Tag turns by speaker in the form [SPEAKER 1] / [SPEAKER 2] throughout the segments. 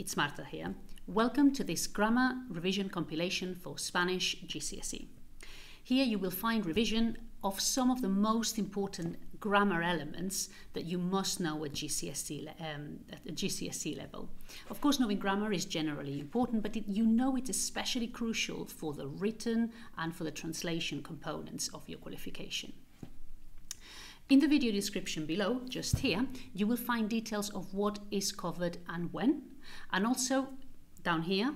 [SPEAKER 1] it's Marta here. Welcome to this grammar revision compilation for Spanish GCSE. Here you will find revision of some of the most important grammar elements that you must know at GCSE, um, at GCSE level. Of course, knowing grammar is generally important, but it, you know it's especially crucial for the written and for the translation components of your qualification. In the video description below, just here, you will find details of what is covered and when, and also down here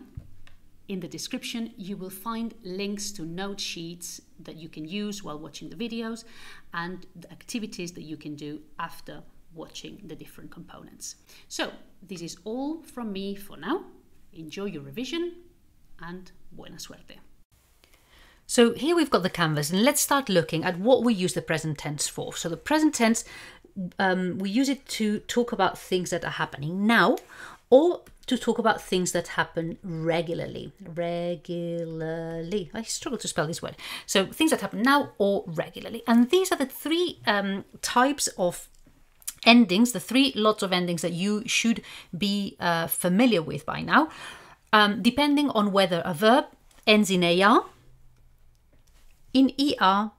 [SPEAKER 1] in the description, you will find links to note sheets that you can use while watching the videos and the activities that you can do after watching the different components. So this is all from me for now. Enjoy your revision and buena suerte. So here we've got the canvas and let's start looking at what we use the present tense for. So the present tense, um, we use it to talk about things that are happening now or to talk about things that happen regularly. Regularly. I struggle to spell this word. So things that happen now or regularly. And these are the three um, types of endings, the three lots of endings that you should be uh, familiar with by now, um, depending on whether a verb ends in AR in ER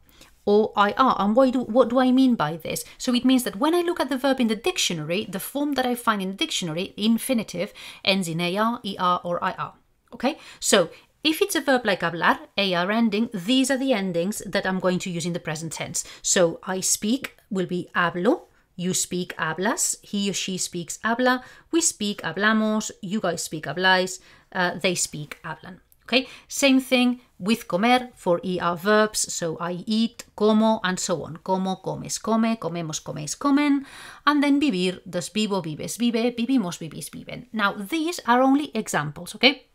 [SPEAKER 1] or IR. And what do, what do I mean by this? So it means that when I look at the verb in the dictionary, the form that I find in the dictionary, infinitive, ends in AR, ER, or IR. Okay, so if it's a verb like hablar, AR ending, these are the endings that I'm going to use in the present tense. So I speak will be hablo, you speak hablas, he or she speaks habla, we speak hablamos, you guys speak habláis, uh, they speak hablan. Okay, same thing with comer for ER verbs, so I eat, como, and so on. Como, comes, come, comemos, coméis, comen. And then vivir, does vivo, vives, vive, vivimos, vivís, viven. Now, these are only examples, okay?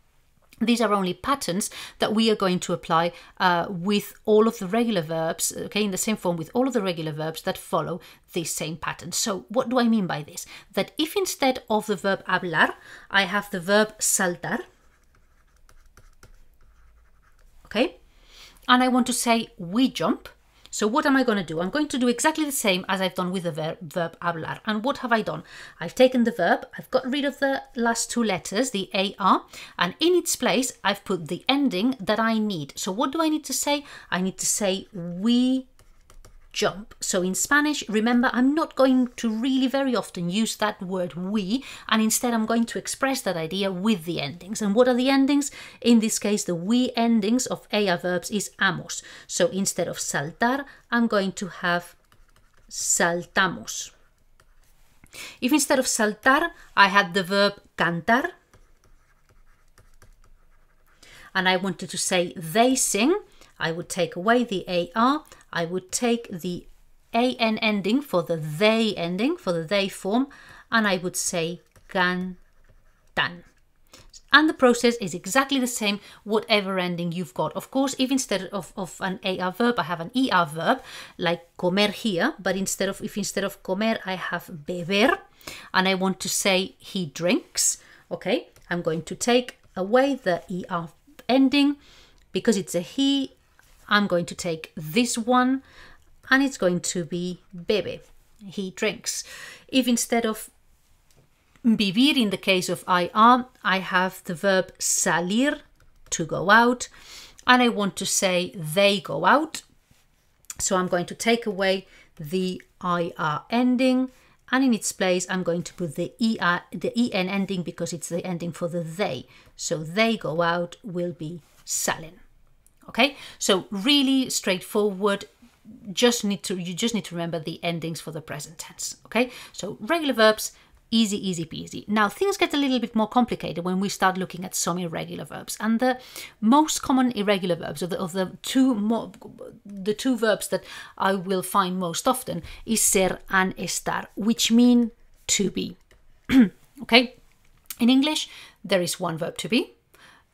[SPEAKER 1] These are only patterns that we are going to apply uh, with all of the regular verbs, okay, in the same form with all of the regular verbs that follow this same pattern. So, what do I mean by this? That if instead of the verb hablar, I have the verb saltar, okay? And I want to say we jump. So what am I going to do? I'm going to do exactly the same as I've done with the verb, verb hablar. And what have I done? I've taken the verb, I've got rid of the last two letters, the AR, and in its place, I've put the ending that I need. So what do I need to say? I need to say we jump. So in Spanish, remember, I'm not going to really very often use that word we, and instead I'm going to express that idea with the endings. And what are the endings? In this case, the we endings of AR verbs is amos. So instead of saltar, I'm going to have saltamos. If instead of saltar, I had the verb cantar, and I wanted to say they sing, I would take away the AR, I would take the AN ending for the they ending, for the they form, and I would say can, tan. And the process is exactly the same, whatever ending you've got. Of course, if instead of, of an AR verb, I have an ER verb, like comer here, but instead of if instead of comer, I have beber, and I want to say he drinks, okay, I'm going to take away the ER ending because it's a he I'm going to take this one and it's going to be bebe. He drinks. If instead of vivir in the case of IR, I have the verb salir, to go out, and I want to say they go out. So I'm going to take away the IR ending and in its place I'm going to put the ER, the EN ending because it's the ending for the they. So they go out will be salen. Okay, so really straightforward. Just need to you just need to remember the endings for the present tense. Okay, so regular verbs, easy, easy peasy. Now things get a little bit more complicated when we start looking at some irregular verbs, and the most common irregular verbs, of the, of the two more, the two verbs that I will find most often, is ser and estar, which mean to be. okay, in English there is one verb to be,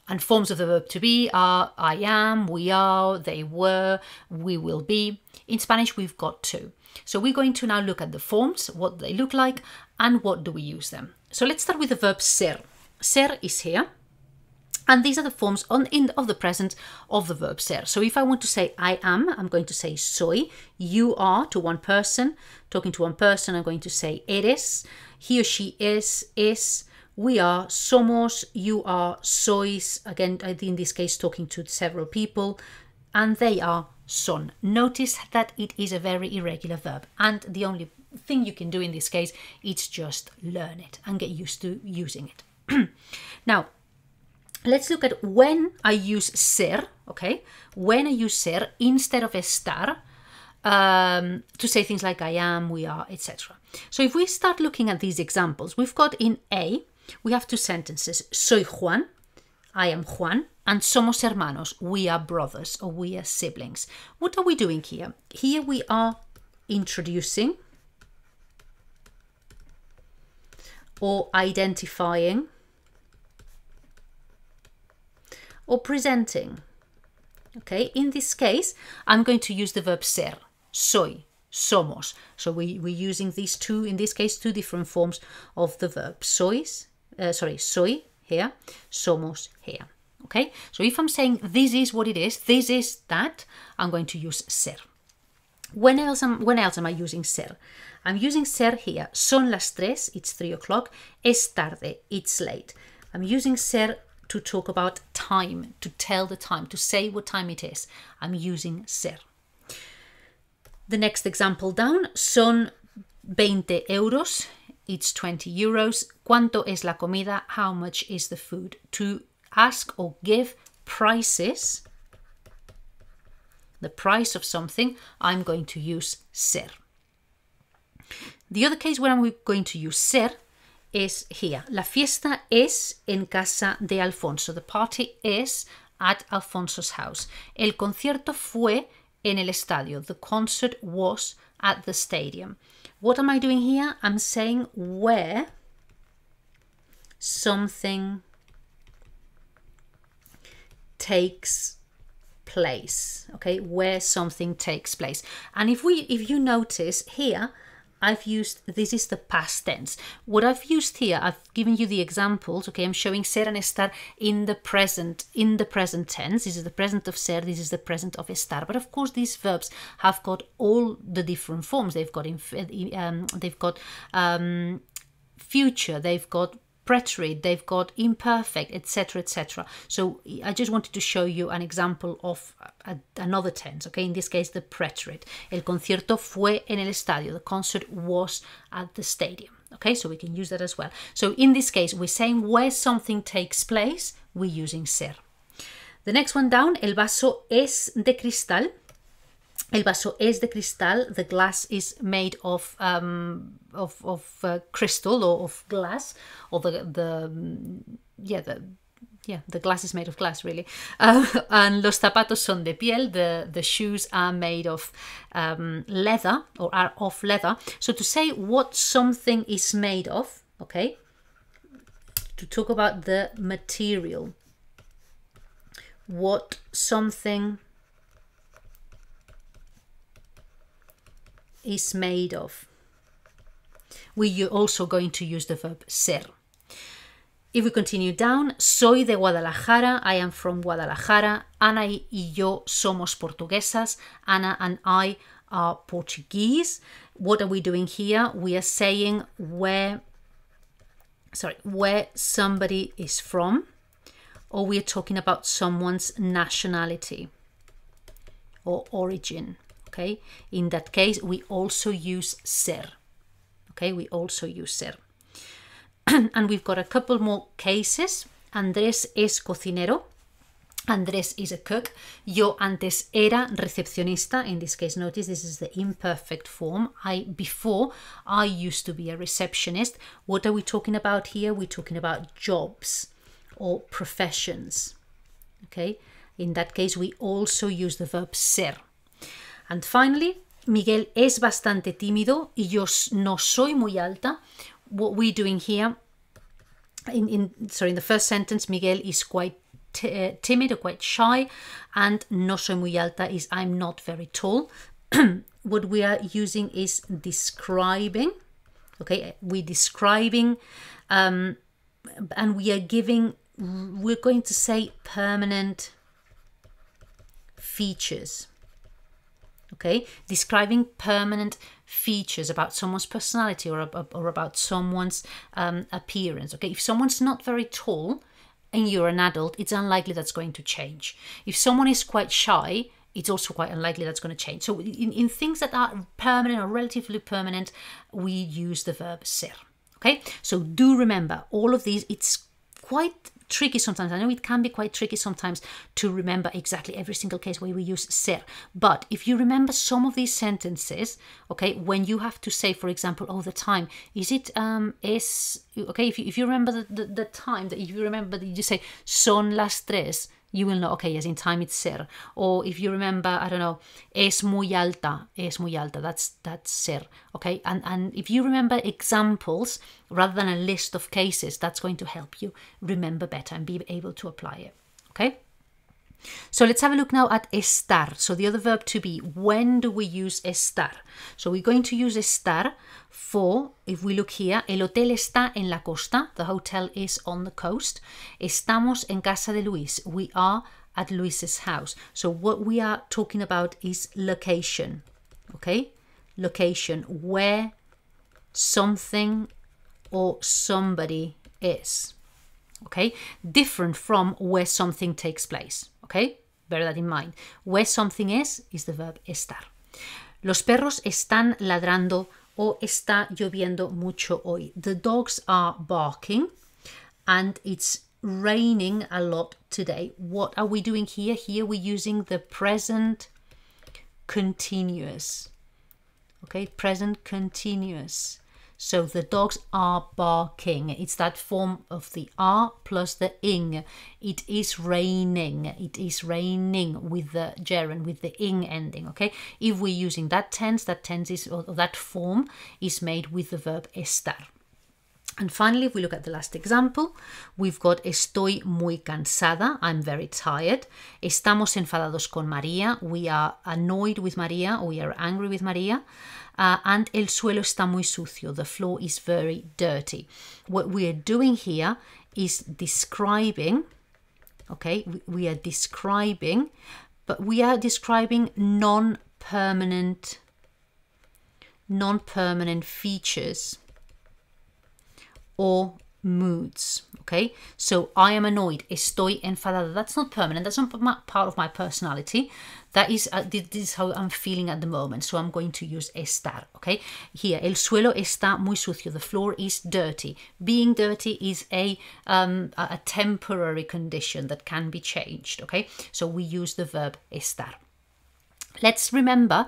[SPEAKER 1] and forms of the verb to be are I am, we are, they were, we will be. In Spanish, we've got two. So we're going to now look at the forms, what they look like, and what do we use them. So let's start with the verb ser. Ser is here. And these are the forms on in of the present of the verb ser. So if I want to say I am, I'm going to say soy. You are to one person. Talking to one person, I'm going to say eres. He or she is, is. We are, somos, you are, sois, again, in this case, talking to several people, and they are, son. Notice that it is a very irregular verb, and the only thing you can do in this case is just learn it and get used to using it. now, let's look at when I use ser, okay? When I use ser instead of estar um, to say things like I am, we are, etc. So if we start looking at these examples, we've got in A, we have two sentences. Soy Juan, I am Juan, and somos hermanos, we are brothers or we are siblings. What are we doing here? Here we are introducing or identifying or presenting. Okay, in this case, I'm going to use the verb ser, soy, somos. So we, we're using these two, in this case, two different forms of the verb. Sois, uh, sorry, soy here, somos here. Okay, so if I'm saying this is what it is, this is that, I'm going to use ser. When else am, when else am I using ser? I'm using ser here. Son las tres, it's three o'clock. Es tarde, it's late. I'm using ser to talk about time, to tell the time, to say what time it is. I'm using ser. The next example down, son 20 euros, it's 20 euros. ¿Cuánto es la comida? How much is the food? To ask or give prices, the price of something, I'm going to use ser. The other case where I'm going to use ser is here. La fiesta es en casa de Alfonso. The party is at Alfonso's house. El concierto fue en el estadio. The concert was at the stadium. What am I doing here? I'm saying where something takes place okay where something takes place and if we if you notice here I've used this is the past tense. What I've used here, I've given you the examples. Okay, I'm showing ser and estar in the present in the present tense. This is the present of ser. This is the present of estar. But of course, these verbs have got all the different forms. They've got um, they've got um, future. They've got preterite, they've got imperfect, etc., etc. So I just wanted to show you an example of a, another tense, okay? In this case, the preterite. El concierto fue en el estadio. The concert was at the stadium. Okay, so we can use that as well. So in this case, we're saying where something takes place, we're using ser. The next one down, el vaso es de cristal. El vaso es de cristal. The glass is made of um, of, of uh, crystal or of glass, or the the yeah the yeah the glass is made of glass really. Uh, and los zapatos son de piel. The the shoes are made of um, leather or are of leather. So to say what something is made of, okay. To talk about the material, what something is made of. We're also going to use the verb ser. If we continue down, soy de Guadalajara, I am from Guadalajara, Ana y yo somos portuguesas, Ana and I are Portuguese. What are we doing here? We are saying where, sorry, where somebody is from, or we are talking about someone's nationality or origin okay in that case we also use ser okay we also use ser and we've got a couple more cases Andrés es cocinero Andrés is a cook. Yo antes era recepcionista. In this case, notice this is the imperfect form. I before I used to be a receptionist. What are we talking about here? We're talking about jobs or professions. Okay. In that case, we also use the verb ser. And finally, Miguel es bastante tímido y yo no soy muy alta. What we're doing here, in, in sorry, in the first sentence, Miguel is quite uh, timid or quite shy, and no soy muy alta is I'm not very tall. what we are using is describing. Okay, we're describing, um, and we are giving. We're going to say permanent features okay? Describing permanent features about someone's personality or, or about someone's um, appearance okay? If someone's not very tall and you're an adult it's unlikely that's going to change. If someone is quite shy it's also quite unlikely that's going to change. So in, in things that are permanent or relatively permanent we use the verb ser okay? So do remember all of these it's quite tricky sometimes. I know it can be quite tricky sometimes to remember exactly every single case where we use ser. But if you remember some of these sentences, okay, when you have to say, for example, all the time, is it um es okay? If you, if you remember the, the, the time that if you remember that you say son las tres, you will know, okay, yes, in time it's ser. Or if you remember, I don't know, es muy alta, es muy alta, that's that's ser. Okay, and, and if you remember examples rather than a list of cases, that's going to help you remember better and be able to apply it. Okay. So let's have a look now at estar. So the other verb to be, when do we use estar? So we're going to use estar for, if we look here, el hotel está en la costa. The hotel is on the coast. Estamos en casa de Luis. We are at Luis's house. So what we are talking about is location. Okay? Location, where something or somebody is. Okay? Different from where something takes place. Okay? Bear that in mind. Where something is is the verb estar. Los perros están ladrando o está lloviendo mucho hoy. The dogs are barking and it's raining a lot today. What are we doing here? Here we're using the present continuous. Okay, present continuous. So the dogs are barking. It's that form of the R plus the ing. It is raining. It is raining with the gerund, with the ing ending. Okay. If we're using that tense, that tense is or that form is made with the verb estar. And finally, if we look at the last example, we've got estoy muy cansada, I'm very tired. Estamos enfadados con María, we are annoyed with María, we are angry with María. Uh, and el suelo está muy sucio, the floor is very dirty. What we are doing here is describing, okay, we are describing, but we are describing non-permanent non-permanent features or moods. Okay, so I am annoyed. Estoy enfadada. That's not permanent. That's not part of my personality. That is, uh, this is how I'm feeling at the moment. So I'm going to use estar. Okay, here el suelo está muy sucio. The floor is dirty. Being dirty is a um, a temporary condition that can be changed. Okay, so we use the verb estar. Let's remember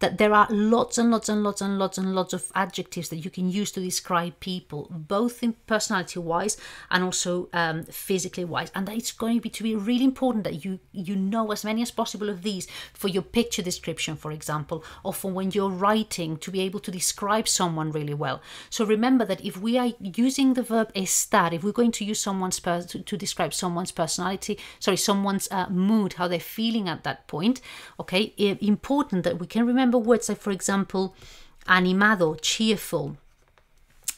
[SPEAKER 1] that there are lots and lots and lots and lots and lots of adjectives that you can use to describe people, both in personality wise and also um, physically wise. And that it's going to be to be really important that you you know as many as possible of these for your picture description, for example, or for when you're writing to be able to describe someone really well. So remember that if we are using the verb estar, if we're going to use someone's per- to, to describe someone's personality, sorry, someone's uh, mood, how they're feeling at that point, okay, important that we can remember remember words like, for example, animado, cheerful,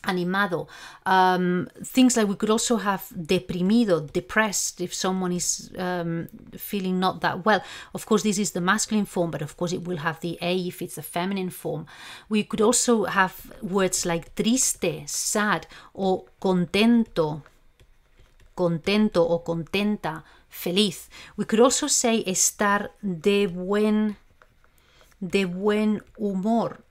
[SPEAKER 1] animado. Um, things like we could also have deprimido, depressed, if someone is um, feeling not that well. Of course, this is the masculine form, but of course, it will have the A if it's the feminine form. We could also have words like triste, sad, or contento, contento or contenta, feliz. We could also say estar de buen de buen humor,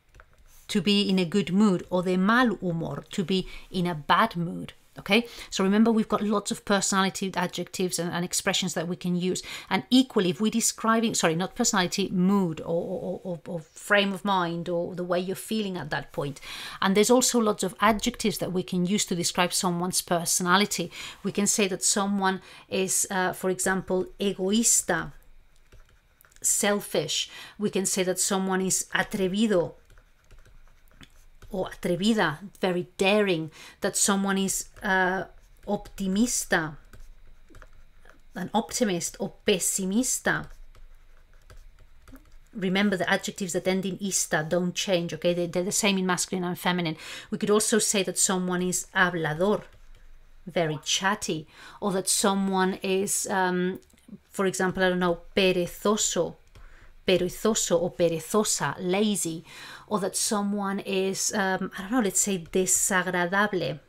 [SPEAKER 1] to be in a good mood, or de mal humor, to be in a bad mood. Okay, so remember we've got lots of personality adjectives and, and, expressions that we can use. And equally, if we're describing, sorry, not personality, mood or, or, or, or, frame of mind or the way you're feeling at that point. And there's also lots of adjectives that we can use to describe someone's personality. We can say that someone is, uh, for example, egoísta selfish. We can say that someone is atrevido or atrevida, very daring, that someone is uh, optimista, an optimist or pesimista. Remember the adjectives that end in ista don't change, okay? They, they're the same in masculine and feminine. We could also say that someone is hablador, very chatty, or that someone is um, for example, I don't know, perezoso. perezoso or perezosa, lazy, or that someone is, um, I don't know, let's say desagradable.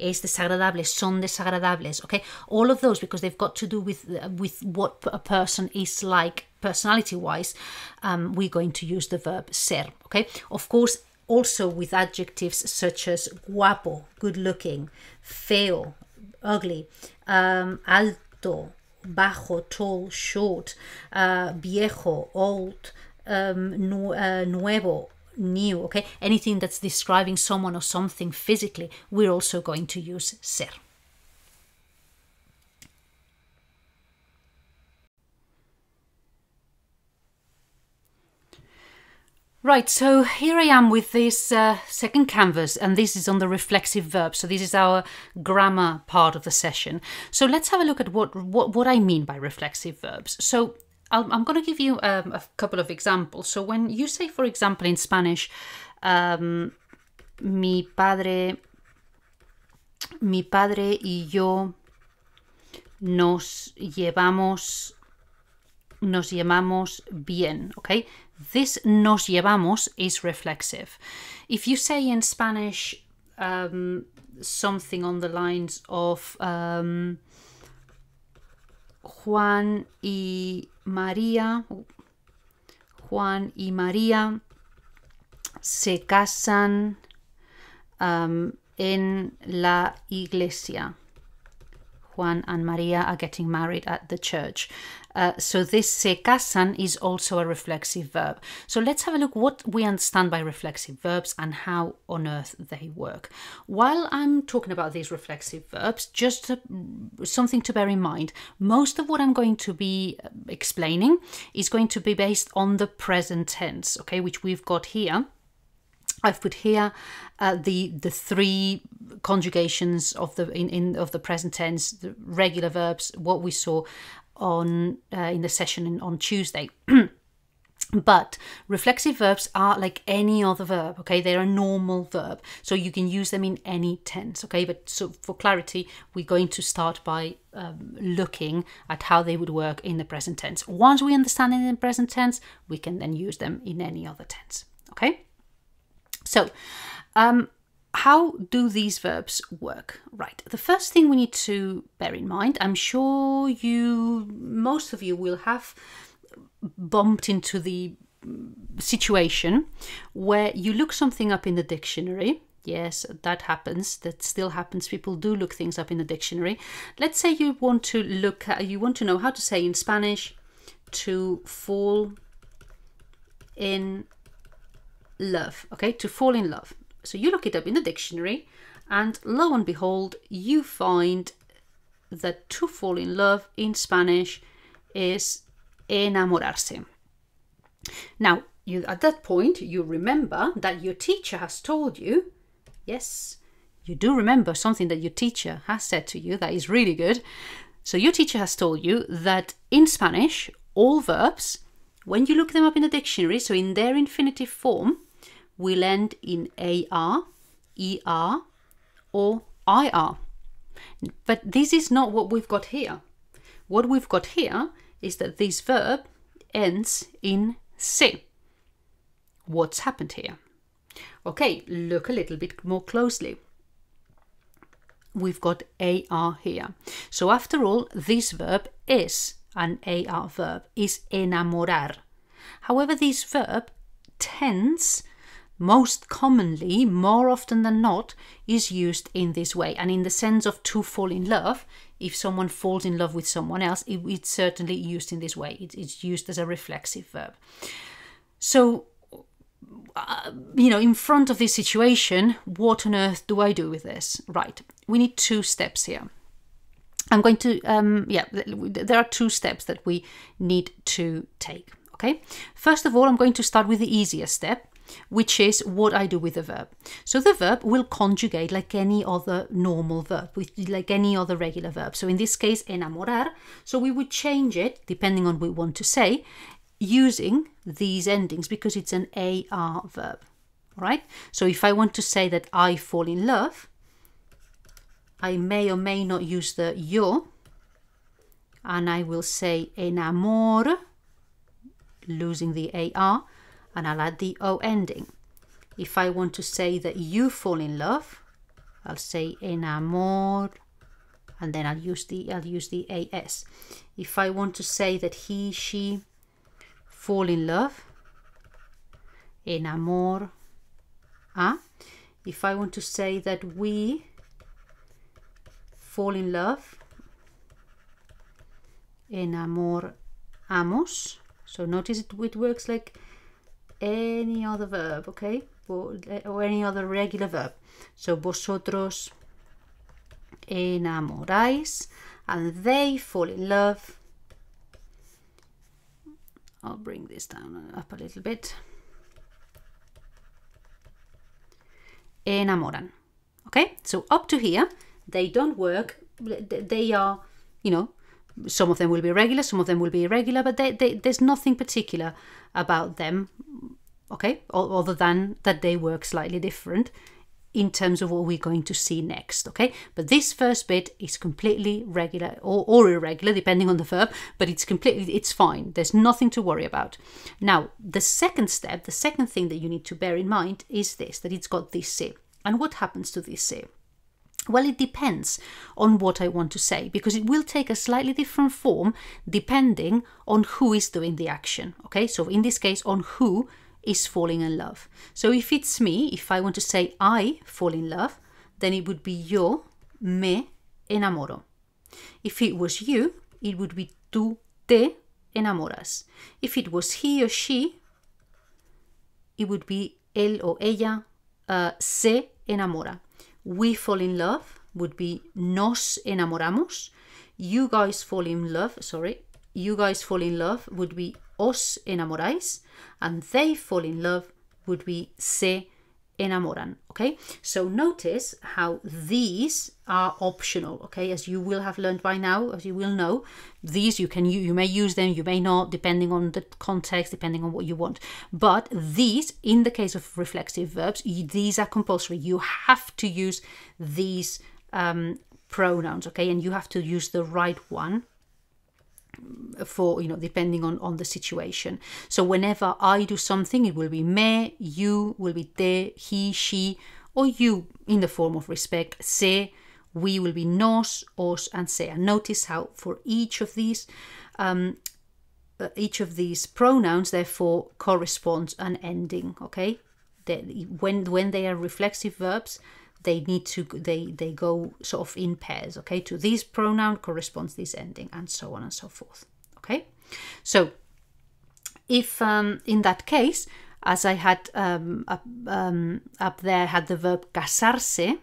[SPEAKER 1] Es desagradable, son desagradables, okay? All of those because they've got to do with with what a person is like personality wise. Um, we're going to use the verb ser, okay? Of course, also with adjectives such as guapo, good looking, feo, ugly, um, alto, bajo, tall, short, uh, viejo, old, um, nu- uh, nuevo, new, okay? Anything that's describing someone or something physically, we're also going to use ser. Right, so here I am with this uh, second canvas, and this is on the reflexive verb. So this is our grammar part of the session. So let's have a look at what what, what I mean by reflexive verbs. So i am going to give you um, a couple of examples. So when you say, for example, in Spanish, um, mi padre, mi padre y yo nos llevamos, nos llevamos bien, okay? This nos llevamos is reflexive. If you say in Spanish um, something on the lines of um, Juan y María, Juan y María se casan um, en la iglesia. Juan and Maria are getting married at the church. Uh, so this se casan is also a reflexive verb. So let's have a look what we understand by reflexive verbs and how on earth they work. While I'm talking about these reflexive verbs, just something to bear in mind. Most of what I'm going to be uh, explaining is going to be based on the present tense, okay, which we've got here. I've put here uh, the the three conjugations of the in, in of the present tense, the regular verbs, what we saw on uh, in the session on Tuesday. But reflexive verbs are like any other verb, okay? They're a normal verb, so you can use them in any tense, okay? But so for clarity, we're going to start by um, looking at how they would work in the present tense. Once we understand it in the present tense, we can then use them in any other tense, okay? So, um, how do these verbs work? Right. The first thing we need to bear in mind, I'm sure you, most of you will have bumped into the situation where you look something up in the dictionary. Yes, that happens. That still happens. People do look things up in the dictionary. Let's say you want to look at, you want to know how to say in Spanish to fall in love, okay, to fall in love. So you look it up in the dictionary, and lo and behold, you find that to fall in love in Spanish is enamorarse. Now, you, at that point, you remember that your teacher has told you, yes, you do remember something that your teacher has said to you that is really good. So, your teacher has told you that in Spanish, all verbs, when you look them up in the dictionary, so in their infinitive form, will end in AR, ER, or IR. But this is not what we've got here. What we've got here is that this verb ends in C. What's happened here? Okay, look a little bit more closely. We've got AR here. So after all, this verb is an AR verb, is enamorar. However, this verb tends most commonly, more often than not, is used in this way. And in the sense of to fall in love, if someone falls in love with someone else, it, it's certainly used in this way. It, it's used as a reflexive verb. So, uh, you know, in front of this situation, what on earth do I do with this? Right, we need two steps here. I'm going to, um, yeah, there are two steps that we need to take. Okay, first of all, I'm going to start with the easiest step, which is what I do with the verb. So the verb will conjugate like any other normal verb, like any other regular verb. So in this case, enamorar. So we would change it depending on what we want to say, using these endings because it's an AR verb. Right? So if I want to say that I fall in love, I may or may not use the yo, and I will say enamor losing the AR, and I'll add the O ending. If I want to say that you fall in love, I'll say enamor, and then I'll use the I'll use the AS. If I want to say that he, she fall in love, enamor, ah. If I want to say that we fall in love, enamor amos. So notice it, it works like any other verb, okay? Or, any other regular verb. So vosotros enamoráis and they fall in love. I'll bring this down up a little bit. Enamoran. Okay, so up to here, they don't work. They are, you know, some of them will be regular, some of them will be irregular, but they, they, there's nothing particular about them, okay, other than that they work slightly different in terms of what we're going to see next, okay? But this first bit is completely regular or, or irregular, depending on the verb, but it's completely, it's fine. There's nothing to worry about. Now, the second step, the second thing that you need to bear in mind is this, that it's got this se. And what happens to this se? Well, it depends on what I want to say because it will take a slightly different form depending on who is doing the action. Okay, so in this case, on who is falling in love. So if it's me, if I want to say I fall in love, then it would be yo me enamoro. If it was you, it would be tú te enamoras. If it was he or she, it would be él o ella uh, se enamora we fall in love would be nos enamoramos. You guys fall in love, sorry, you guys fall in love would be os enamoráis. And they fall in love would be se enamoran okay? So notice how these are optional okay? As you will have learned by now as you will know these you can you, you may use them you may not depending on the context depending on what you want. But these in the case of reflexive verbs these are compulsory. You have to use these um, pronouns okay? And you have to use the right one for you know depending on on the situation. So whenever i do something it will be me you will be te he she or you in the form of respect se we will be nos os and se. And notice how for each of these um, uh, each of these pronouns therefore corresponds an ending okay? That when when they are reflexive verbs they need to they they go sort of in pairs okay to this pronoun corresponds this ending and so on and so forth okay? So if um, in that case as i had um, up, um, up there had the verb casarse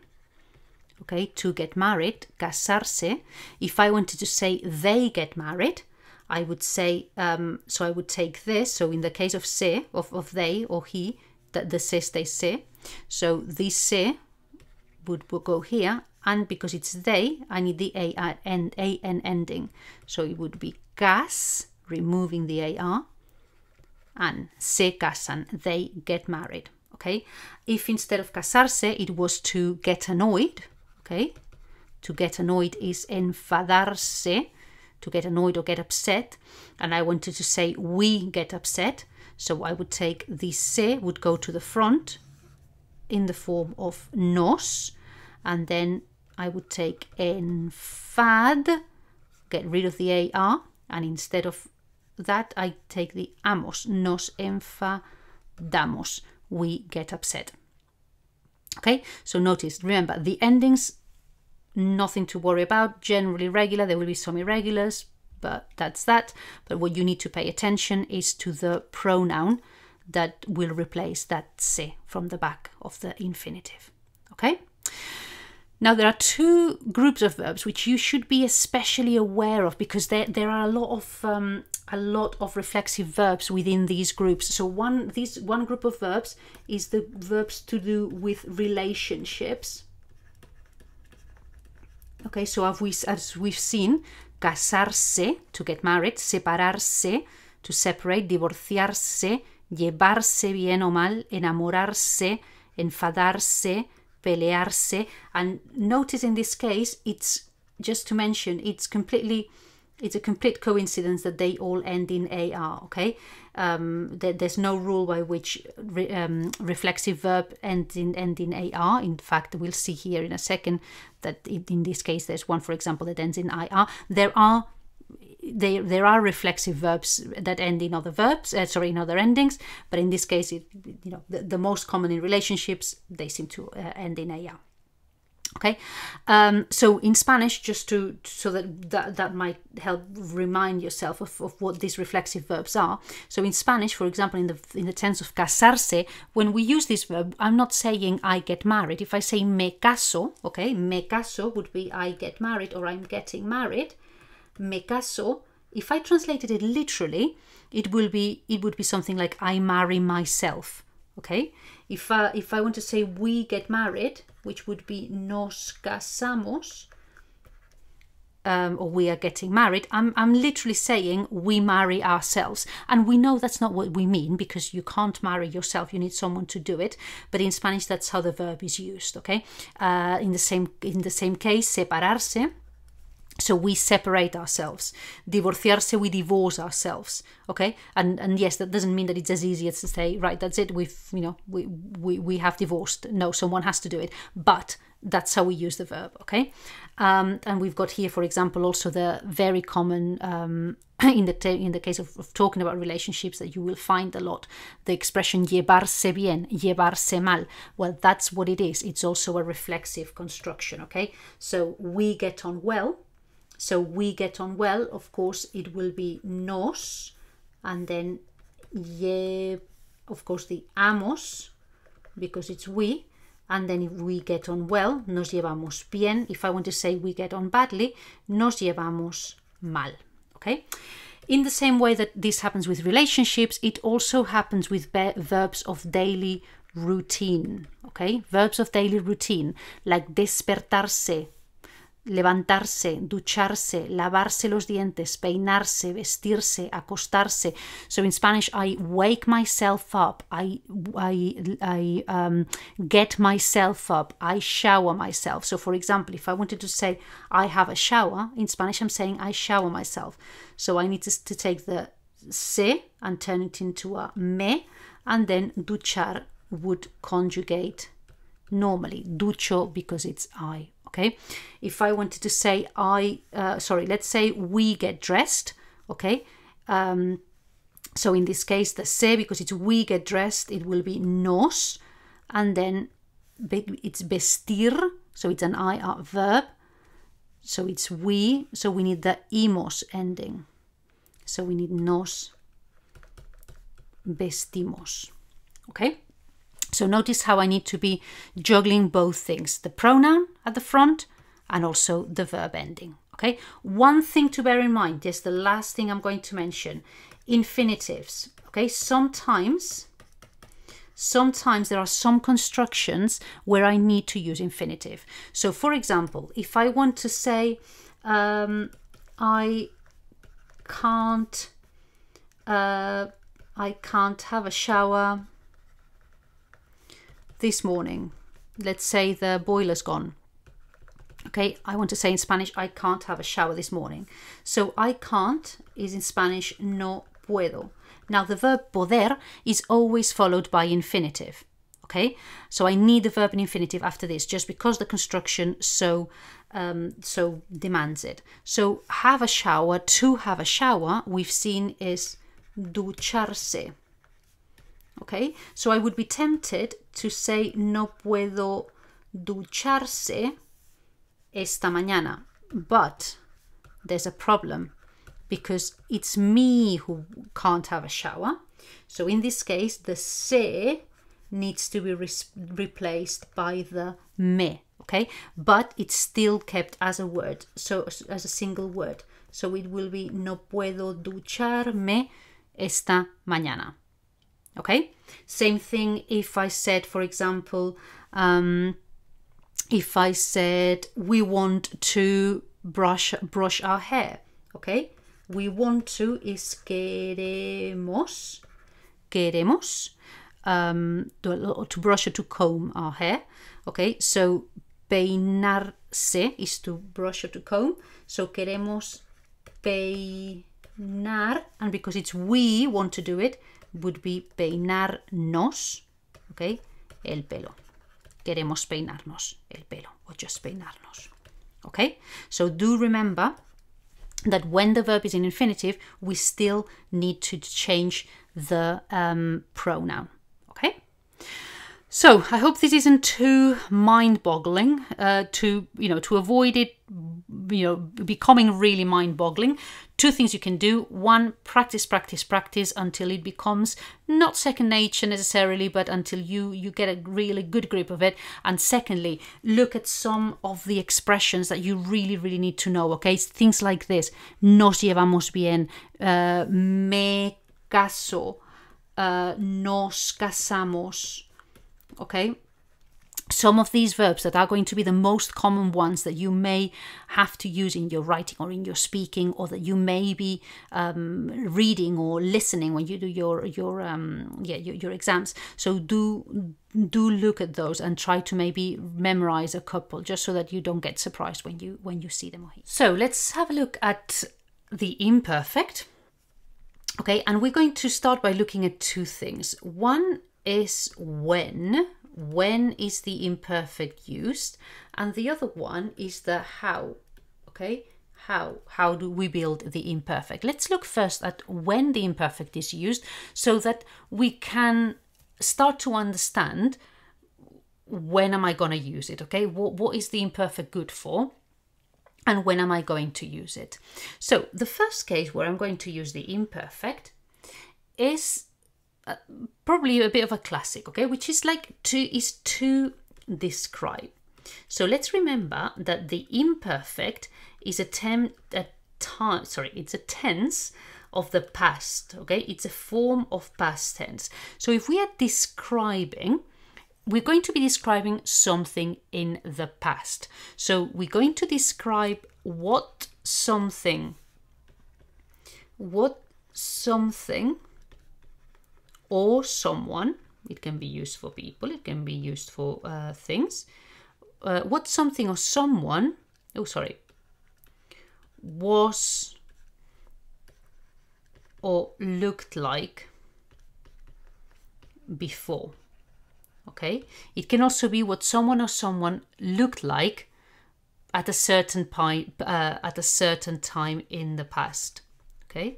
[SPEAKER 1] okay to get married casarse if i wanted to say they get married i would say um, so i would take this so in the case of se of, of they or he that the se stays se so this se would, go here and because it's they I need the A and A N ending. So it would be cas removing the AR and se casan they get married okay? If instead of casarse it was to get annoyed okay? To get annoyed is enfadarse to get annoyed or get upset and I wanted to say we get upset so I would take the se would go to the front in the form of nos and then I would take enfad, get rid of the AR, and instead of that, I take the amos, nos enfadamos, we get upset. Okay, so notice, remember, the endings, nothing to worry about, generally regular, there will be some irregulars, but that's that. But what you need to pay attention is to the pronoun that will replace that se from the back of the infinitive. Okay? Now, there are two groups of verbs which you should be especially aware of because there, there are a lot of um, a lot of reflexive verbs within these groups. So one these one group of verbs is the verbs to do with relationships. Okay, so as, we, as we've seen, casarse to get married, separarse to separate, divorciarse, llevarse bien o mal, enamorarse, enfadarse, pelearse. And notice in this case, it's just to mention, it's completely, it's a complete coincidence that they all end in AR, okay? Um, there, there's no rule by which re, um, reflexive verb ends in end in ar. In fact, we'll see here in a second that in this case there's one, for example, that ends in ir. There are there, there are reflexive verbs that end in other verbs uh, sorry in other endings but in this case it, you know the, the most common in relationships they seem to uh, end in ar okay? Um, so in spanish just to so that, that that might help remind yourself of, of what these reflexive verbs are. So in spanish for example in the in the tense of casarse when we use this verb i'm not saying i get married. If i say me caso okay me caso would be i get married or i'm getting married me caso if i translated it literally it will be it would be something like i marry myself okay? If I, if I want to say we get married which would be nos casamos um, or we are getting married I'm, I'm literally saying we marry ourselves. And we know that's not what we mean because you can't marry yourself you need someone to do it. But in spanish that's how the verb is used okay? Uh, in the same in the same case separarse so we separate ourselves. Divorciarse we divorce ourselves okay? And and yes that doesn't mean that it's as easy as to say right that's it we've you know we we, we have divorced. No someone has to do it. But that's how we use the verb okay? Um, and we've got here for example also the very common um, in the in the case of, of, talking about relationships that you will find a lot. The expression llevarse bien llevarse mal well that's what it is. It's also a reflexive construction okay? So we get on well so we get on well, of course, it will be nos, and then ye, of course, the amos, because it's we. And then if we get on well, nos llevamos bien. If I want to say we get on badly, nos llevamos mal. Okay? In the same way that this happens with relationships, it also happens with verbs of daily routine. Okay? Verbs of daily routine, like despertarse, levantarse, ducharse, lavarse los dientes, peinarse, vestirse, acostarse. So in Spanish, I wake myself up, I, I, I um, get myself up, I shower myself. So for example, if I wanted to say I have a shower, in Spanish I'm saying I shower myself. So I need to, to take the se and turn it into a me, and then duchar would conjugate normally. Ducho because it's I okay? If i wanted to say i uh, sorry let's say we get dressed okay? Um, so in this case the se because it's we get dressed it will be nos and then it's vestir so it's an ir verb. So it's we so we need the imos ending. So we need nos vestimos okay so notice how I need to be juggling both things, the pronoun at the front and also the verb ending. Okay, one thing to bear in mind is the last thing I'm going to mention, infinitives. Okay, sometimes sometimes there are some constructions where I need to use infinitive. So for example, if I want to say um, I can't uh, I can't have a shower this morning, let's say the boiler's gone. Okay, I want to say in Spanish, I can't have a shower this morning. So I can't is in Spanish no puedo. Now the verb poder is always followed by infinitive. Okay, so I need the verb in infinitive after this just because the construction so um, so demands it. So have a shower, to have a shower, we've seen is ducharse. Okay, so I would be tempted to say no puedo ducharse esta mañana, but there's a problem because it's me who can't have a shower. So in this case, the se needs to be re replaced by the me, okay? But it's still kept as a word, so as a single word. So it will be no puedo ducharme esta mañana okay? Same thing if i said for example um, if i said we want to brush brush our hair okay? We want to is queremos queremos um, to, to brush or to comb our hair okay? So peinarse is to brush or to comb. So queremos peinar, and because it's we want to do it, would be peinarnos, okay? El pelo. Queremos peinarnos el pelo, or just peinarnos, okay? So do remember that when the verb is in infinitive, we still need to change the um, pronoun, okay? So I hope this isn't too mind-boggling. Uh, to you know, to avoid it, you know, becoming really mind-boggling. Two things you can do: one, practice, practice, practice until it becomes not second nature necessarily, but until you you get a really good grip of it. And secondly, look at some of the expressions that you really, really need to know. Okay, things like this: nos llevamos bien, uh, me caso, uh, nos casamos okay? Some of these verbs that are going to be the most common ones that you may have to use in your writing or in your speaking, or that you may be um, reading or listening when you do your your um, yeah your, your exams. So do do look at those and try to maybe memorize a couple, just so that you don't get surprised when you when you see them. So let's have a look at the imperfect. Okay, and we're going to start by looking at two things. One is when. When is the imperfect used? And the other one is the how. Okay, how how do we build the imperfect let's look first at when the imperfect is used so that we can start to understand when am i going to use it okay what, what is the imperfect good for and when am i going to use it so the first case where i'm going to use the imperfect is uh, probably a bit of a classic, okay, which is like to is to describe. So let's remember that the imperfect is a tem a time sorry, it's a tense of the past, okay? It's a form of past tense. So if we are describing we're going to be describing something in the past. So we're going to describe what something what something or someone. It can be used for people, it can be used for uh, things. Uh, what something or someone, oh, sorry, was or looked like before. Okay, it can also be what someone or someone looked like at a certain pi- uh, at a certain time in the past. Okay,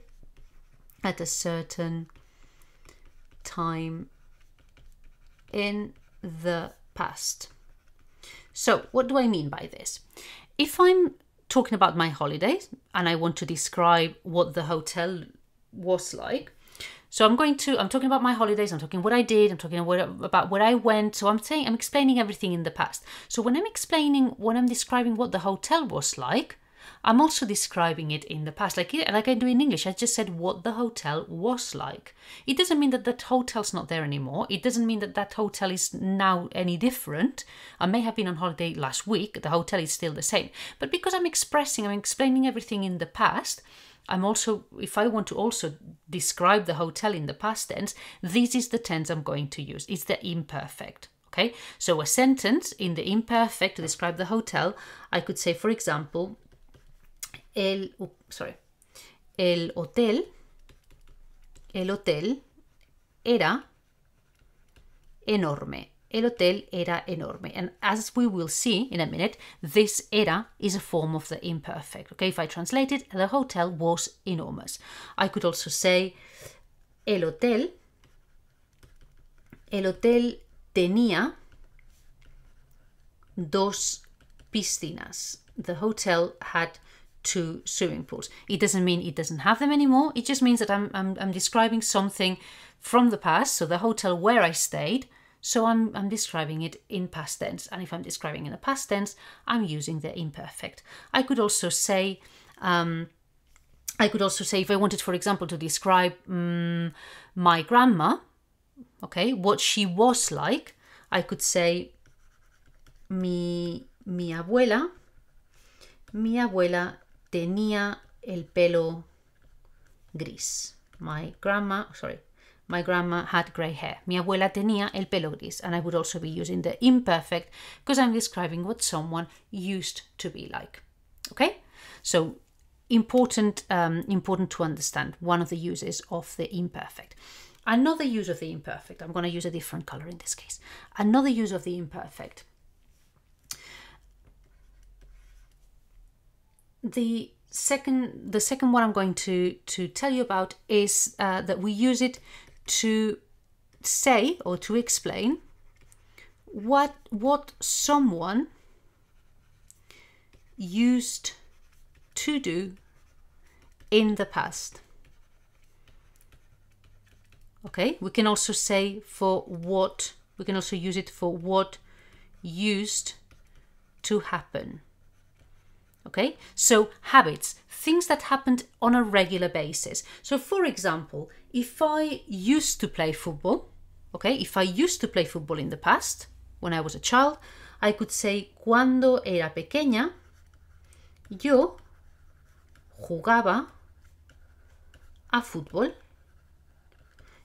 [SPEAKER 1] at a certain time in the past. So, what do I mean by this? If I'm talking about my holidays and I want to describe what the hotel was like, so I'm going to I'm talking about my holidays, I'm talking what I did, I'm talking about where I went. So I'm saying I'm explaining everything in the past. So when I'm explaining when I'm describing what the hotel was like, I'm also describing it in the past, like like I do in English. I just said what the hotel was like. It doesn't mean that that hotel's not there anymore. It doesn't mean that that hotel is now any different. I may have been on holiday last week. The hotel is still the same, but because I'm expressing, I'm explaining everything in the past. I'm also, if I want to also describe the hotel in the past tense, this is the tense I'm going to use. It's the imperfect. Okay, so a sentence in the imperfect to describe the hotel, I could say, for example, el, uh, sorry, el hotel, el hotel era enorme. El hotel era enorme. And as we will see in a minute, this era is a form of the imperfect. Okay, if I translate it, the hotel was enormous. I could also say el hotel, el hotel tenía dos piscinas. The hotel had to swimming pools. It doesn't mean it doesn't have them anymore. It just means that I'm, I'm, I'm describing something from the past, so the hotel where I stayed. So I'm, I'm describing it in past tense. And if I'm describing in the past tense, I'm using the imperfect. I could also say, um, I could also say, if I wanted, for example, to describe um, my grandma, okay, what she was like, I could say, mi, mi abuela, mi abuela tenía el pelo gris. My grandma, sorry, my grandma had grey hair. Mi abuela tenía el pelo gris. And I would also be using the imperfect because I'm describing what someone used to be like. Okay? So important um, important to understand one of the uses of the imperfect another use of the imperfect i'm going to use a different color in this case another use of the imperfect the second the second one i'm going to to tell you about is uh, that we use it to say or to explain what what someone used to do in the past. Okay, we can also say for what, we can also use it for what used to happen. Okay, so habits, things that happened on a regular basis. So, for example, if I used to play football, okay, if I used to play football in the past, when I was a child, I could say cuando era pequeña, yo jugaba a fútbol.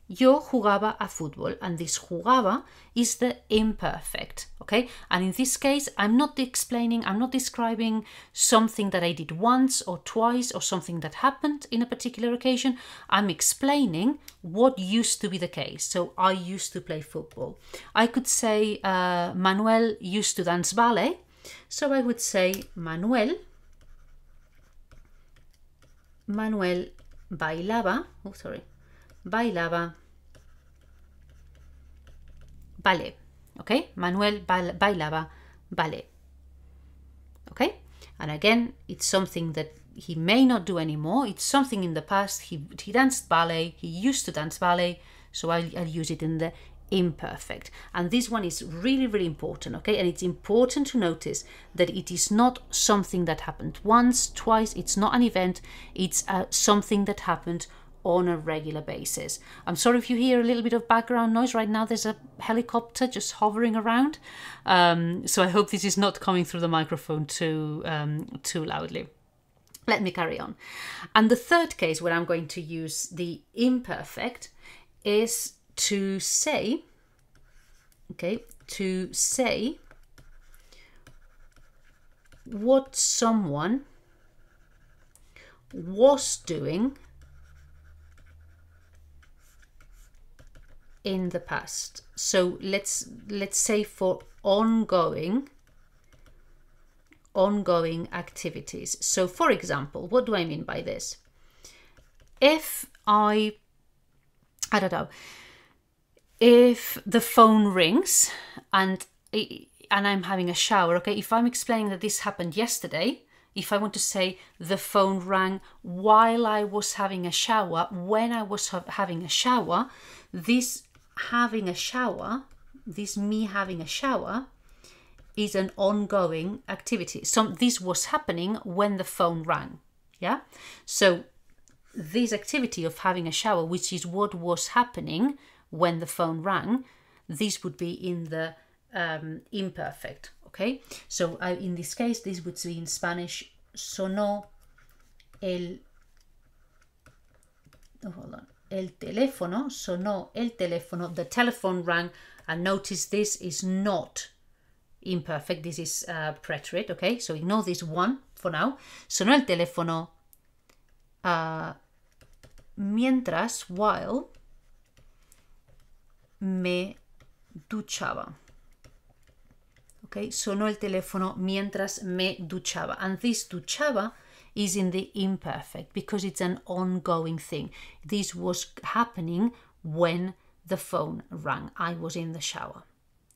[SPEAKER 1] Yo jugaba a fútbol, and this jugaba is the imperfect, okay? And in this case, I'm not explaining, I'm not describing something that I did once or twice or something that happened in a particular occasion. I'm explaining what used to be the case. So I used to play football. I could say uh, Manuel used to dance ballet. So I would say Manuel Manuel bailaba, oh sorry, bailaba ballet. Okay, Manuel bailaba ballet. Okay, and again, it's something that he may not do anymore. It's something in the past. He he danced ballet. He used to dance ballet. So I'll, I'll use it in the imperfect. And this one is really, really important, okay? And it's important to notice that it is not something that happened once, twice, it's not an event, it's uh, something that happened on a regular basis. I'm sorry if you hear a little bit of background noise. Right now, there's a helicopter just hovering around. Um, so I hope this is not coming through the microphone too, um, too loudly. Let me carry on. And the third case where I'm going to use the imperfect is to say, okay, to say what someone was doing in the past. So let's let's say for ongoing ongoing activities. So for example, what do I mean by this? If I I don't know if the phone rings and and I'm having a shower, okay, if I'm explaining that this happened yesterday, if I want to say the phone rang while I was having a shower, when I was ha- having a shower, this having a shower, this me having a shower, is an ongoing activity. So this was happening when the phone rang. Yeah. So this activity of having a shower, which is what was happening when the phone rang, this would be in the um, imperfect. Okay, so uh, in this case, this would be in Spanish, sonó el. Oh, hold on. El teléfono, sonó el teléfono, the telephone rang, and notice this is not imperfect, this is uh, preterite, okay? So ignore this one for now. Sonó el teléfono uh, mientras, while, me duchaba. Okay, sonó el teléfono mientras me duchaba. And this duchaba is in the imperfect because it's an ongoing thing. This was happening when the phone rang. I was in the shower.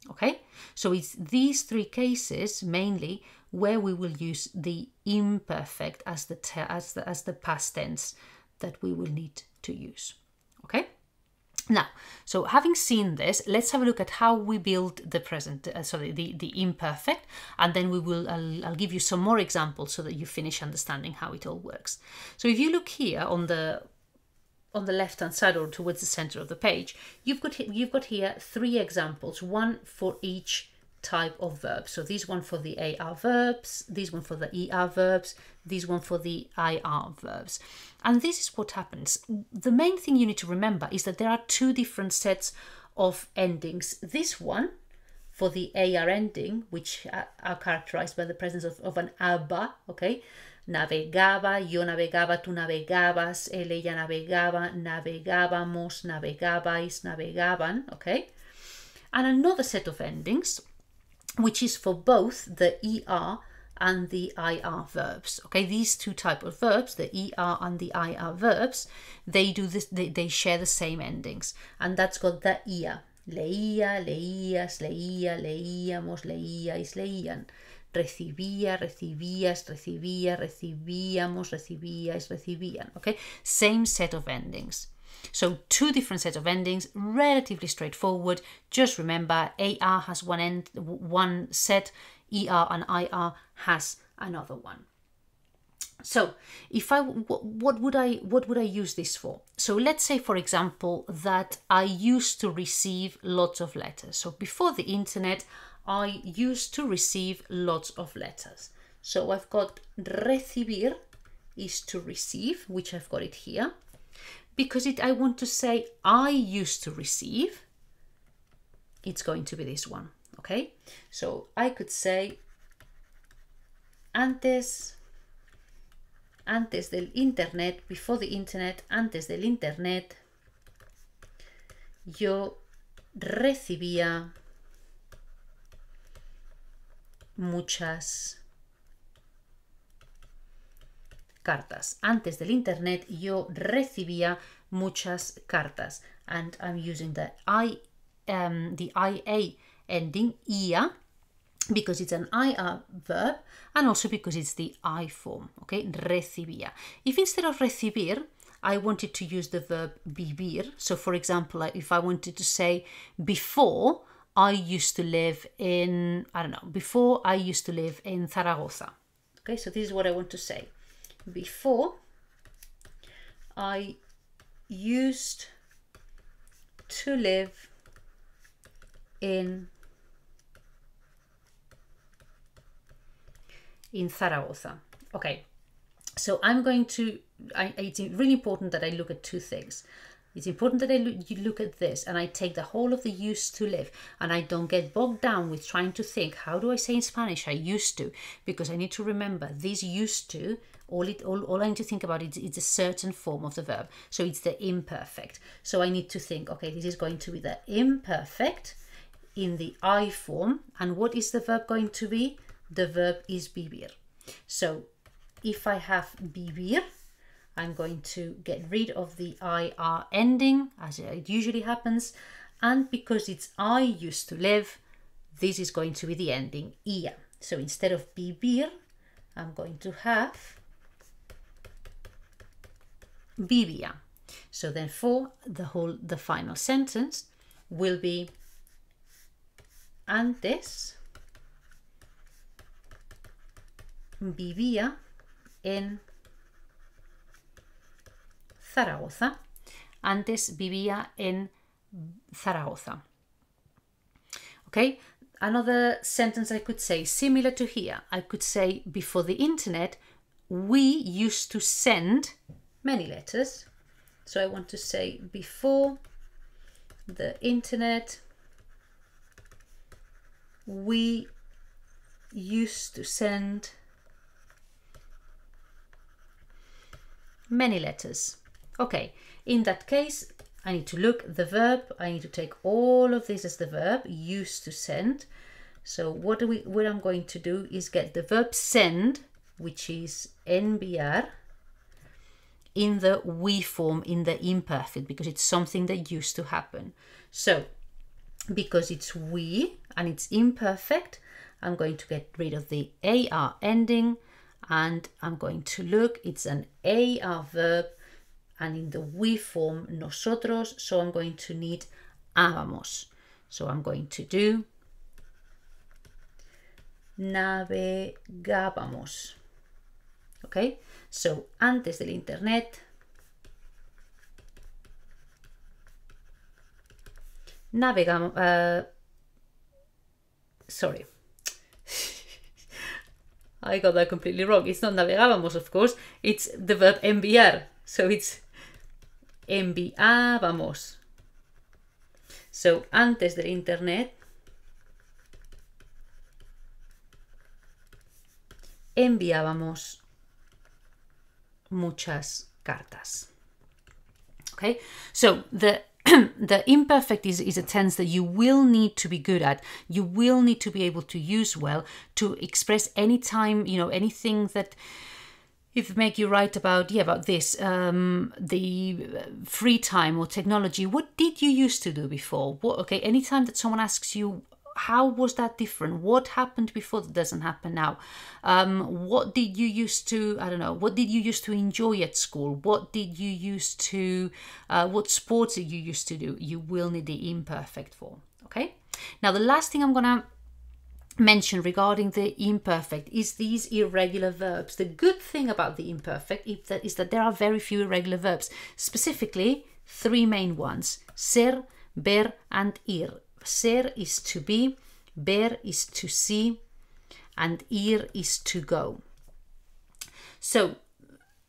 [SPEAKER 1] Okay, so it's these three cases mainly where we will use the imperfect as the, as the as the past tense that we will need to use. Okay. Now, so having seen this, let's have a look at how we build the present, uh, sorry, the, the imperfect, and then we will, I'll, I'll give you some more examples so that you finish understanding how it all works. So if you look here on the on the left hand side or towards the center of the page, you've got you've got here three examples, one for each type of verb. So this one for the AR verbs, this one for the ER verbs, this one for the IR verbs. And this is what happens. The main thing you need to remember is that there are two different sets of endings. This one for the AR ending, which are characterized by the presence of, of an aba, okay? navegaba, yo navegaba, tú navegabas, él, ella navegaba, navegábamos, navegabais, navegaban, okay? And another set of endings, which is for both the ER and the IR verbs. Okay, these two type of verbs, the ER and the IR verbs, they do this, they, they share the same endings. And that's got the IA. Leía, leías, leía, leíamos, leíais, leían. Recibía, recibías, recibía, recibíamos, recibíais, recibían. Okay, same set of endings. So two different sets of endings, relatively straightforward. Just remember AR has one end, one set, ER and IR has another one. So if I what would I what would I use this for? So let's say for example that I used to receive lots of letters. So before the internet I used to receive lots of letters. So I've got recibir is to receive, which I've got it here. Because it I want to say I used to receive, it's going to be this one. Okay? So I could say antes antes del internet, before the internet, antes del internet, yo recibía muchas cartas. Antes del internet yo recibía muchas cartas. And I'm using the I um, the IA ending ia because it's an IR verb and also because it's the I form, okay? Recibía. If instead of recibir, I wanted to use the verb vivir, so for example, if I wanted to say before I used to live in, I don't know, before I used to live in Zaragoza. Okay, so this is what I want to say. Before I used to live in in Zaragoza. Okay, so I'm going to, I, it's really important that I look at two things. It's important that I look, you look at this and I take the whole of the used to live and I don't get bogged down with trying to think, how do I say in Spanish I used to? Because I need to remember this used to, all, it, all, all I need to think about is it's a certain form of the verb. So it's the imperfect. So I need to think, okay, this is going to be the imperfect in the I form. And what is the verb going to be? the verb is vivir. So if I have vivir, I'm going to get rid of the IR ending as it usually happens. And because it's I used to live, this is going to be the ending ia. So instead of vivir, I'm going to have vivia. So then for the whole, the final sentence will be antes vivía en Zaragoza. Antes vivía en Zaragoza. Okay, another sentence I could say similar to here. I could say before the internet, we used to send many letters. So I want to say before the internet, we used to send many letters. Okay, in that case, I need to look the verb. I need to take all of this as the verb, used to send. So what do we what I'm going to do is get the verb send, which is enviar, in the we form, in the imperfect, because it's something that used to happen. So because it's we and it's imperfect, I'm going to get rid of the AR ending and I'm going to look, it's an AR verb and in the we form nosotros, so I'm going to need ábamos. So I'm going to do navegábamos. Okay, so antes del internet navegamos. Uh, sorry, I got that completely wrong. It's not navegábamos, of course. It's the verb enviar. So it's enviábamos. So antes del internet enviábamos muchas cartas. Okay, so the the imperfect is, is a tense that you will need to be good at. You will need to be able to use well to express any time you know anything that if make you write about yeah about this um, the free time or technology what did you used to do before? What okay anytime that someone asks you how was that different? What happened before that doesn't happen now? Um, what did you used to i don't know what did you used to enjoy at school? What did you used to uh, what sports did you used to do? You will need the imperfect form okay? Now the last thing i'm gonna mention regarding the imperfect is these irregular verbs. The good thing about the imperfect is that, is that there are very few irregular verbs specifically three main ones ser ver and ir Ser is to be, ver is to see, and ir is to go. So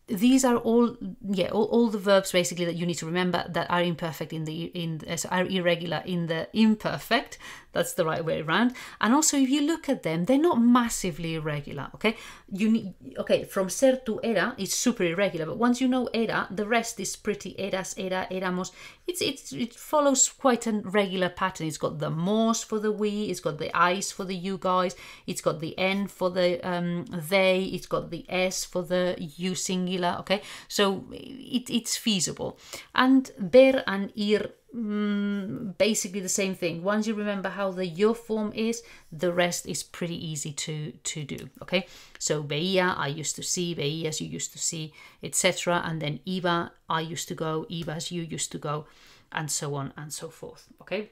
[SPEAKER 1] these are all yeah all, all the verbs basically that you need to remember that are imperfect in the in uh, are irregular in the imperfect. That's the right way around. And also if you look at them they're not massively irregular okay? You need okay from ser to era is super irregular but once you know era the rest is pretty eras era éramos it's, it's it follows quite a regular pattern. It's got the mos for the we it's got the ice for the you guys it's got the n for the um, they it's got the s for the using you okay so it, it's feasible and ver and ir mm, basically the same thing. Once you remember how the yo form is, the rest is pretty easy to to do. Okay, so veía, I used to see, veías, you used to see, etc. And then iba, I used to go, ibas, you used to go, and so on and so forth. Okay.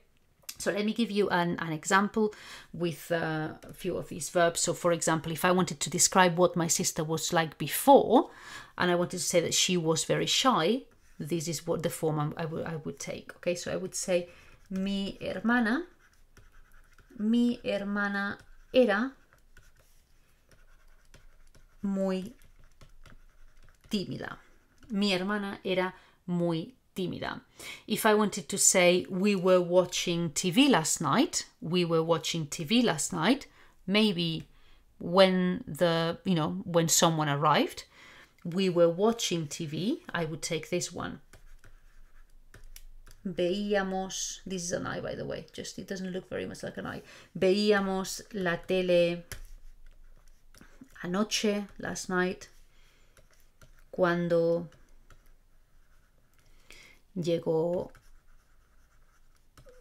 [SPEAKER 1] So let me give you an, an example with uh, a few of these verbs. So for example, if I wanted to describe what my sister was like before, and I wanted to say that she was very shy, this is what the form I would, I would take. Okay, so I would say mi hermana, mi hermana era muy tímida. Mi hermana era muy tímida. If I wanted to say we were watching TV last night, we were watching TV last night, maybe when the, you know, when someone arrived, we were watching TV, I would take this one. Veíamos, this is an eye by the way, just it doesn't look very much like an eye. Veíamos la tele anoche, last night, cuando llegó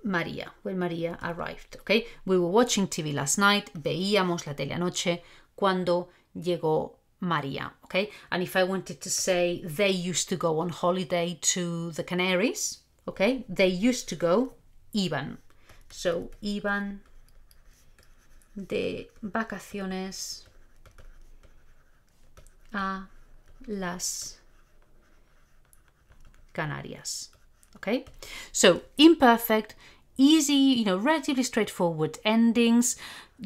[SPEAKER 1] María, when María arrived, okay? We were watching TV last night, veíamos la tele anoche, cuando llegó Maria. Okay, and if I wanted to say they used to go on holiday to the Canaries, okay, they used to go iban. So iban de vacaciones a las Canarias. Okay, so imperfect, easy, you know, relatively straightforward endings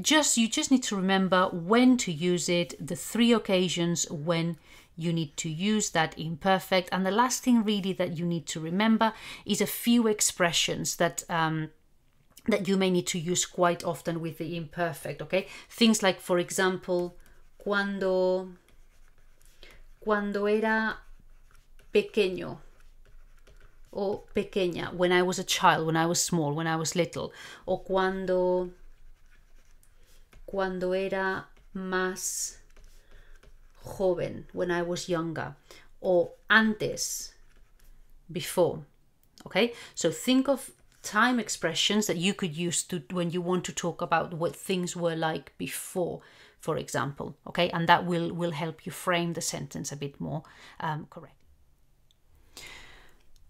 [SPEAKER 1] just you just need to remember when to use it the three occasions when you need to use that imperfect. And the last thing really that you need to remember is a few expressions that um, that you may need to use quite often with the imperfect okay? Things like for example cuando cuando era pequeño o pequeña when i was a child when i was small when i was little or cuando cuando era más joven, when I was younger, or antes, before. Okay, so think of time expressions that you could use to when you want to talk about what things were like before for example okay and that will will help you frame the sentence a bit more um, correct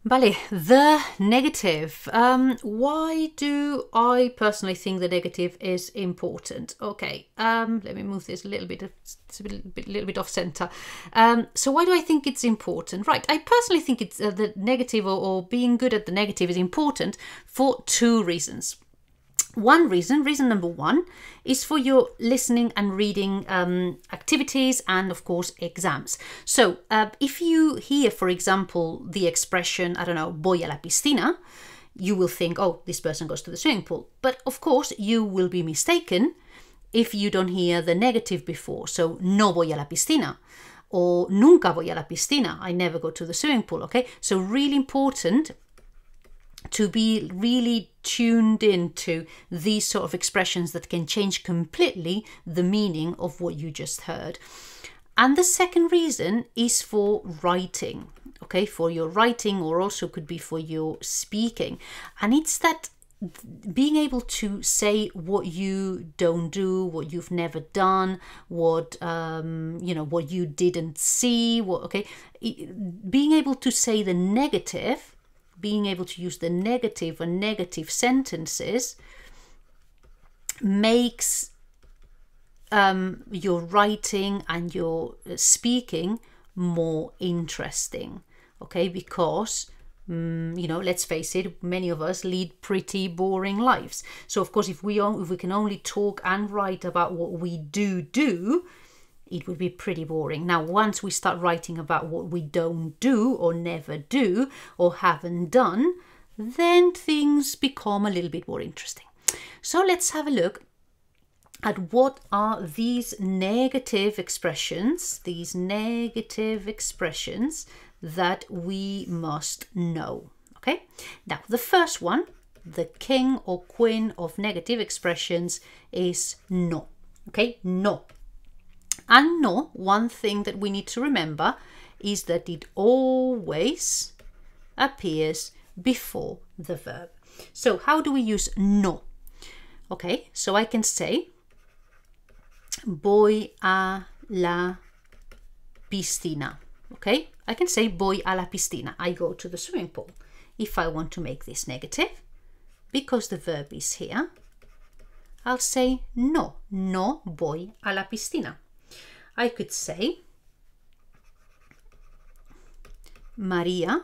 [SPEAKER 1] Vale, the negative. Um, why do I personally think the negative is important? Okay, um, let me move this a little bit. A little bit, little bit off center. Um, so why do I think it's important? Right, I personally think it's uh, the negative or, or being good at the negative is important for two reasons. One reason, reason number one, is for your listening and reading um, activities and, of course, exams. So, uh, if you hear, for example, the expression, I don't know, voy a la piscina, you will think, oh, this person goes to the swimming pool. But of course, you will be mistaken if you don't hear the negative before. So, no voy a la piscina. or nunca voy a la piscina. I never go to the swimming pool. Okay, so really important to be really tuned into these sort of expressions that can change completely the meaning of what you just heard. And the second reason is for writing, okay, for your writing, or also could be for your speaking. And it's that being able to say what you don't do, what you've never done, what um, you know, what you didn't see, what okay, being able to say the negative, being able to use the negative or negative sentences makes um, your writing and your speaking more interesting. Okay, because Mm, you know, let's face it, many of us lead pretty boring lives. So, of course, if we if we can only talk and write about what we do do, it would be pretty boring. Now, once we start writing about what we don't do or never do or haven't done, then things become a little bit more interesting. So, let's have a look at what are these negative expressions, these negative expressions that we must know. Okay, now the first one, the king or queen of negative expressions is no. Okay, no. And no, one thing that we need to remember is that it always appears before the verb. So, how do we use no? Okay, so I can say voy a la piscina. Okay, I can say voy a la piscina. I go to the swimming pool. If I want to make this negative, because the verb is here, I'll say no, no voy a la piscina. I could say María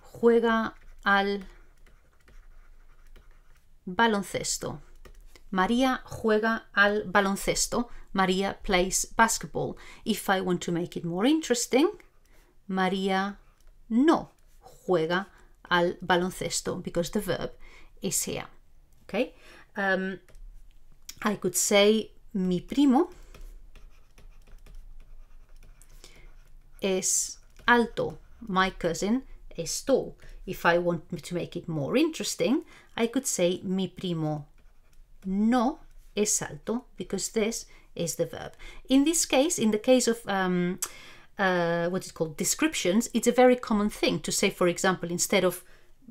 [SPEAKER 1] juega al baloncesto. María juega al baloncesto. Maria plays basketball. If I want to make it more interesting, Maria no juega al baloncesto because the verb is here. Okay? Um, I could say mi primo es alto. My cousin is tall. If I want to make it more interesting, I could say mi primo no es alto because this is the verb. In this case, in the case of um, uh, what is called descriptions, it's a very common thing to say, for example, instead of,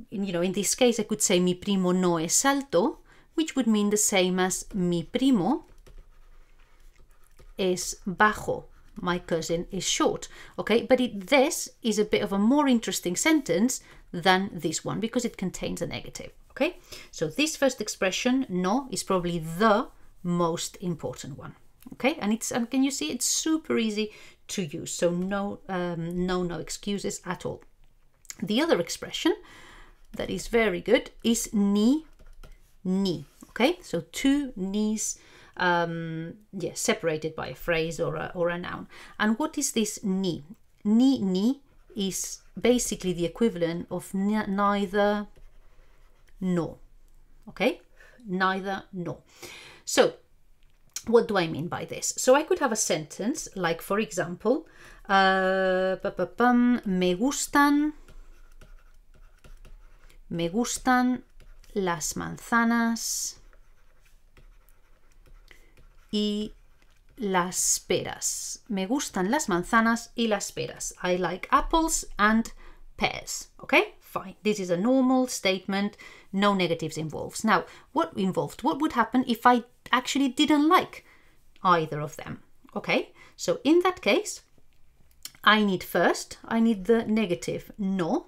[SPEAKER 1] you know, in this case, I could say mi primo no es alto, which would mean the same as mi primo es bajo. My cousin is short. Okay, but it, this is a bit of a more interesting sentence than this one because it contains a negative. Okay, so this first expression, no, is probably the most important one okay and it's and can you see it's super easy to use so no um, no no excuses at all the other expression that is very good is ni ni okay so two knees um yeah separated by a phrase or a, or a noun. And what is this ni? Ni ni is basically the equivalent of neither no okay? Neither no so what do I mean by this? So I could have a sentence like, for example, uh, me gustan, me gustan las manzanas y las peras. Me gustan las manzanas y las peras. I like apples and pears. Okay, fine. This is a normal statement, no negatives involved. Now, what involved? What would happen if I actually didn't like either of them. Okay, so in that case, I need first, I need the negative no,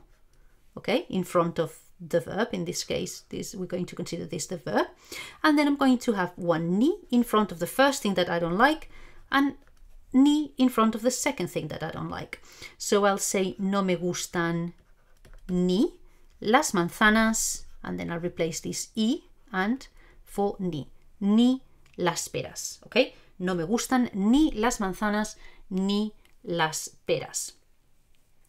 [SPEAKER 1] okay, in front of the verb. In this case, this we're going to consider this the verb. And then I'm going to have one ni in front of the first thing that I don't like and ni in front of the second thing that I don't like. So I'll say no me gustan ni las manzanas and then I'll replace this i and for ni ni las peras, okay? No me gustan ni las manzanas ni las peras.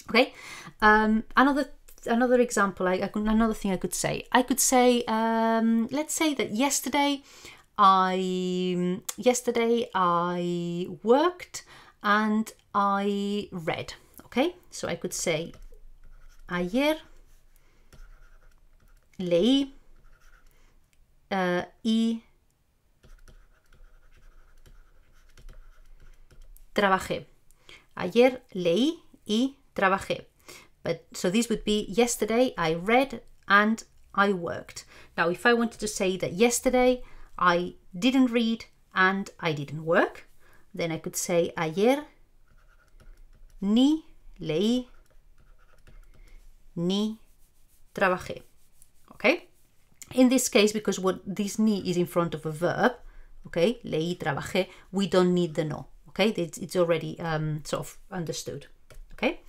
[SPEAKER 1] Okay, um, another another example, I, I, another thing I could say. I could say, um, let's say that yesterday I yesterday I worked and I read. Okay, so I could say ayer leí uh, y trabajé. Ayer leí y trabajé. But so these would be yesterday I read and I worked. Now, if I wanted to say that yesterday I didn't read and I didn't work, then I could say ayer ni leí ni trabajé. Okay? In this case, because what this ni is in front of a verb, okay, leí, trabajé, we don't need the no. Okay, it's, it's already um, sort of understood. Okay,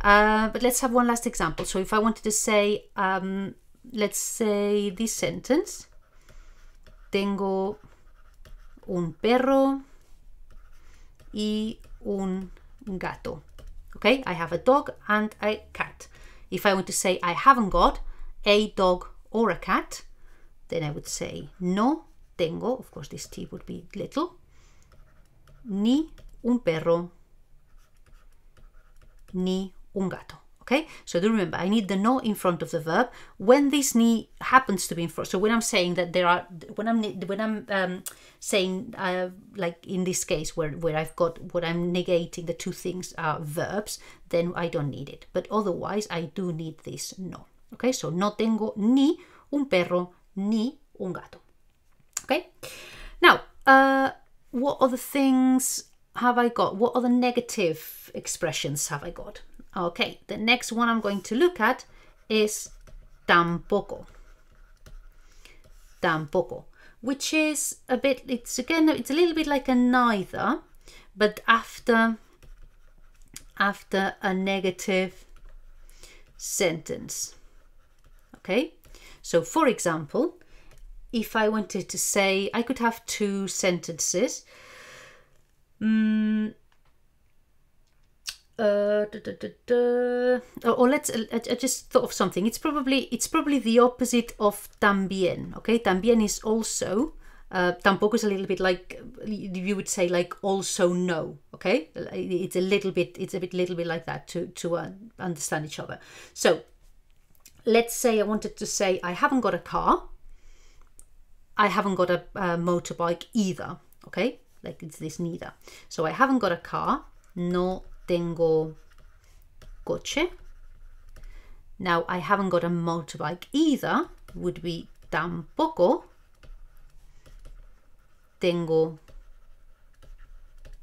[SPEAKER 1] uh, but let's have one last example. So if I wanted to say, um, let's say this sentence, tengo un perro y un gato. Okay, I have a dog and a cat. If I want to say I haven't got a dog or a cat, then I would say no tengo, of course this T would be little, ni un perro, ni un gato. Okay, so do remember, I need the no in front of the verb when this ni happens to be in front. So when I'm saying that there are, when I'm when I'm um, saying uh, like in this case where where I've got what I'm negating the two things are verbs, then I don't need it. But otherwise, I do need this no. Okay, so no tengo ni un perro ni un gato. Okay, now uh, what other things have I got? What other negative expressions have I got? Okay, the next one I'm going to look at is tampoco. Tampoco, which is a bit, it's again, it's a little bit like a neither, but after, after a negative sentence. Okay, so for example, if I wanted to say, I could have two sentences. Mm, uh, or, or let's I, I just thought of something. It's probably it's probably the opposite of también okay? También is also uh, tampoco is a little bit like you would say like also no okay? It's a little bit it's a bit little bit like that to to uh, understand each other. So let's say i wanted to say i haven't got a car. I haven't got a, a motorbike either okay like it's this neither so i haven't got a car no tengo coche. Now, I haven't got a motorbike either, would be tampoco tengo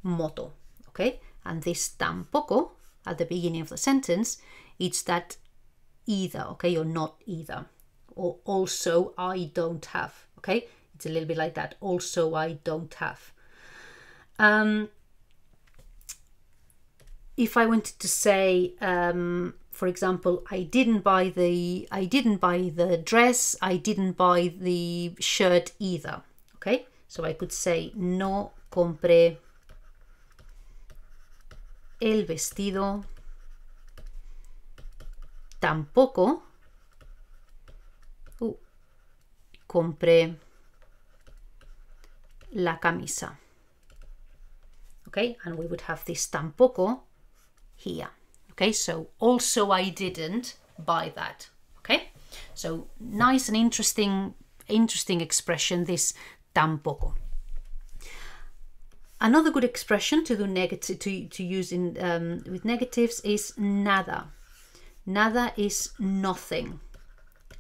[SPEAKER 1] moto. Okay, and this tampoco at the beginning of the sentence, it's that either, okay, or not either, or also I don't have. Okay, it's a little bit like that. Also, I don't have. Um, if I wanted to say, um, for example, I didn't buy the I didn't buy the dress, I didn't buy the shirt either. Okay, so I could say no compré el vestido, tampoco uh, compré la camisa. Okay, and we would have this tampoco here. Okay, so also I didn't buy that. Okay, so nice and interesting, interesting expression, this tampoco. Another good expression to do negative to, to use in um, with negatives is nada. Nada is nothing,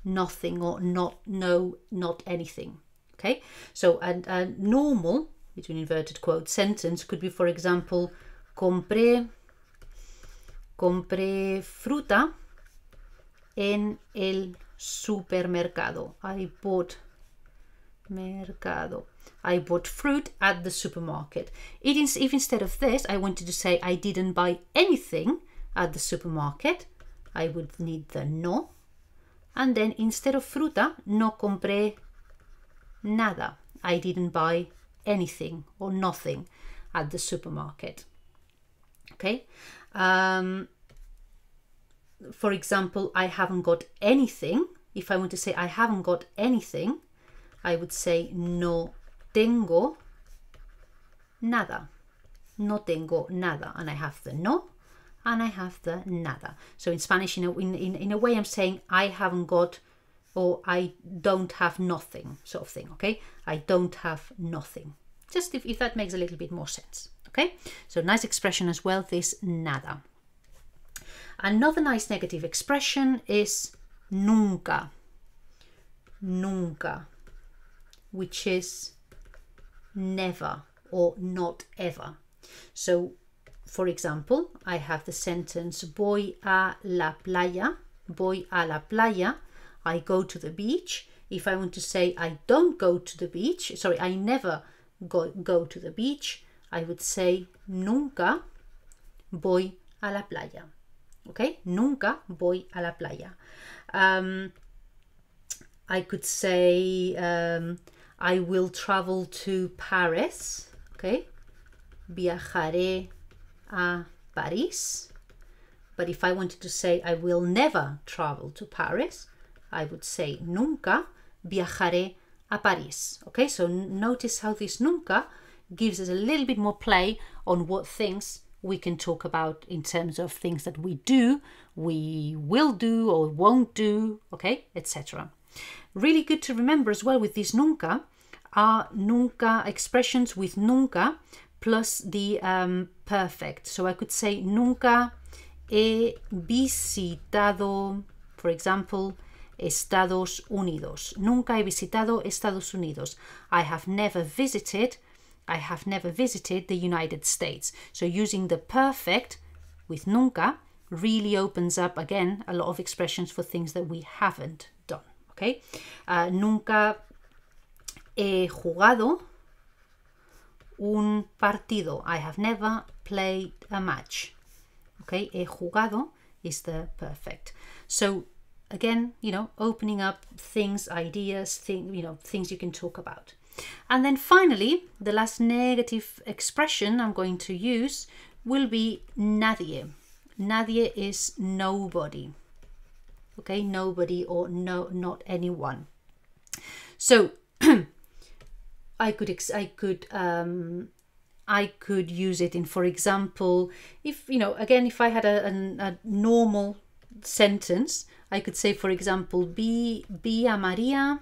[SPEAKER 1] nothing or not no not anything. Okay, so and a normal between inverted quotes sentence could be, for example, compré compré fruta en el supermercado. I bought mercado. I bought fruit at the supermarket. It is, if instead of this I wanted to say I didn't buy anything at the supermarket, I would need the no. And then instead of fruta, no compré nada. I didn't buy anything or nothing at the supermarket. Okay, um, for example, I haven't got anything. If I want to say I haven't got anything, I would say no tengo nada. No tengo nada. And I have the no and I have the nada. So in Spanish, in in, in a way, I'm saying I haven't got or I don't have nothing sort of thing, okay? I don't have nothing. Just if, if that makes a little bit more sense, okay? So nice expression as well, this nada. Another nice negative expression is nunca. Nunca, which is never or not ever. So, for example, I have the sentence voy a la playa, voy a la playa, I go to the beach. If I want to say I don't go to the beach, sorry, I never go, go to the beach, I would say nunca voy a la playa. Okay, nunca voy a la playa. Um, I could say um, I will travel to Paris. Okay, viajaré a París. But if I wanted to say I will never travel to Paris, I would say nunca viajaré a París. Okay, so notice how this nunca gives us a little bit more play on what things we can talk about in terms of things that we do, we will do or won't do, okay, etc. Really good to remember as well with this nunca are nunca expressions with nunca plus the um, perfect. So I could say nunca he visitado, for example, Estados Unidos. Nunca he visitado Estados Unidos. I have never visited I have never visited the United States. So using the perfect with nunca really opens up again a lot of expressions for things that we haven't done. Okay, uh, nunca he jugado un partido. I have never played a match. Okay, he jugado is the perfect. So again, you know, opening up things, ideas, thing, you know, things you can talk about. And then finally, the last negative expression I'm going to use will be nadie. Nadie is nobody. Okay, nobody or no, not anyone. So I could I could um, I could use it in, for example, if you know, again, if I had a, a, a normal sentence, I could say, for example, be be a María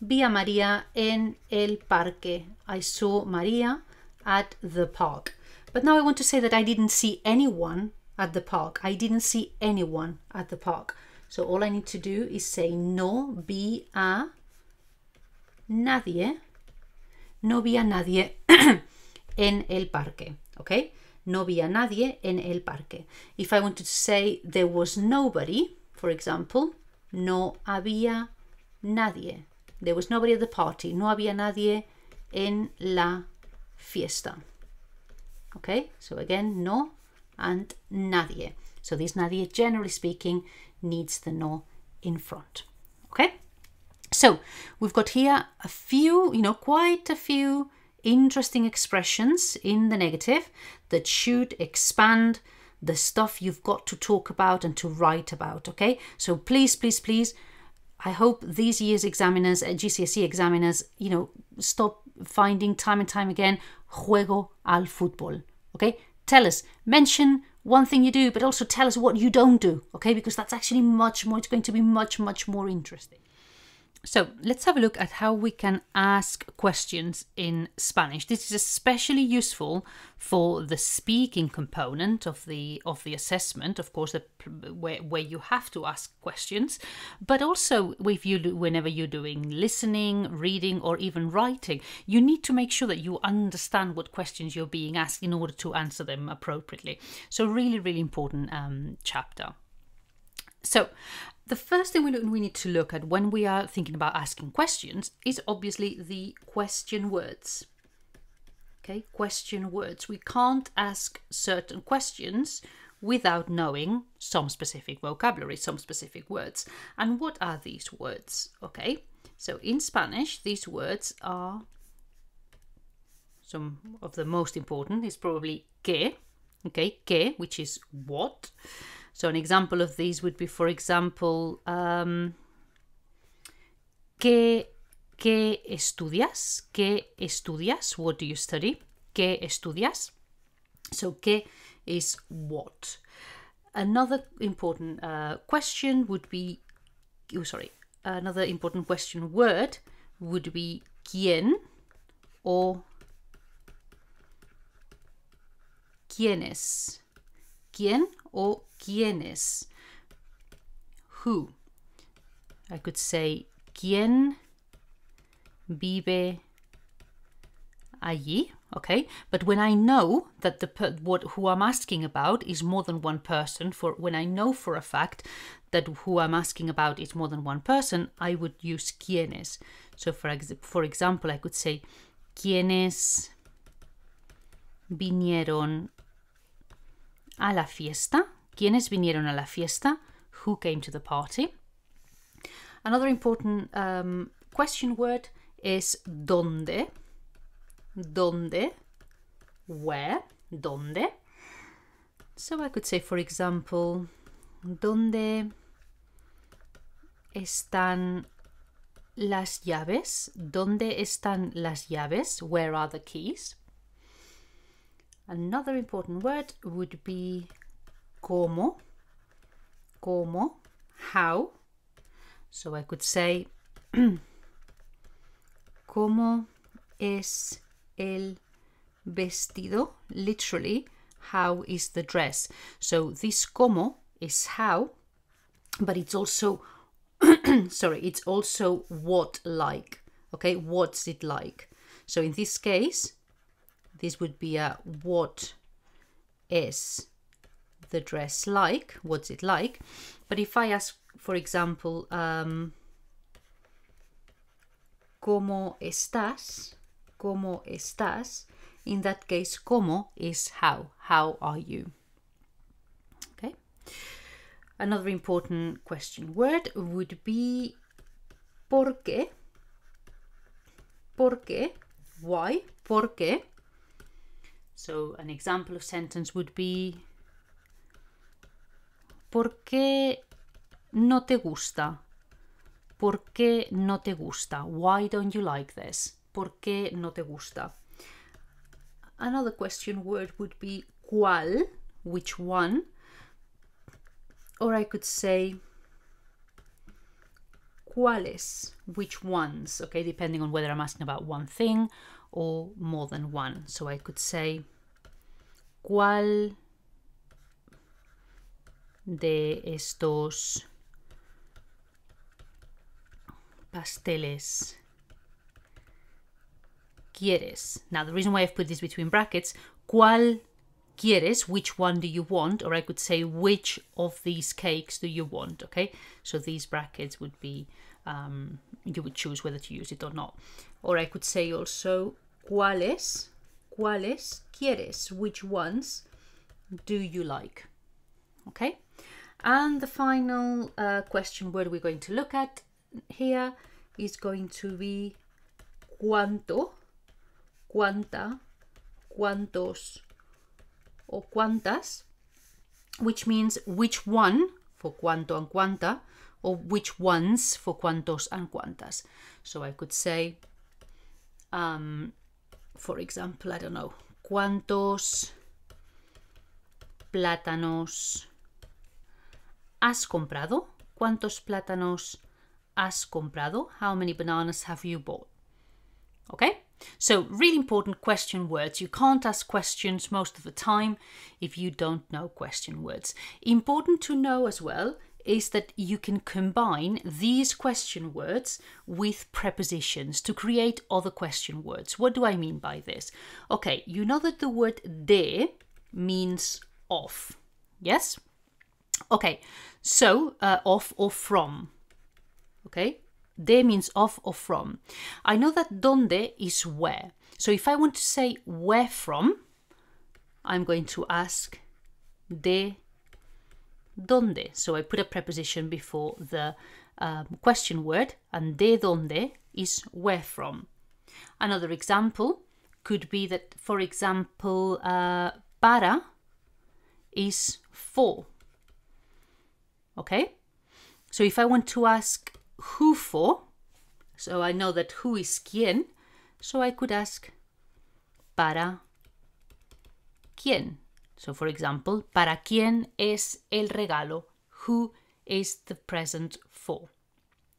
[SPEAKER 1] Vi a María en el parque. I saw Maria at the park. But now I want to say that I didn't see anyone at the park. I didn't see anyone at the park. So all I need to do is say no vi a nadie. No vi a nadie en el parque. Okay? No vi a nadie en el parque. If I wanted to say there was nobody, for example, no había nadie. There was nobody at the party. No había nadie en la fiesta. Okay, so again, no and nadie. So this nadie, generally speaking, needs the no in front. Okay, so we've got here a few, you know, quite a few interesting expressions in the negative that should expand the stuff you've got to talk about and to write about. Okay, so please, please, please I hope these year's examiners, uh, GCSE examiners, you know, stop finding time and time again juego al fútbol. Okay? Tell us, mention one thing you do, but also tell us what you don't do. Okay? Because that's actually much more, it's going to be much, much more interesting. So let's have a look at how we can ask questions in Spanish. This is especially useful for the speaking component of the of the assessment, of course, the, where where you have to ask questions, but also if you whenever you're doing listening, reading, or even writing, you need to make sure that you understand what questions you're being asked in order to answer them appropriately. So really, really important um, chapter. So, the first thing we need to look at when we are thinking about asking questions is obviously the question words. Okay, question words. We can't ask certain questions without knowing some specific vocabulary, some specific words. And what are these words? Okay, so in Spanish, these words are some of the most important is probably que, okay, que, which is what. So an example of these would be, for example, um, ¿qué ¿Qué estudias? ¿Qué estudias? What do you study? ¿Qué estudias? So, ¿qué is what? Another important uh, question would be, oh, sorry, another important question word would be quién or quiénes. ¿Quién o quiénes? Who? I could say quién vive allí, okay? But when I know that the what who I'm asking about is more than one person, for when I know for a fact that who I'm asking about is more than one person, I would use quiénes. So for ex- for example, I could say quiénes vinieron a la fiesta. ¿Quiénes vinieron a la fiesta? Who came to the party? Another important um, question word is dónde. ¿Dónde? Where? ¿Dónde? So I could say, for example, ¿dónde están las llaves? ¿Dónde están las llaves? Where are the keys? Another important word would be cómo. Cómo, how. So I could say, ¿cómo es el vestido? Literally, how is the dress? So this cómo is how, but it's also, sorry, it's also what like. Okay, what's it like? So in this case, this would be a what is the dress like? What's it like? But if I ask, for example, um, ¿Cómo estás? ¿Cómo estás? In that case, ¿cómo is how. How are you? Okay. Another important question word would be ¿por qué? ¿Por qué? Why? ¿Por qué? So an example of sentence would be ¿Por qué no te gusta? ¿Por qué no te gusta? Why don't you like this? ¿Por qué no te gusta? Another question word would be ¿cuál? Which one? Or I could say ¿cuáles? Which ones? Okay, depending on whether I'm asking about one thing or more than one. So I could say ¿cuál de estos pasteles quieres? Now, the reason why I've put this between brackets, ¿cuál quieres? Which one do you want? Or I could say, which of these cakes do you want? Okay, so these brackets would be, um, you would choose whether to use it or not. Or I could say also, ¿cuáles? ¿Cuáles quieres? Which ones do you like? Okay, and the final uh, question word we're going to look at here is going to be cuánto, cuánta, cuántos, or cuántas, which means which one for cuánto and cuánta, or which ones for cuántos and cuántas. So I could say, um, for example, I don't know, cuántos plátanos has comprado? ¿Cuántos plátanos has comprado? How many bananas have you bought? Okay? So, really important question words. You can't ask questions most of the time if you don't know question words. Important to know as well is that you can combine these question words with prepositions to create other question words. What do I mean by this? Okay, you know that the word de means off. Yes? Okay, so uh, off or from. Okay, de means off or from. I know that donde is where. So if I want to say where from, I'm going to ask de donde. So I put a preposition before the um, question word, and de donde is where from. Another example could be that, for example, uh, para is for. Okay? So if I want to ask who for, So I know that who is quién. So I could ask para quién. So for example, para quién es el regalo? Who is the present for?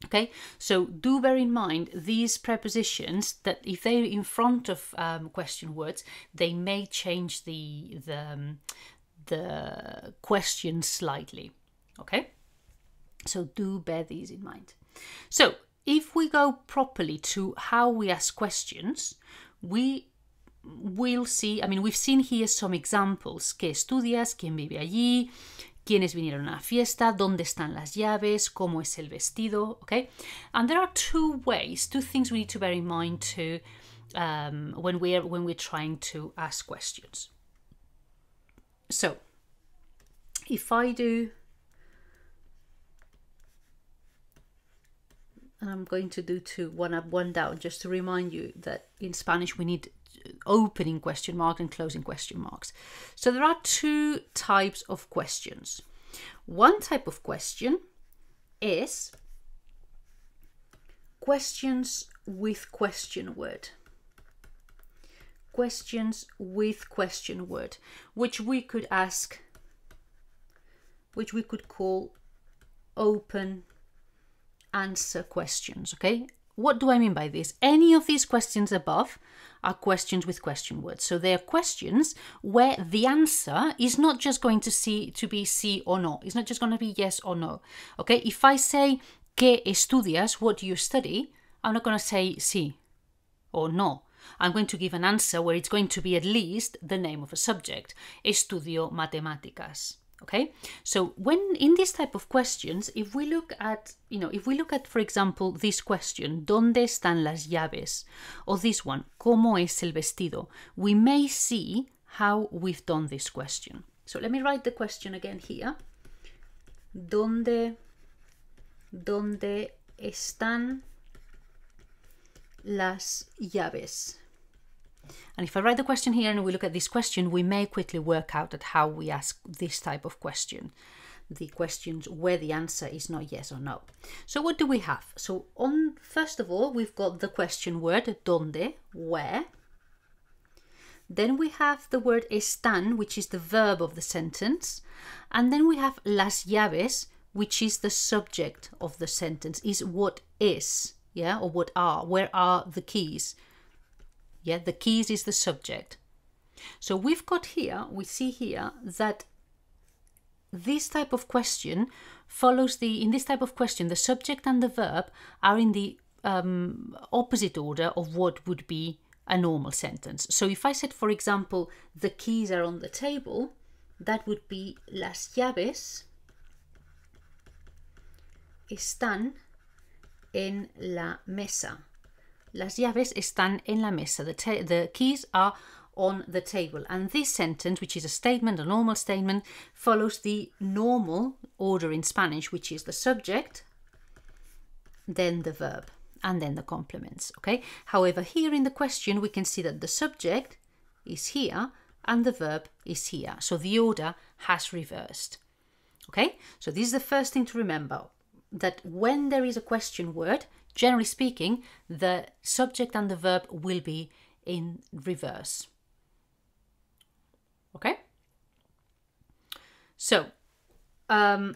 [SPEAKER 1] Okay, so do bear in mind these prepositions that if they're in front of um, question words, they may change the the um, the question slightly. Okay, so do bear these in mind. So if we go properly to how we ask questions, we will see. I mean, we've seen here some examples. ¿Qué estudias? ¿Quién vive allí? quiénes vinieron a la fiesta, dónde están las llaves, cómo es el vestido, okay? And there are two ways, two things we need to bear in mind to um, when we're when we're trying to ask questions. So, if I do, and I'm going to do two one up, one down, just to remind you that in Spanish we need opening question mark and closing question marks. So there are two types of questions. One type of question is questions with question word. Questions with question word, which we could ask, which we could call open answer questions, okay? What do I mean by this? Any of these questions above are questions with question words. So they are questions where the answer is not just going to see to be sí or no. It's not just going to be yes or no. Okay? If I say ¿Qué estudias? What do you study? I'm not going to say sí or no. I'm going to give an answer where it's going to be at least the name of a subject. Estudio matemáticas okay? So when in this type of questions if we look at you know if we look at for example this question dónde están las llaves? or this one cómo es el vestido? we may see how we've done this question. So let me write the question again here. Dónde dónde están las llaves and if I write the question here and we look at this question, we may quickly work out at how we ask this type of question. The questions where the answer is not yes or no. So what do we have? So on first of all, we've got the question word donde, where. Then we have the word están, which is the verb of the sentence. And then we have las llaves, which is the subject of the sentence, is what is, yeah, or what are, where are the keys. Yeah, the keys is the subject. So we've got here, we see here that this type of question follows the, in this type of question, the subject and the verb are in the um, opposite order of what would be a normal sentence. So if I said, for example, the keys are on the table, that would be las llaves están en la mesa. Las llaves están en la mesa. The, the keys are on the table. And this sentence, which is a statement, a normal statement, follows the normal order in Spanish, which is the subject, then the verb, and then the complements. Okay. However, here in the question, we can see that the subject is here and the verb is here. So the order has reversed. Okay. So this is the first thing to remember that when there is a question word, Generally speaking, the subject and the verb will be in reverse. Okay? So, um,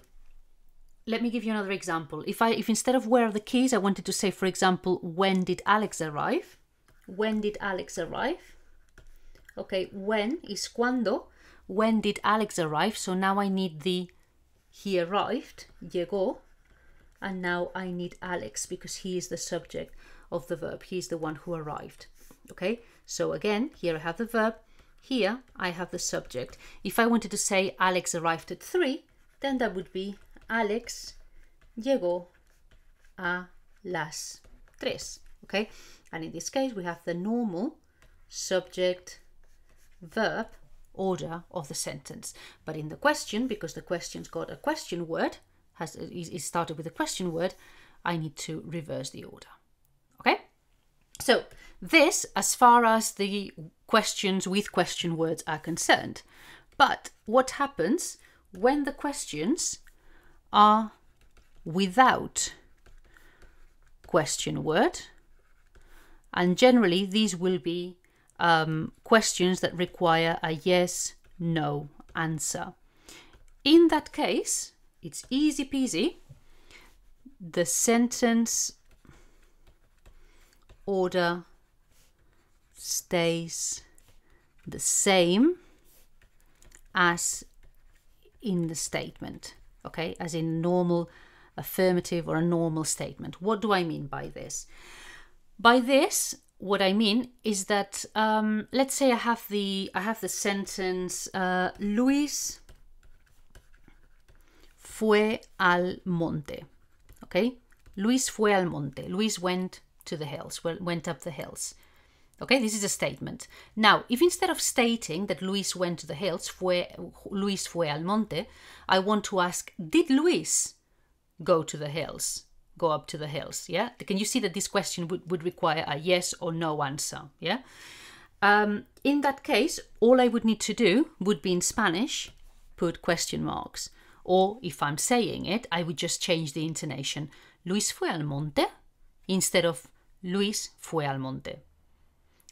[SPEAKER 1] let me give you another example. If I, if instead of where are the keys, I wanted to say, for example, when did Alex arrive? When did Alex arrive? Okay, when is cuando. When did Alex arrive? So now I need the he arrived, llegó, and now I need Alex because he is the subject of the verb. He's the one who arrived. Okay, so again, here I have the verb, here I have the subject. If I wanted to say Alex arrived at three, then that would be Alex llegó a las tres. Okay, and in this case, we have the normal subject verb order of the sentence. But in the question, because the question's got a question word, has is started with a question word, I need to reverse the order. Okay? So this as far as the questions with question words are concerned. But what happens when the questions are without question word. And generally, these will be um, questions that require a yes, no answer. In that case, it's easy peasy. The sentence order stays the same as in the statement, okay, as in normal affirmative or a normal statement. What do I mean by this? By this, what I mean is that um, let's say I have the I have the sentence uh, Luis fue al monte. Okay, Luis fue al monte. Luis went to the hills. Went up the hills. Okay, this is a statement. Now, if instead of stating that Luis went to the hills, fue, Luis fue al monte, I want to ask, did Luis go to the hills? Go up to the hills, yeah? Can you see that this question would, would require a yes or no answer, yeah? Um, in that case, all I would need to do would be in Spanish, put question marks. Or if I'm saying it, I would just change the intonation. Luis fue al monte instead of Luis fue al monte.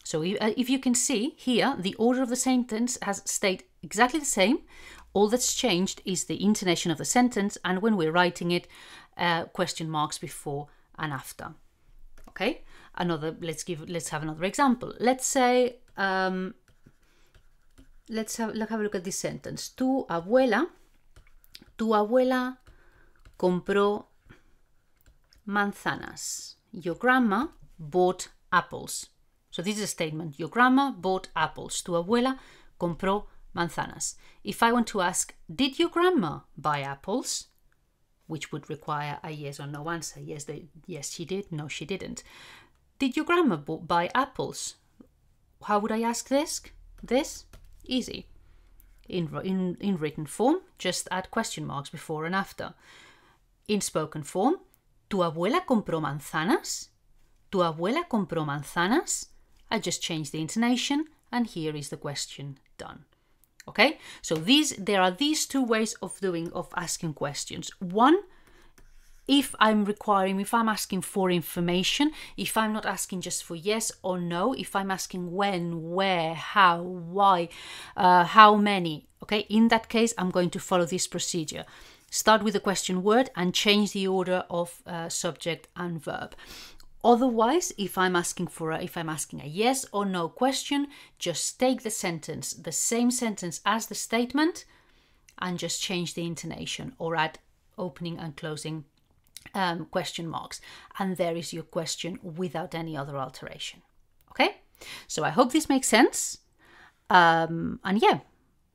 [SPEAKER 1] So uh, if you can see here, the order of the sentence has stayed exactly the same. All that's changed is the intonation of the sentence and when we're writing it, uh, question marks before and after. Okay, another, let's give, let's have another example. Let's say, um, let's have, let's have a look at this sentence. Tu abuela, tu abuela compró manzanas. Your grandma bought apples. So this is a statement. Your grandma bought apples. Tu abuela compró manzanas. If I want to ask, did your grandma buy apples? Which would require a yes or no answer. Yes, they, yes, she did. No, she didn't. Did your grandma buy apples? How would I ask this? This easy. In, in, in written form, just add question marks before and after. In spoken form, ¿Tu abuela compró manzanas? ¿Tu abuela compró manzanas? I just changed the intonation and here is the question done. Okay, so these there are these two ways of doing of asking questions. One, if I'm requiring, if I'm asking for information, if I'm not asking just for yes or no, if I'm asking when, where, how, why, uh, how many, okay, in that case, I'm going to follow this procedure. Start with the question word and change the order of uh, subject and verb. Otherwise, if I'm asking for a, if I'm asking a yes or no question, just take the sentence, the same sentence as the statement, and just change the intonation or add opening and closing um, question marks. And there is your question without any other alteration. Okay? So I hope this makes sense. Um, and yeah,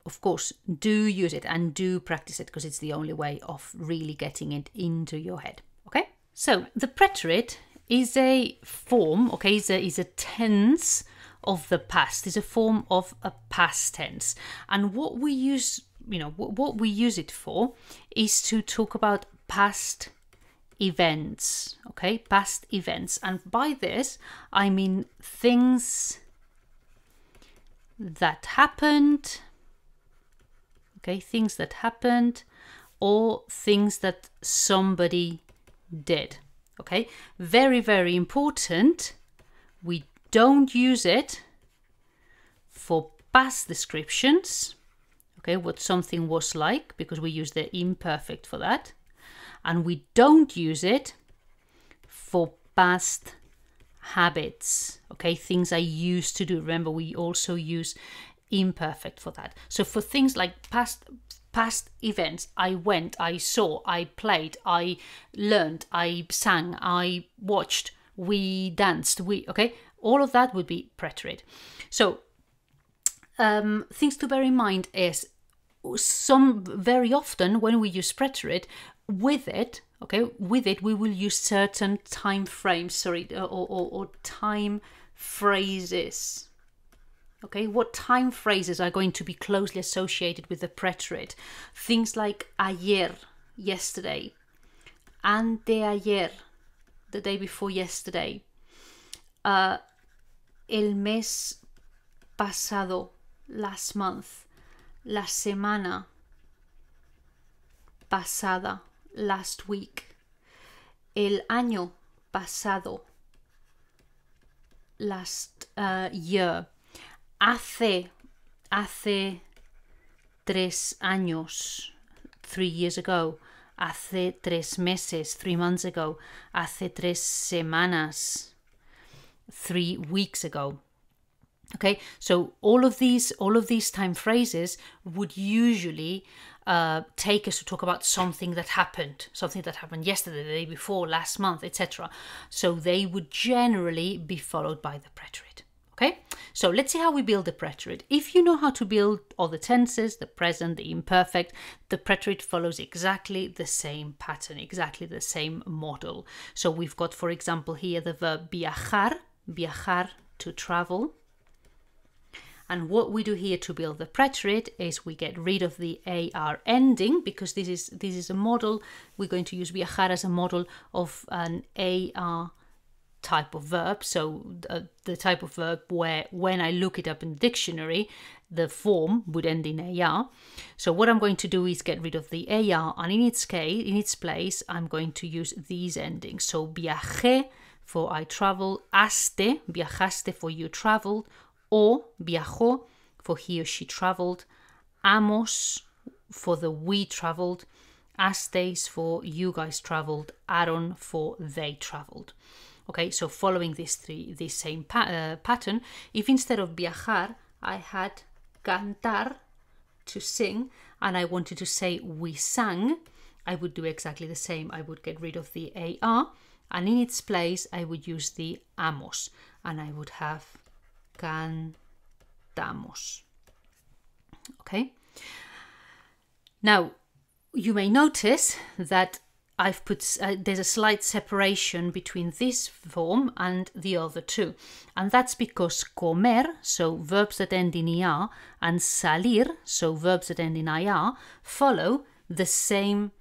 [SPEAKER 1] of course, do use it and do practice it because it's the only way of really getting it into your head. Okay? So the preterite is a form, okay, is a, is a tense of the past, is a form of a past tense. And what we use, you know, what, what we use it for is to talk about past events, okay, past events. And by this, I mean things that happened, okay, things that happened, or things that somebody did. Okay, very, very important. We don't use it for past descriptions, okay, what something was like, because we use the imperfect for that. And we don't use it for past habits, okay, things I used to do. Remember, we also use imperfect for that. So for things like past past events I went, I saw, I played, I learned, I sang, I watched, we danced, we okay, all of that would be preterite. So um, things to bear in mind is some very often when we use preterite with it okay with it we will use certain time frames sorry or, or, or time phrases. Okay, what time phrases are going to be closely associated with the preterite? Things like ayer, yesterday, anteayer, the day before yesterday, uh, el mes pasado, last month, la semana pasada, last week, el año pasado. Last uh, year. Hace, hace tres años. Three years ago. Hace tres meses. Three months ago. Hace tres semanas. Three weeks ago. Okay, so all of these all of these time phrases would usually uh, take us to talk about something that happened, something that happened yesterday, the day before, last month, etc. So they would generally be followed by the preterite. Okay, so let's see how we build the preterite. If you know how to build all the tenses, the present, the imperfect, the preterite follows exactly the same pattern, exactly the same model. So we've got, for example, here the verb viajar, viajar to travel. And what we do here to build the preterite is we get rid of the AR ending because this is this is a model. We're going to use viajar as a model of an AR type of verb. So uh, the type of verb where when I look it up in the dictionary, the form would end in AR. So what I'm going to do is get rid of the AR and in its case, in its place, I'm going to use these endings. So viajé for I travel, aste, viajaste for you traveled, o viajó for he or she traveled, amos for the we traveled, asteis for you guys traveled, aron for they traveled. Okay, so following this three this same pa uh, pattern, if instead of viajar I had cantar to sing and I wanted to say we sang, I would do exactly the same. I would get rid of the AR and in its place I would use the amos and I would have cantamos. Okay. Now, you may notice that I've put uh, there's a slight separation between this form and the other two, and that's because comer, so verbs that end in er, and salir, so verbs that end in ir, follow the same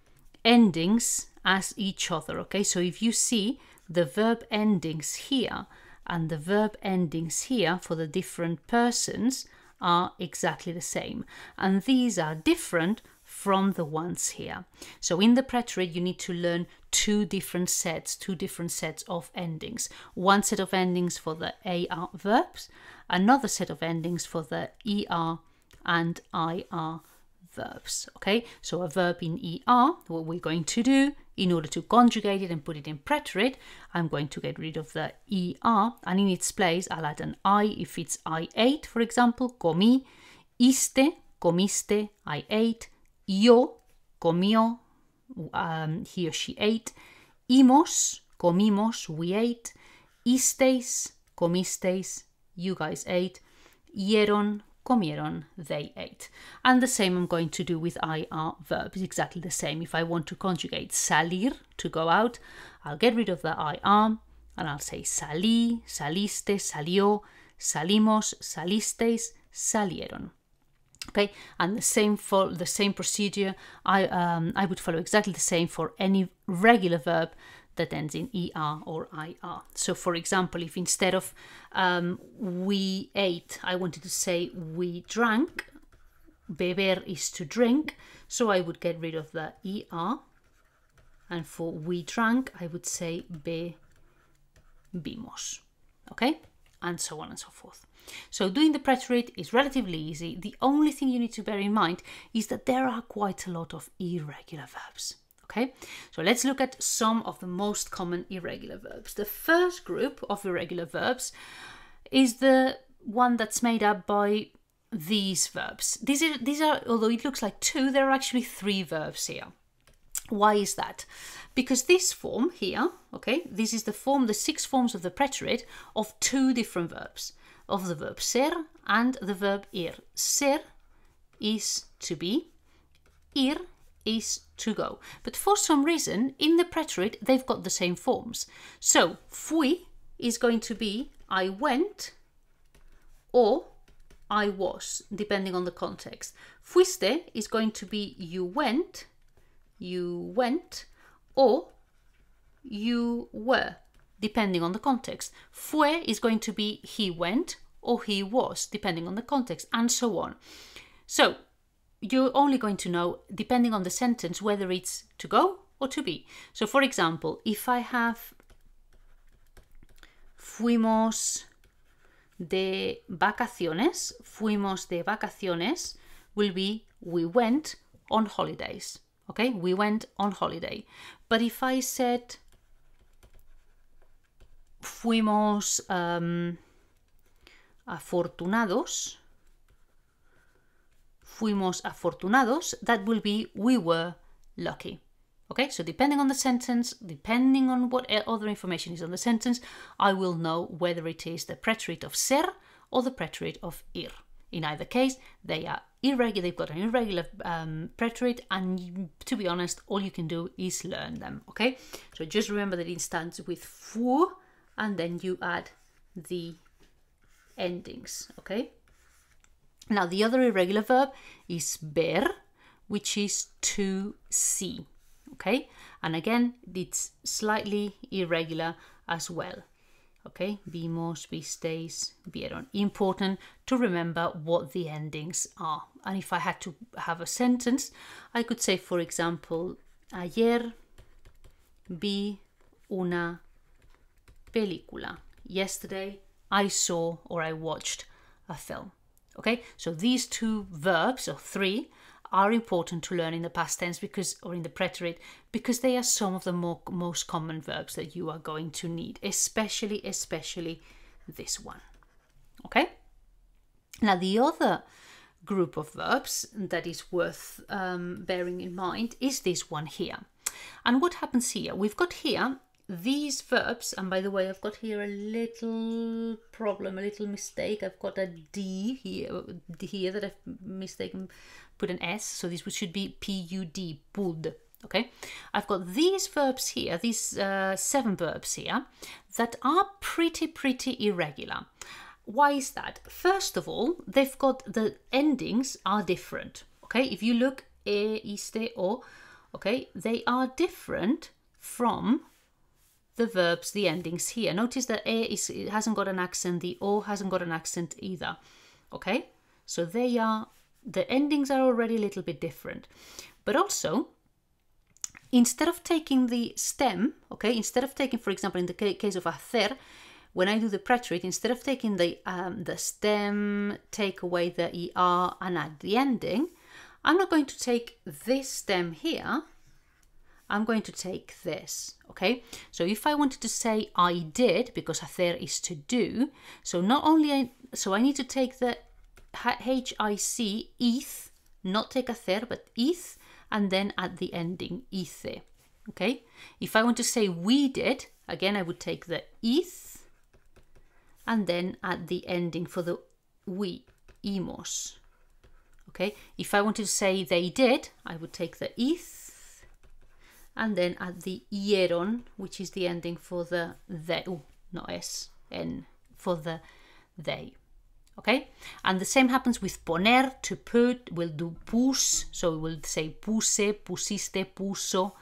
[SPEAKER 1] endings as each other. Okay, so if you see the verb endings here and the verb endings here for the different persons are exactly the same. And these are different from the ones here. So in the preterite, you need to learn two different sets, two different sets of endings. One set of endings for the AR verbs, another set of endings for the ER and IR verbs. Okay, so a verb in ER, what we're going to do in order to conjugate it and put it in preterite, I'm going to get rid of the ER and in its place I'll add an I if it's I ate, for example, comí, iste, comiste, I ate, yo, comió, um, he or she ate, imos, comimos, we ate, isteis, comisteis, you guys ate, ieron, comieron, they ate. And the same I'm going to do with IR verbs, exactly the same. If I want to conjugate salir, to go out, I'll get rid of the IR and I'll say salí, saliste, salió, salimos, salisteis, salieron. Okay, and the same for the same procedure. I um, I would follow exactly the same for any regular verb that ends in er or ir. So, for example, if instead of um, we ate, I wanted to say we drank, beber is to drink, so I would get rid of the er. And for we drank, I would say be bimos. Okay? And so on and so forth. So doing the preterite is relatively easy. The only thing you need to bear in mind is that there are quite a lot of irregular verbs. Okay, so let's look at some of the most common irregular verbs. The first group of irregular verbs is the one that's made up by these verbs. These are, these are, although it looks like two, there are actually three verbs here. Why is that? Because this form here, okay, this is the form, the six forms of the preterite of two different verbs, of the verb ser and the verb ir. Ser is to be, ir is to go. But for some reason, in the preterite, they've got the same forms. So, fui is going to be I went or I was, depending on the context. Fuiste is going to be you went, you went, or you were, depending on the context. Fue is going to be he went or he was, depending on the context, and so on. So, you're only going to know, depending on the sentence, whether it's to go or to be. So, for example, if I have fuimos de vacaciones, fuimos de vacaciones will be we went on holidays. Okay, we went on holiday. But if I said fuimos um, afortunados, fuimos afortunados, that will be we were lucky. Okay, so depending on the sentence, depending on what other information is on the sentence, I will know whether it is the preterite of ser or the preterite of ir. In either case, they are irregular, they've got an irregular um, preterite, and to be honest, all you can do is learn them. Okay, so just remember that it starts with fu, and then you add the endings. Okay, now the other irregular verb is ver, which is to see. Okay, and again, it's slightly irregular as well okay? Vimos visteis vieron. Important to remember what the endings are. And if i had to have a sentence i could say for example ayer vi una película. Yesterday i saw or i watched a film okay? So these two verbs or three are important to learn in the past tense because or in the preterite because they are some of the more, most common verbs that you are going to need especially especially this one. Okay? Now the other group of verbs that is worth um, bearing in mind is this one here. And what happens here? We've got here these verbs and by the way i've got here a little problem a little mistake. I've got a d here here that i've mistaken put an s so this should be p-u-d pud okay? I've got these verbs here these uh, seven verbs here that are pretty pretty irregular. Why is that? First of all they've got the endings are different okay? If you look e iste o okay? They are different from the verbs, the endings here. Notice that e is, it hasn't got an accent, the o hasn't got an accent either. Okay, so they are, the endings are already a little bit different. But also, instead of taking the stem, okay, instead of taking, for example, in the case of hacer, when I do the preterite, instead of taking the um, the stem, take away the er and add the ending, I'm not going to take this stem here I'm going to take this, okay? So if I wanted to say I did, because hacer is to do, so not only, I, so I need to take the H-I-C, ith, not take hacer, but ith, and then add the ending, ice, okay? If I want to say we did, again, I would take the ith, and then add the ending for the we, imos, okay? If I wanted to say they did, I would take the ith, and then add the ieron, which is the ending for the they, oh, not s, n, for the they. Okay, and the same happens with poner, to put, we'll do pus, so we'll say puse, pusiste, puso.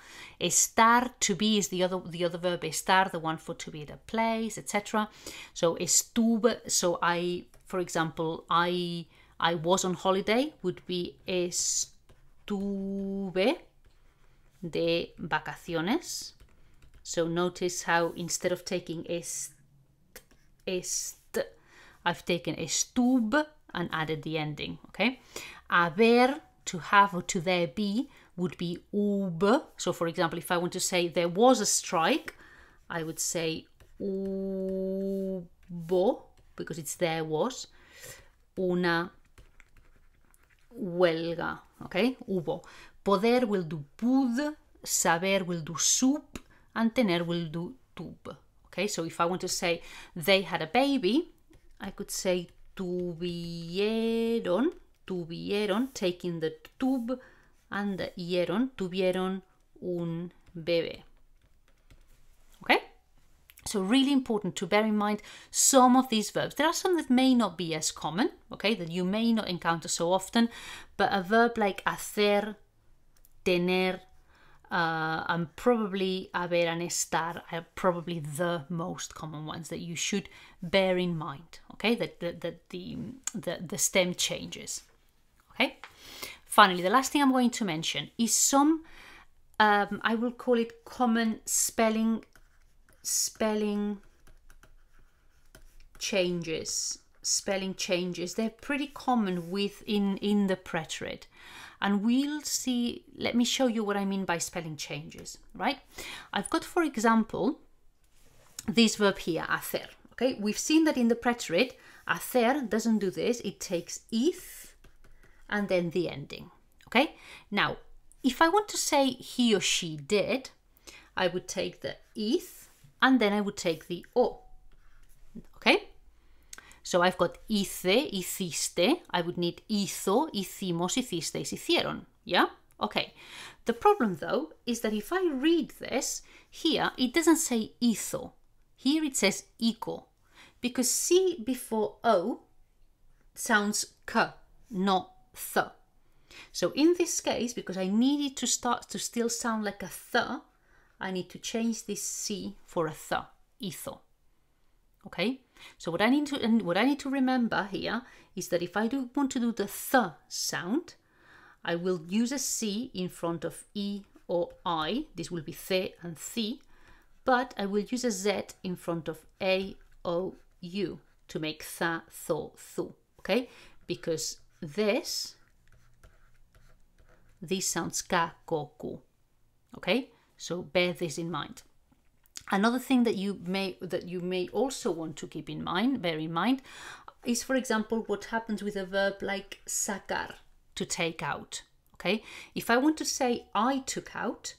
[SPEAKER 1] Estar, to be is the other the other verb estar, the one for to be at a place, etc. So estuve, so I, for example, I I was on holiday would be estuve, de vacaciones. So notice how instead of taking est, est, I've taken estub and added the ending, okay? Haber, to have or to there be, would be ub. So for example, if I want to say there was a strike, I would say hubo, because it's there was, una huelga, okay? Hubo. Poder will do pud, saber will do sup, and tener will do tub. Okay, so if I want to say they had a baby, I could say tuvieron, tuvieron, taking the tub and the ieron, tuvieron un bebé. Okay? So really important to bear in mind some of these verbs. There are some that may not be as common, okay, that you may not encounter so often, but a verb like hacer, tener, uh, and probably haber and estar are probably the most common ones that you should bear in mind. Okay, that, that, that the, the, the stem changes. Okay, finally, the last thing I'm going to mention is some, um, I will call it common spelling, spelling changes, spelling changes, they're pretty common within in the preterite. And we'll see, let me show you what I mean by spelling changes, right? I've got, for example, this verb here, hacer. Okay, we've seen that in the preterite, hacer doesn't do this. It takes ith and then the ending. Okay, now if I want to say he or she did, I would take the ith and then I would take the o. Okay, so I've got hice, hiciste. I would need hizo, hicimos, hicisteis, hicieron. Yeah? Okay. The problem though is that if I read this, here it doesn't say hizo. Here it says ico, because C before O sounds k, not th. So in this case, because I need it to start to still sound like a th, I need to change this C for a th, etho. Okay, so what I need to and what I need to remember here is that if I do want to do the th sound, I will use a C in front of E or I. This will be the and thi but I will use a Z in front of A, O, U to make tha, tho, thu, okay? Because this, this sounds ka, ko, ku, okay? So bear this in mind. Another thing that you may that you may also want to keep in mind, bear in mind, is for example what happens with a verb like sacar, to take out. Okay, if I want to say I took out,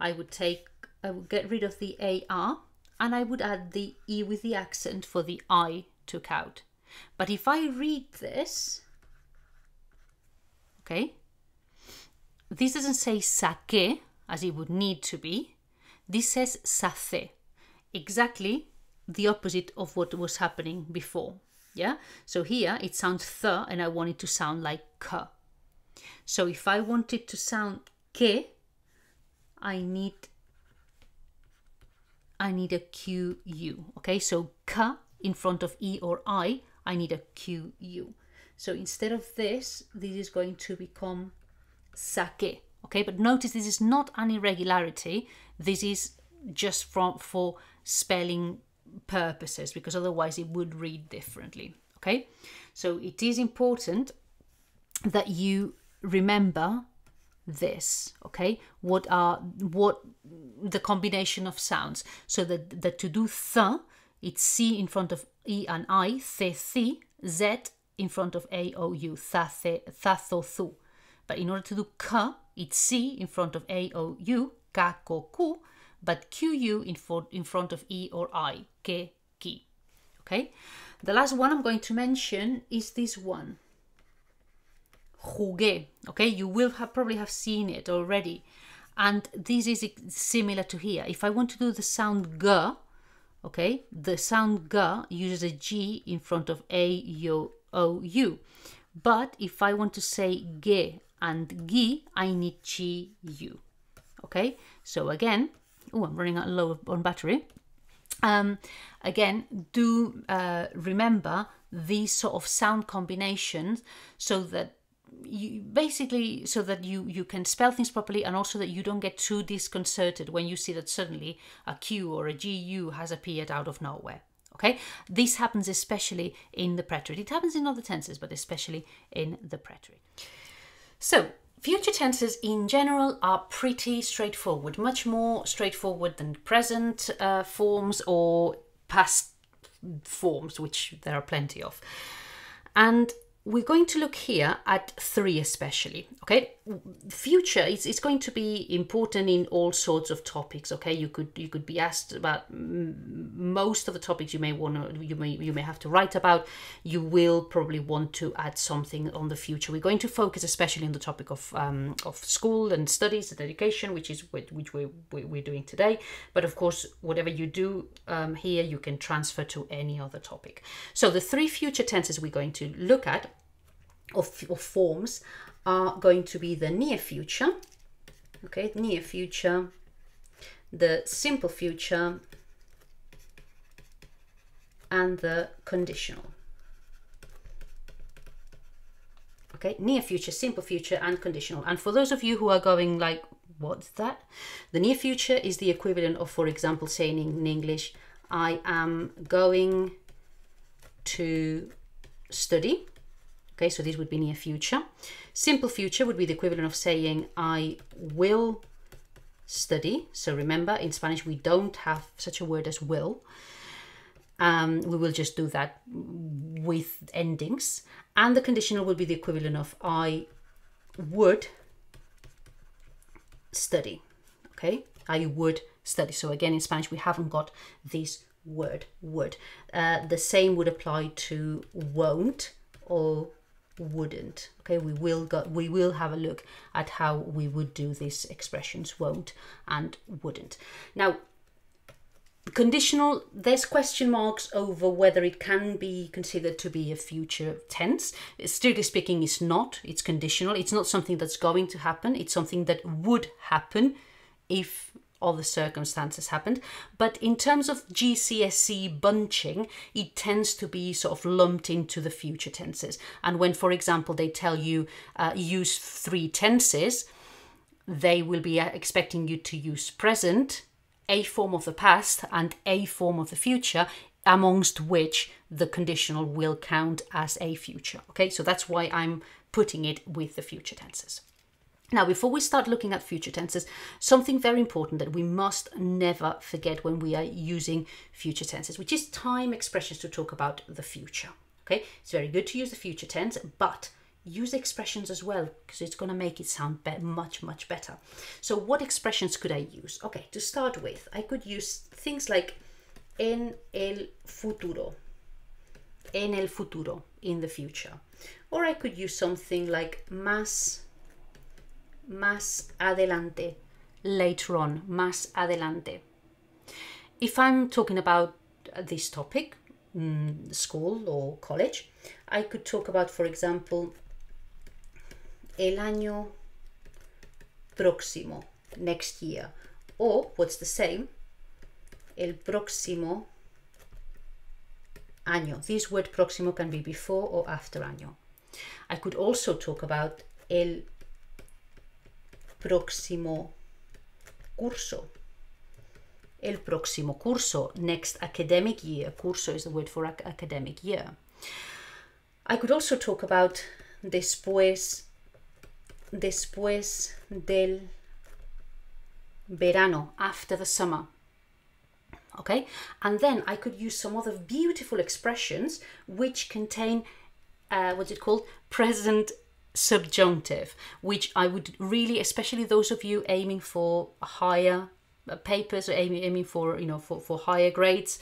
[SPEAKER 1] I would take I would get rid of the AR and I would add the E with the accent for the I took out. But if I read this, okay, this doesn't say sake as it would need to be. This says sace, exactly the opposite of what was happening before. Yeah, so here it sounds th and I want it to sound like k. So if I want it to sound ke, I need I need a QU. Okay, so K in front of E or I, I need a QU. So instead of this, this is going to become sake. Okay, but notice this is not an irregularity. This is just from for spelling purposes because otherwise it would read differently. Okay, so it is important that you remember this okay what are what the combination of sounds so that, that to do th it's c in front of e and i the thi z in front of a o u tha the tha tho thu but in order to do k it's c in front of a o u ka ko ku but qu in, for, in front of e or i ke ki okay the last one i'm going to mention is this one jugué. Okay, you will have probably have seen it already. And this is similar to here. If I want to do the sound g, okay, the sound g uses a g in front of a, o, u. But if I want to say ge and gi, I need chi, u. Okay, so again, oh, I'm running out low on battery. Um, again, do uh, remember these sort of sound combinations so that you basically so that you you can spell things properly and also that you don't get too disconcerted when you see that suddenly a q or a gu has appeared out of nowhere. Okay? This happens especially in the preterite it happens in other tenses but especially in the preterite so future tenses in general are pretty straightforward much more straightforward than present uh, forms or past forms which there are plenty of. And we're going to look here at three especially okay future it's, it's going to be important in all sorts of topics okay? You could you could be asked about most of the topics you may want to you may you may have to write about. You will probably want to add something on the future. We're going to focus especially on the topic of um, of school and studies and education which is what which we, we're doing today. But of course whatever you do um, here you can transfer to any other topic. So the three future tenses we're going to look at of, of forms are going to be the near future, okay, near future, the simple future, and the conditional. Okay, near future, simple future, and conditional. And for those of you who are going like, what's that? The near future is the equivalent of, for example, saying in English, I am going to study. Okay, so this would be near future. Simple future would be the equivalent of saying I will study. So remember, in Spanish, we don't have such a word as will. Um, we will just do that with endings. And the conditional will be the equivalent of I would study. Okay, I would study. So again, in Spanish, we haven't got this word would. Uh, the same would apply to won't or wouldn't. Okay we will go we will have a look at how we would do these expressions won't and wouldn't. Now conditional there's question marks over whether it can be considered to be a future tense. Strictly speaking it's not. It's conditional. It's not something that's going to happen. It's something that would happen if all the circumstances happened. But in terms of GCSE bunching, it tends to be sort of lumped into the future tenses. And when, for example, they tell you uh, use three tenses, they will be uh, expecting you to use present, a form of the past, and a form of the future, amongst which the conditional will count as a future. Okay, so that's why I'm putting it with the future tenses. Now, before we start looking at future tenses, something very important that we must never forget when we are using future tenses, which is time expressions to talk about the future. Okay, it's very good to use the future tense, but use expressions as well because it's going to make it sound much, much better. So, what expressions could I use? Okay, to start with, I could use things like en el futuro, en el futuro, in the future. Or I could use something like más más adelante, later on, más adelante. If I'm talking about this topic, mm, school or college, I could talk about, for example, el año próximo, next year, or what's the same, el próximo año. This word próximo can be before or after año. I could also talk about el próximo curso. El próximo curso, next academic year. Curso is the word for ac academic year. I could also talk about después, después del verano, after the summer. Okay, and then I could use some other beautiful expressions which contain uh, what's it called? Present subjunctive, which I would really, especially those of you aiming for higher uh, papers or aiming, aiming for, you know, for, for higher grades,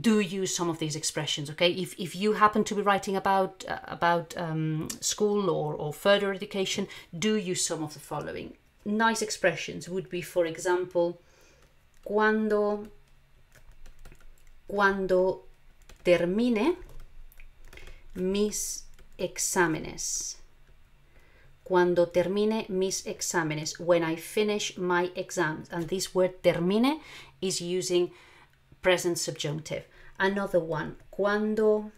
[SPEAKER 1] do use some of these expressions okay? If, if you happen to be writing about uh, about um, school or, or further education do use some of the following. Nice expressions would be for example cuando cuando termine mis exámenes cuando termine mis exámenes, when I finish my exams. And this word termine is using present subjunctive. Another one, cuando,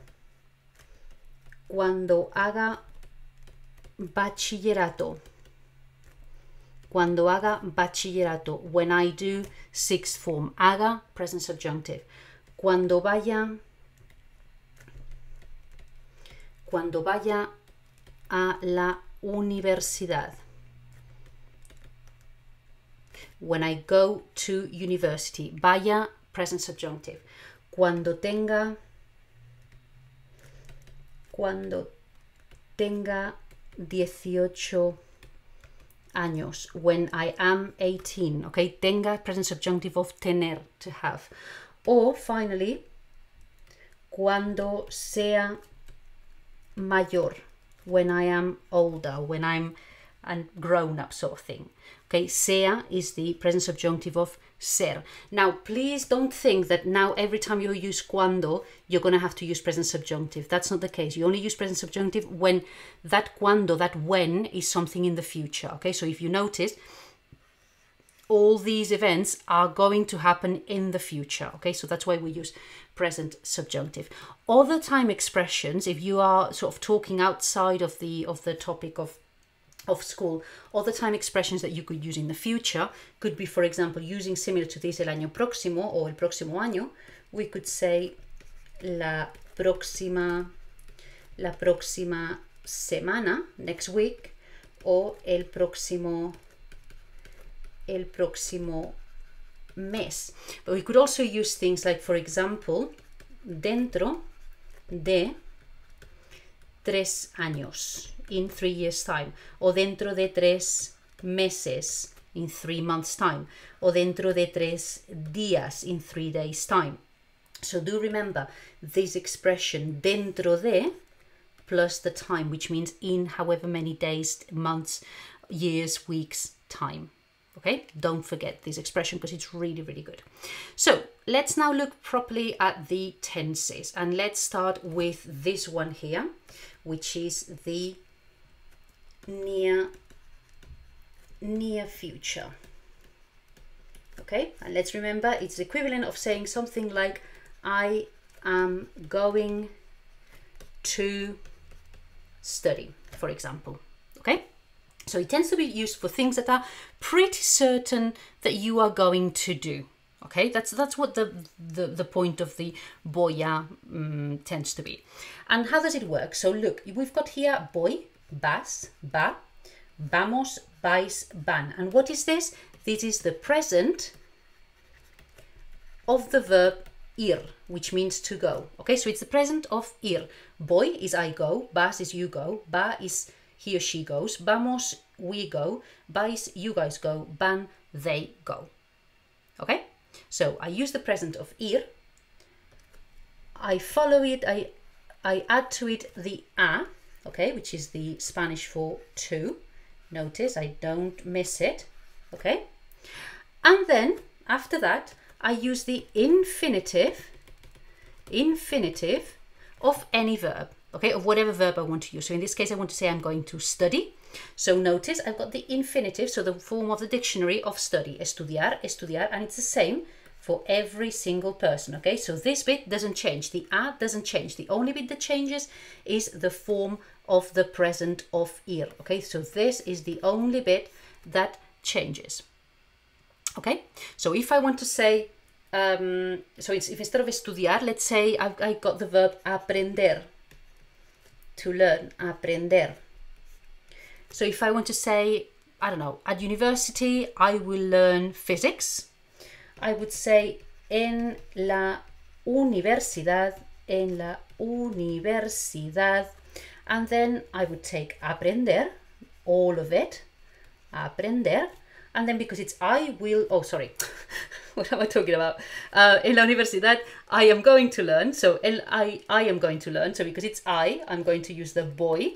[SPEAKER 1] cuando haga bachillerato. Cuando haga bachillerato, when I do sixth form, haga present subjunctive. Cuando vaya, cuando vaya a la universidad. When I go to university. Vaya, present subjunctive. Cuando tenga. Cuando tenga 18 años. When I am 18. Okay, tenga, present subjunctive of tener, to have. Or finally, cuando sea mayor when I am older, when I'm a grown up sort of thing. Okay, sea is the present subjunctive of ser. Now, please don't think that now every time you use cuando, you're going to have to use present subjunctive. That's not the case. You only use present subjunctive when that cuando, that when, is something in the future. Okay, so if you notice, all these events are going to happen in the future. Okay, so that's why we use present subjunctive. Other time expressions, if you are sort of talking outside of the of the topic of of school, other time expressions that you could use in the future could be, for example, using similar to this el año próximo or el próximo año, we could say la próxima, la próxima semana, next week, o el próximo, el próximo mes. But we could also use things like, for example, dentro de tres años, in three years' time, o dentro de tres meses, in three months' time, o dentro de tres días, in three days' time. So do remember this expression dentro de plus the time, which means in however many days, months, years, weeks, time. Okay, don't forget this expression because it's really, really good. So let's now look properly at the tenses and let's start with this one here, which is the near near future. Okay, and let's remember it's equivalent of saying something like I am going to study, for example. Okay, so it tends to be used for things that are pretty certain that you are going to do. Okay, that's that's what the the, the point of the voy a um, tends to be. And how does it work? So look, we've got here voy, vas, va, vamos, vais, van. And what is this? This is the present of the verb ir, which means to go. Okay, so it's the present of ir. Voy is I go, vas is you go, va is he or she goes, vamos, we go, vais, you guys go, van, they go. Okay, so I use the present of ir. I follow it, I, I add to it the a, okay, which is the Spanish for to. Notice I don't miss it, okay? And then after that, I use the infinitive, infinitive of any verb, okay, of whatever verb I want to use. So in this case, I want to say I'm going to study. So notice I've got the infinitive, so the form of the dictionary of study, estudiar, estudiar, and it's the same for every single person, okay? So this bit doesn't change, the a doesn't change. The only bit that changes is the form of the present of ir, okay? So this is the only bit that changes. Okay, so if I want to say, um, so it's, if instead of estudiar, let's say I've, I got the verb aprender, to learn, aprender. So if I want to say, I don't know, at university I will learn physics, I would say en la universidad, en la universidad, and then I would take aprender, all of it, aprender, and then because it's I will, oh, sorry, what am I talking about? Uh, en la universidad, I am going to learn. So el, I, I am going to learn. So because it's I, I'm going to use the voy.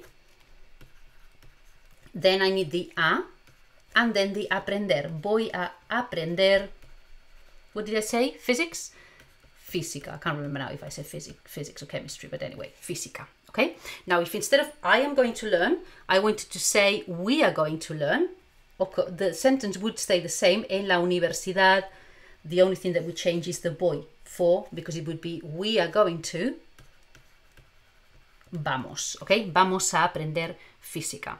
[SPEAKER 1] Then I need the a, and then the aprender. Voy a aprender. What did I say? Physics? Física. I can't remember now if I said physics, physics or chemistry, but anyway, física. Okay. Now, if instead of I am going to learn, I wanted to say we are going to learn, the sentence would stay the same. En la universidad, the only thing that would change is the voy for, because it would be we are going to. Vamos, okay? Vamos a aprender física.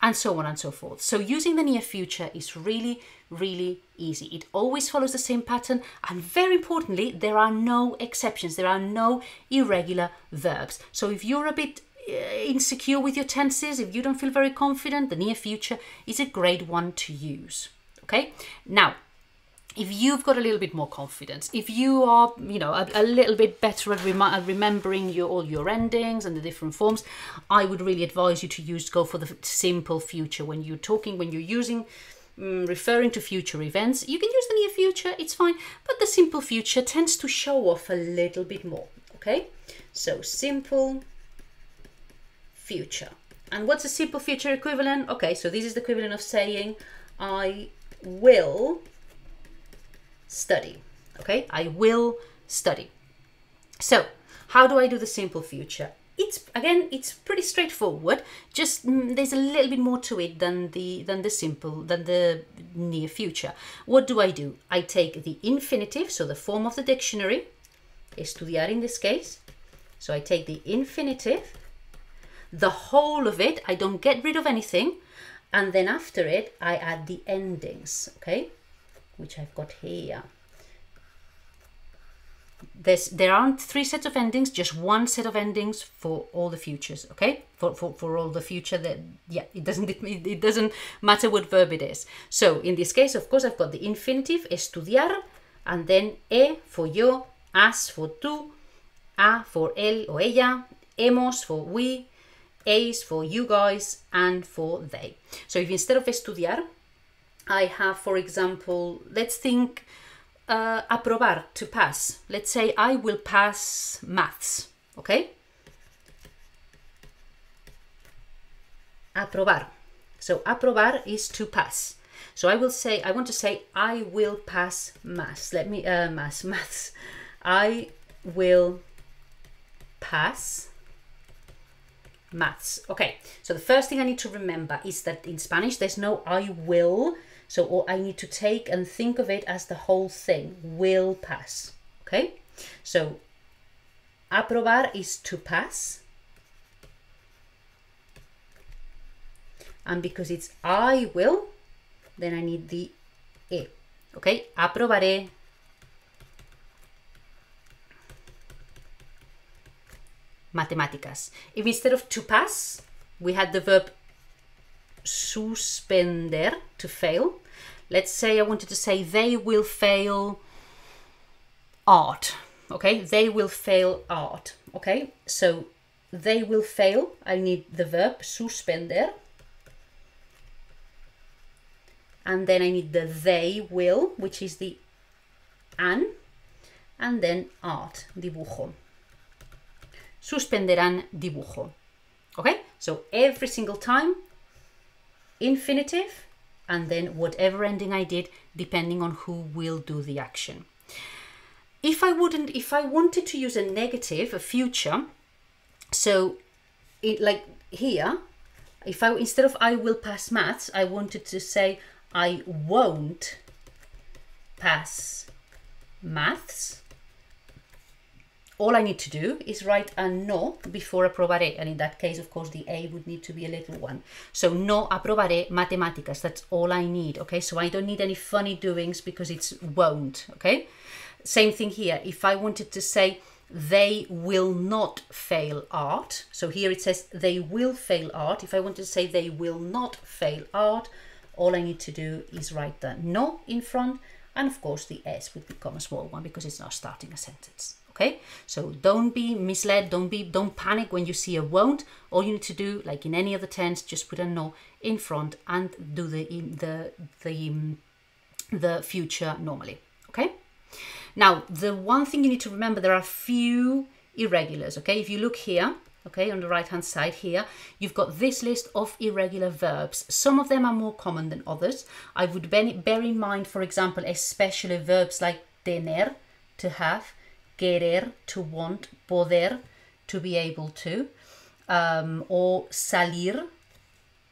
[SPEAKER 1] And so on and so forth. So using the near future is really, really easy. It always follows the same pattern. And very importantly, there are no exceptions. There are no irregular verbs. So if you're a bit insecure with your tenses, if you don't feel very confident, the near future is a great one to use. Okay, now if you've got a little bit more confidence, if you are, you know, a, a little bit better at, rem at remembering your, all your endings and the different forms, I would really advise you to use go for the simple future when you're talking, when you're using, um, referring to future events. You can use the near future, it's fine, but the simple future tends to show off a little bit more. Okay, so simple future. And what's a simple future equivalent? Okay, so this is the equivalent of saying I will study. Okay, I will study. So, how do I do the simple future? It's again, it's pretty straightforward. Just mm, there's a little bit more to it than the than the simple than the near future. What do I do? I take the infinitive, so the form of the dictionary, estudiar in this case. So I take the infinitive the whole of it. I don't get rid of anything. And then after it, I add the endings, okay? Which I've got here. there's there aren't three sets of endings, just one set of endings for all the futures. Okay, for for, for all the future that yeah, it doesn't it, it doesn't matter what verb it is. So in this case, of course, I've got the infinitive estudiar, and then e for yo, as for tú, a for él or ella, emos for we, es for you guys, and for they. So if instead of estudiar, I have, for example, let's think uh, aprobar, to pass. Let's say I will pass maths, okay? Aprobar. So aprobar is to pass. So I will say, I want to say, I will pass maths. Let me, uh, maths, maths. I will pass maths. Okay, so the first thing I need to remember is that in Spanish there's no I will, so or I need to take and think of it as the whole thing, will pass. Okay? So aprobar is to pass. And because it's I will, then I need the e. Okay? Aprobaré. Matemáticas. If instead of to pass, we had the verb suspender, to fail. Let's say I wanted to say they will fail art. Okay, they will fail art. Okay, so they will fail. I need the verb suspender. And then I need the they will, which is the an. And then art, dibujo. Suspenderán dibujo. Okay, so every single time infinitive and then whatever ending I did depending on who will do the action. If I wouldn't, if I wanted to use a negative, a future, so it like here, if I instead of I will pass maths, I wanted to say I won't pass maths all I need to do is write a no before aprobaré. And in that case, of course, the A would need to be a little one. So no aprobaré matemáticas. That's all I need. Okay. So I don't need any funny doings because it's won't. Okay. Same thing here. If I wanted to say they will not fail art. So here it says they will fail art. If I wanted to say they will not fail art, all I need to do is write the no in front. And of course the S would become a small one because it's not starting a sentence okay? So don't be misled don't be don't panic when you see a won't all you need to do like in any other tense just put a no in front and do the the the um, the future normally okay? Now the one thing you need to remember there are a few irregulars okay? If you look here okay on the right hand side here you've got this list of irregular verbs. Some of them are more common than others. I would bear in mind for example especially verbs like tener to have querer, to want, poder, to be able to, um, or salir,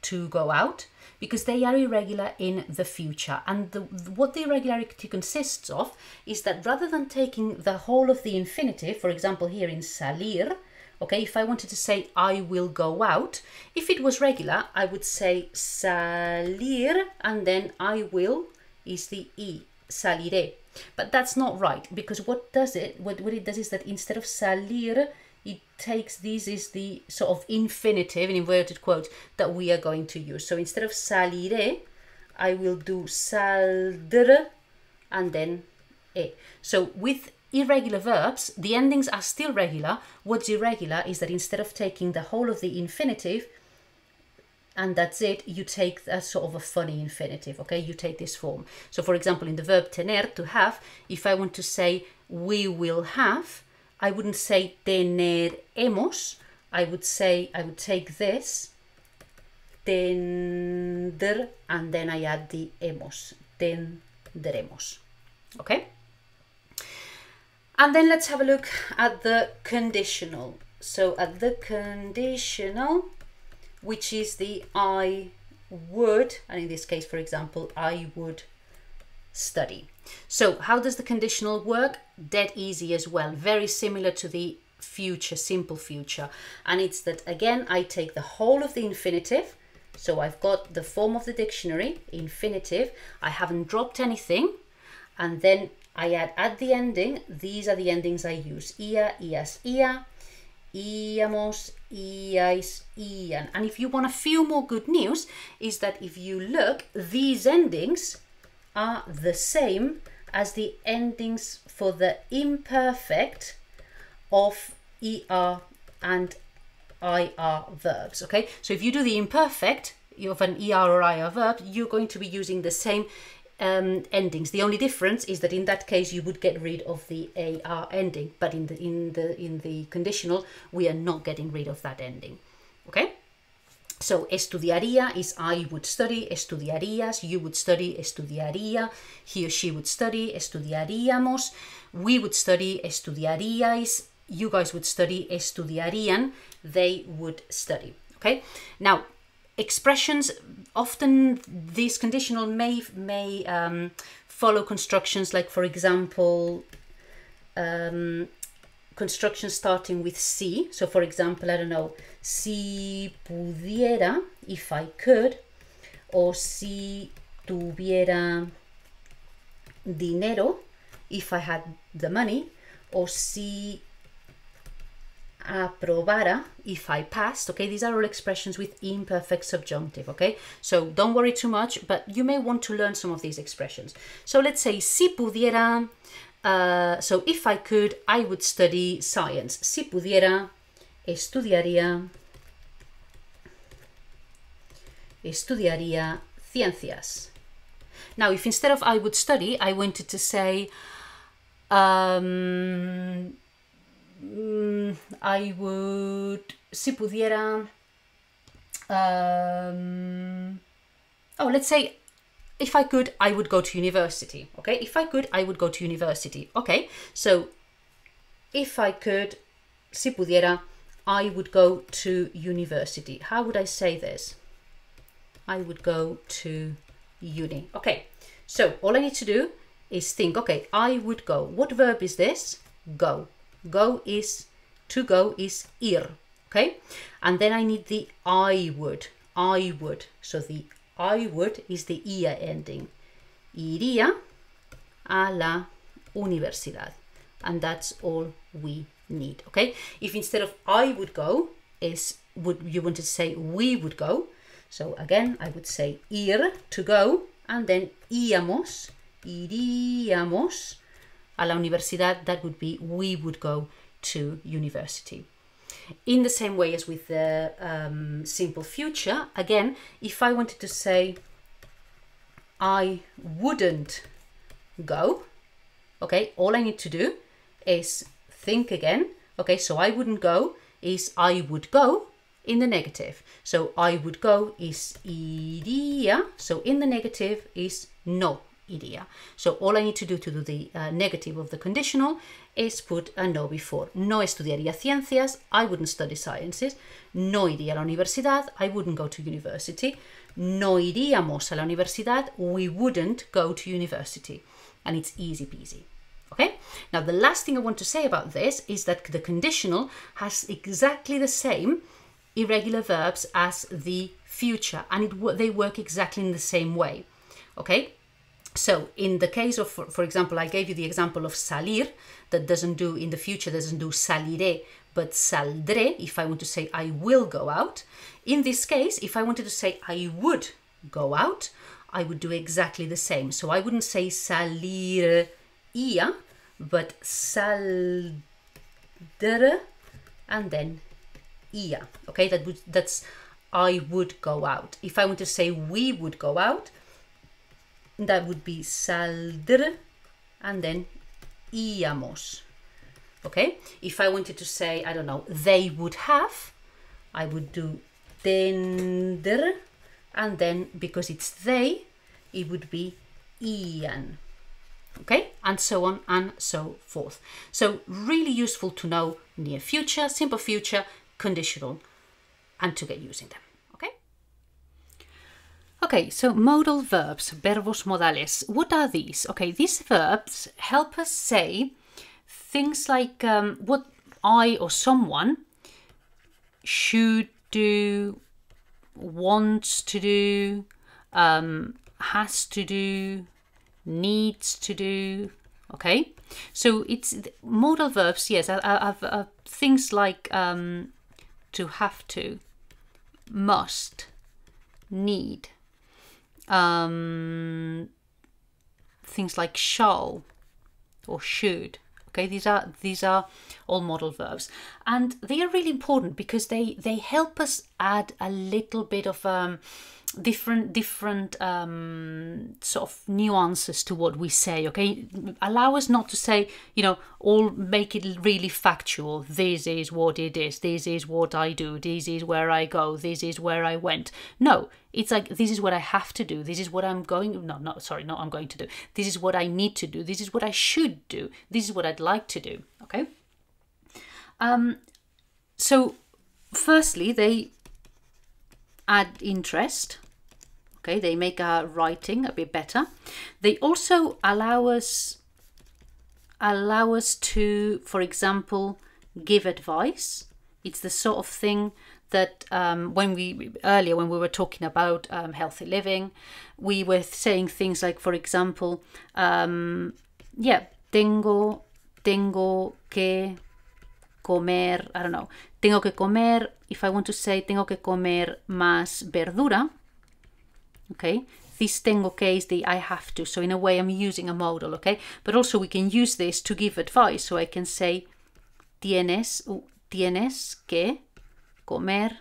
[SPEAKER 1] to go out, because they are irregular in the future. And the, what the irregularity consists of is that rather than taking the whole of the infinitive, for example, here in salir, okay, if I wanted to say I will go out, if it was regular, I would say salir and then I will is the e, saliré. But that's not right because what does it, what, what it does is that instead of salir, it takes this is the sort of infinitive in inverted quotes that we are going to use. So instead of saliré, I will do saldr and then e. So with irregular verbs, the endings are still regular. What's irregular is that instead of taking the whole of the infinitive, and that's it. You take a sort of a funny infinitive okay? You take this form. So for example in the verb tener to have if i want to say we will have i wouldn't say teneremos. I would say i would take this tender and then i add the emos tendremos okay? And then let's have a look at the conditional. So at the conditional which is the I would, and in this case, for example, I would study. So how does the conditional work? Dead easy as well. Very similar to the future, simple future. And it's that, again, I take the whole of the infinitive. So I've got the form of the dictionary, infinitive. I haven't dropped anything. And then I add at the ending, these are the endings I use. Ia, ias, ia, íamos, íais, ían. And if you want a few more good news, is that if you look, these endings are the same as the endings for the imperfect of ER and IR verbs, okay? So if you do the imperfect of an ER or IR verb, you're going to be using the same um, endings. The only difference is that in that case you would get rid of the AR ending, but in the in the in the conditional we are not getting rid of that ending. Okay? So estudiaría is I would study, estudiarías, you would study, estudiaría, he or she would study, estudiaríamos, we would study, estudiaríais, you guys would study, estudiarían, they would study. Okay? Now, expressions often these conditional may may um, follow constructions like for example um, constructions starting with si so for example i don't know si pudiera if i could or si tuviera dinero if i had the money or si aprobara if I passed. Okay, these are all expressions with imperfect subjunctive. Okay, so don't worry too much, but you may want to learn some of these expressions. So let's say si pudiera. Uh, so if I could, I would study science. Si pudiera, estudiaría, estudiaría ciencias. Now, if instead of I would study, I wanted to say, um, mm, I would, si pudiera, um, oh, let's say if I could, I would go to university. Okay, if I could, I would go to university. Okay, so if I could, si pudiera, I would go to university. How would I say this? I would go to uni. Okay, so all I need to do is think, okay, I would go. What verb is this? Go. Go is, to go is ir, okay? And then I need the I would, I would. So the I would is the ia ending. Iría a la universidad. And that's all we need, okay? If instead of I would go, is would you want to say we would go? So again, I would say ir, to go, and then íamos, iríamos, a la universidad, that would be we would go to university. In the same way as with the um, simple future, again, if I wanted to say I wouldn't go, okay, all I need to do is think again. Okay, so I wouldn't go is I would go in the negative. So I would go is iría. So in the negative is no iría. So all I need to do to do the uh, negative of the conditional is put a no before. No estudiaría ciencias, I wouldn't study sciences. No iría a la universidad, I wouldn't go to university. No iríamos a la universidad, we wouldn't go to university. And it's easy peasy. Okay? Now the last thing I want to say about this is that the conditional has exactly the same irregular verbs as the future and it, they work exactly in the same way. Okay? So in the case of, for, for, example, I gave you the example of salir, that doesn't do in the future, doesn't do saliré, but saldré, if I want to say I will go out. In this case, if I wanted to say I would go out, I would do exactly the same. So I wouldn't say salir ia, but saldré and then ia. Okay, that would, that's I would go out. If I want to say we would go out, that would be saldr and then íamos. Okay, if I wanted to say, I don't know, they would have, I would do tender and then because it's they, it would be ian. Okay, and so on and so forth. So really useful to know near future, simple future, conditional, and to get using them. Okay, so modal verbs, verbos modales. What are these? Okay, these verbs help us say things like um, what I or someone should do, wants to do, um, has to do, needs to do. Okay, so it's modal verbs. Yes, I, I, I, things like um, to have to, must, need, um, things like shall or should. Okay, these are these are all modal verbs, and they are really important because they they help us add a little bit of um, different different um, sort of nuances to what we say okay? Allow us not to say you know all make it really factual. This is what it is. This is what i do. This is where i go. This is where i went. No it's like this is what i have to do. This is what i'm going no not sorry not i'm going to do. This is what i need to do. This is what i should do. This is what i'd like to do okay? Um so firstly they add interest Okay, they make our writing a bit better. They also allow us allow us to, for example, give advice. It's the sort of thing that um, when we earlier when we were talking about um, healthy living, we were saying things like, for example, um, yeah, tengo tengo que comer. I don't know. Tengo que comer. If I want to say tengo que comer más verdura, okay? This tengo que is the I have to. So in a way I'm using a modal okay? But also we can use this to give advice. So I can say tienes tienes que comer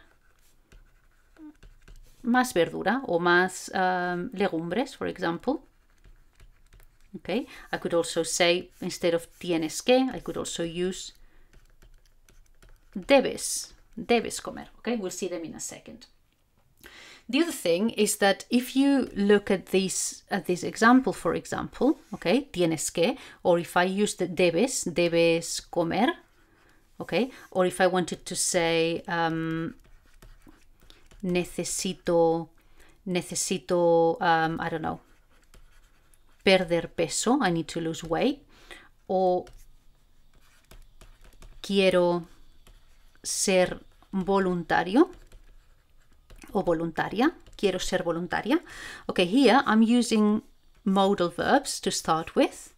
[SPEAKER 1] más verdura or más um, legumbres for example. Okay? I could also say instead of tienes que I could also use debes debes comer okay? We'll see them in a second the other thing is that if you look at this at this example, for example, okay, tienes que, or if I use the debes, debes comer, okay, or if I wanted to say um, necesito, necesito, um, I don't know, perder peso, I need to lose weight, or quiero ser voluntario, o voluntaria. Quiero ser voluntaria. Okay, here I'm using modal verbs to start with.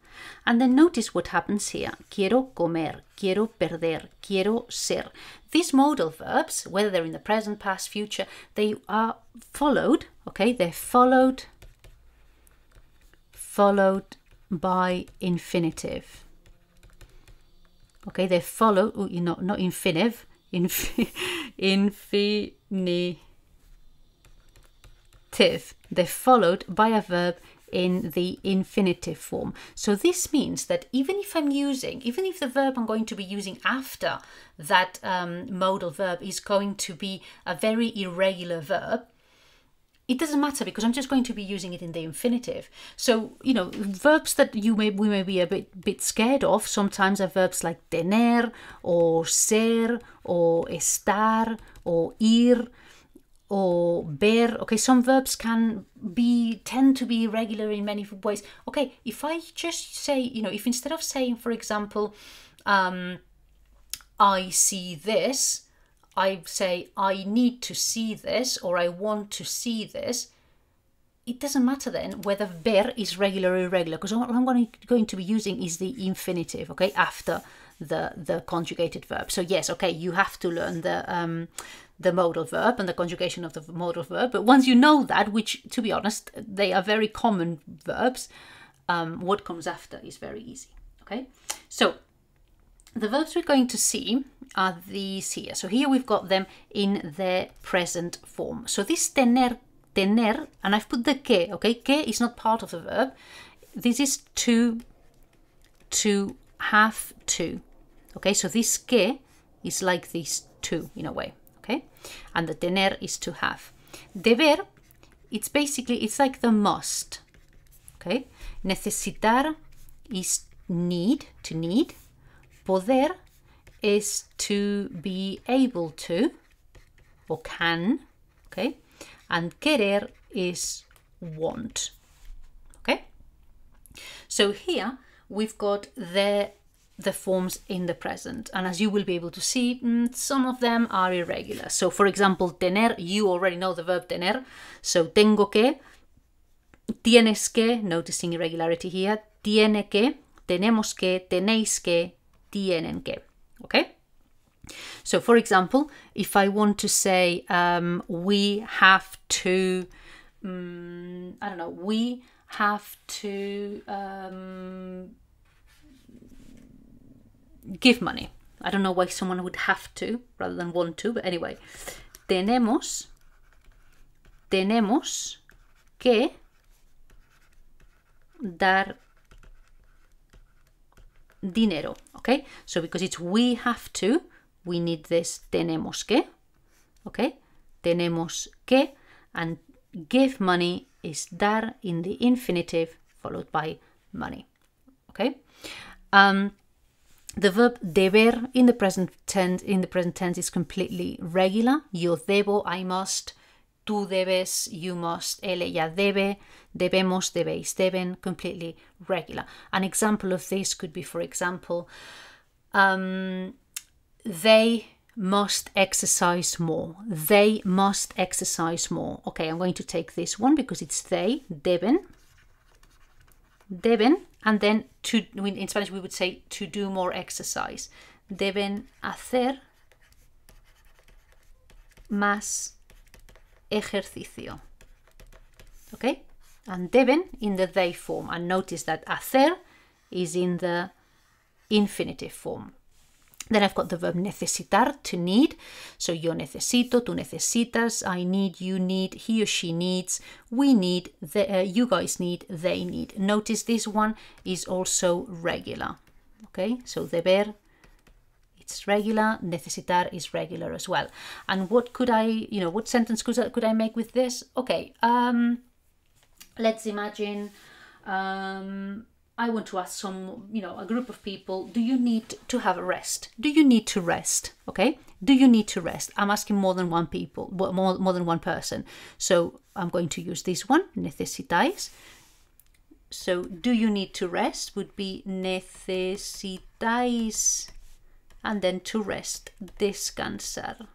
[SPEAKER 1] And then notice what happens here. Quiero comer, quiero perder, quiero ser. These modal verbs, whether they're in the present, past, future, they are followed, okay? They're followed followed by infinitive. Okay, they're followed, you not infinitive, inf infinitive they're followed by a verb in the infinitive form. So this means that even if I'm using, even if the verb I'm going to be using after that um, modal verb is going to be a very irregular verb, it doesn't matter because I'm just going to be using it in the infinitive. So, you know, verbs that you may we may be a bit bit scared of sometimes are verbs like tener or ser or estar or ir or ver Okay, some verbs can be tend to be irregular in many ways. Okay, if I just say, you know, if instead of saying, for example, um, I see this, I say I need to see this or I want to see this. It doesn't matter then whether ver is regular or irregular because what I'm going to be using is the infinitive, okay, after the the conjugated verb. So yes, okay, you have to learn the um, the modal verb and the conjugation of the modal verb. But once you know that, which to be honest, they are very common verbs, um, what comes after is very easy. Okay, so the verbs we're going to see are these here. So here we've got them in their present form. So this tener, tener, and I've put the que, okay? Que is not part of the verb. This is to, to have to. Okay, so this que is like this to in a way okay? And the tener is to have. Deber, it's basically, it's like the must, okay? Necesitar is need, to need. Poder is to be able to or can, okay? And querer is want, okay? So here we've got the the forms in the present. And as you will be able to see, mm, some of them are irregular. So for example, tener, you already know the verb tener. So tengo que, tienes que, noticing irregularity here, tiene que, tenemos que, tenéis que, tienen que. Okay? So, for example, if I want to say um, we have to, um, I don't know, we have to um, give money. I don't know why someone would have to rather than want to, but anyway, tenemos, tenemos que dar dinero. Okay, so because it's we have to, we need this tenemos que. Okay, tenemos que, and give money is dar in the infinitive followed by money. Okay. Um, the verb deber in the present tense in the present tense is completely regular. Yo debo, I must. Tú debes, you must. Él, ella debe, debemos, debéis, deben. Completely regular. An example of this could be, for example, um, they must exercise more. They must exercise more. Okay, I'm going to take this one because it's they, deben. Deben, and then to in Spanish we would say to do more exercise. Deben hacer más ejercicio. Okay? And deben in the they form. And notice that hacer is in the infinitive form. Then I've got the verb necesitar, to need. So yo necesito, tú necesitas, I need, you need, he or she needs, we need, the, uh, you guys need, they need. Notice this one is also regular. Okay, so deber, it's regular, necesitar is regular as well. And what could I, you know, what sentence could I, could I make with this? Okay, um, let's imagine um, I want to ask some, you know, a group of people, do you need to have a rest? Do you need to rest? Okay? Do you need to rest? I'm asking more than one people, more, more than one person. So I'm going to use this one, necesitáis. So do you need to rest would be necesitáis and then to rest, descansar.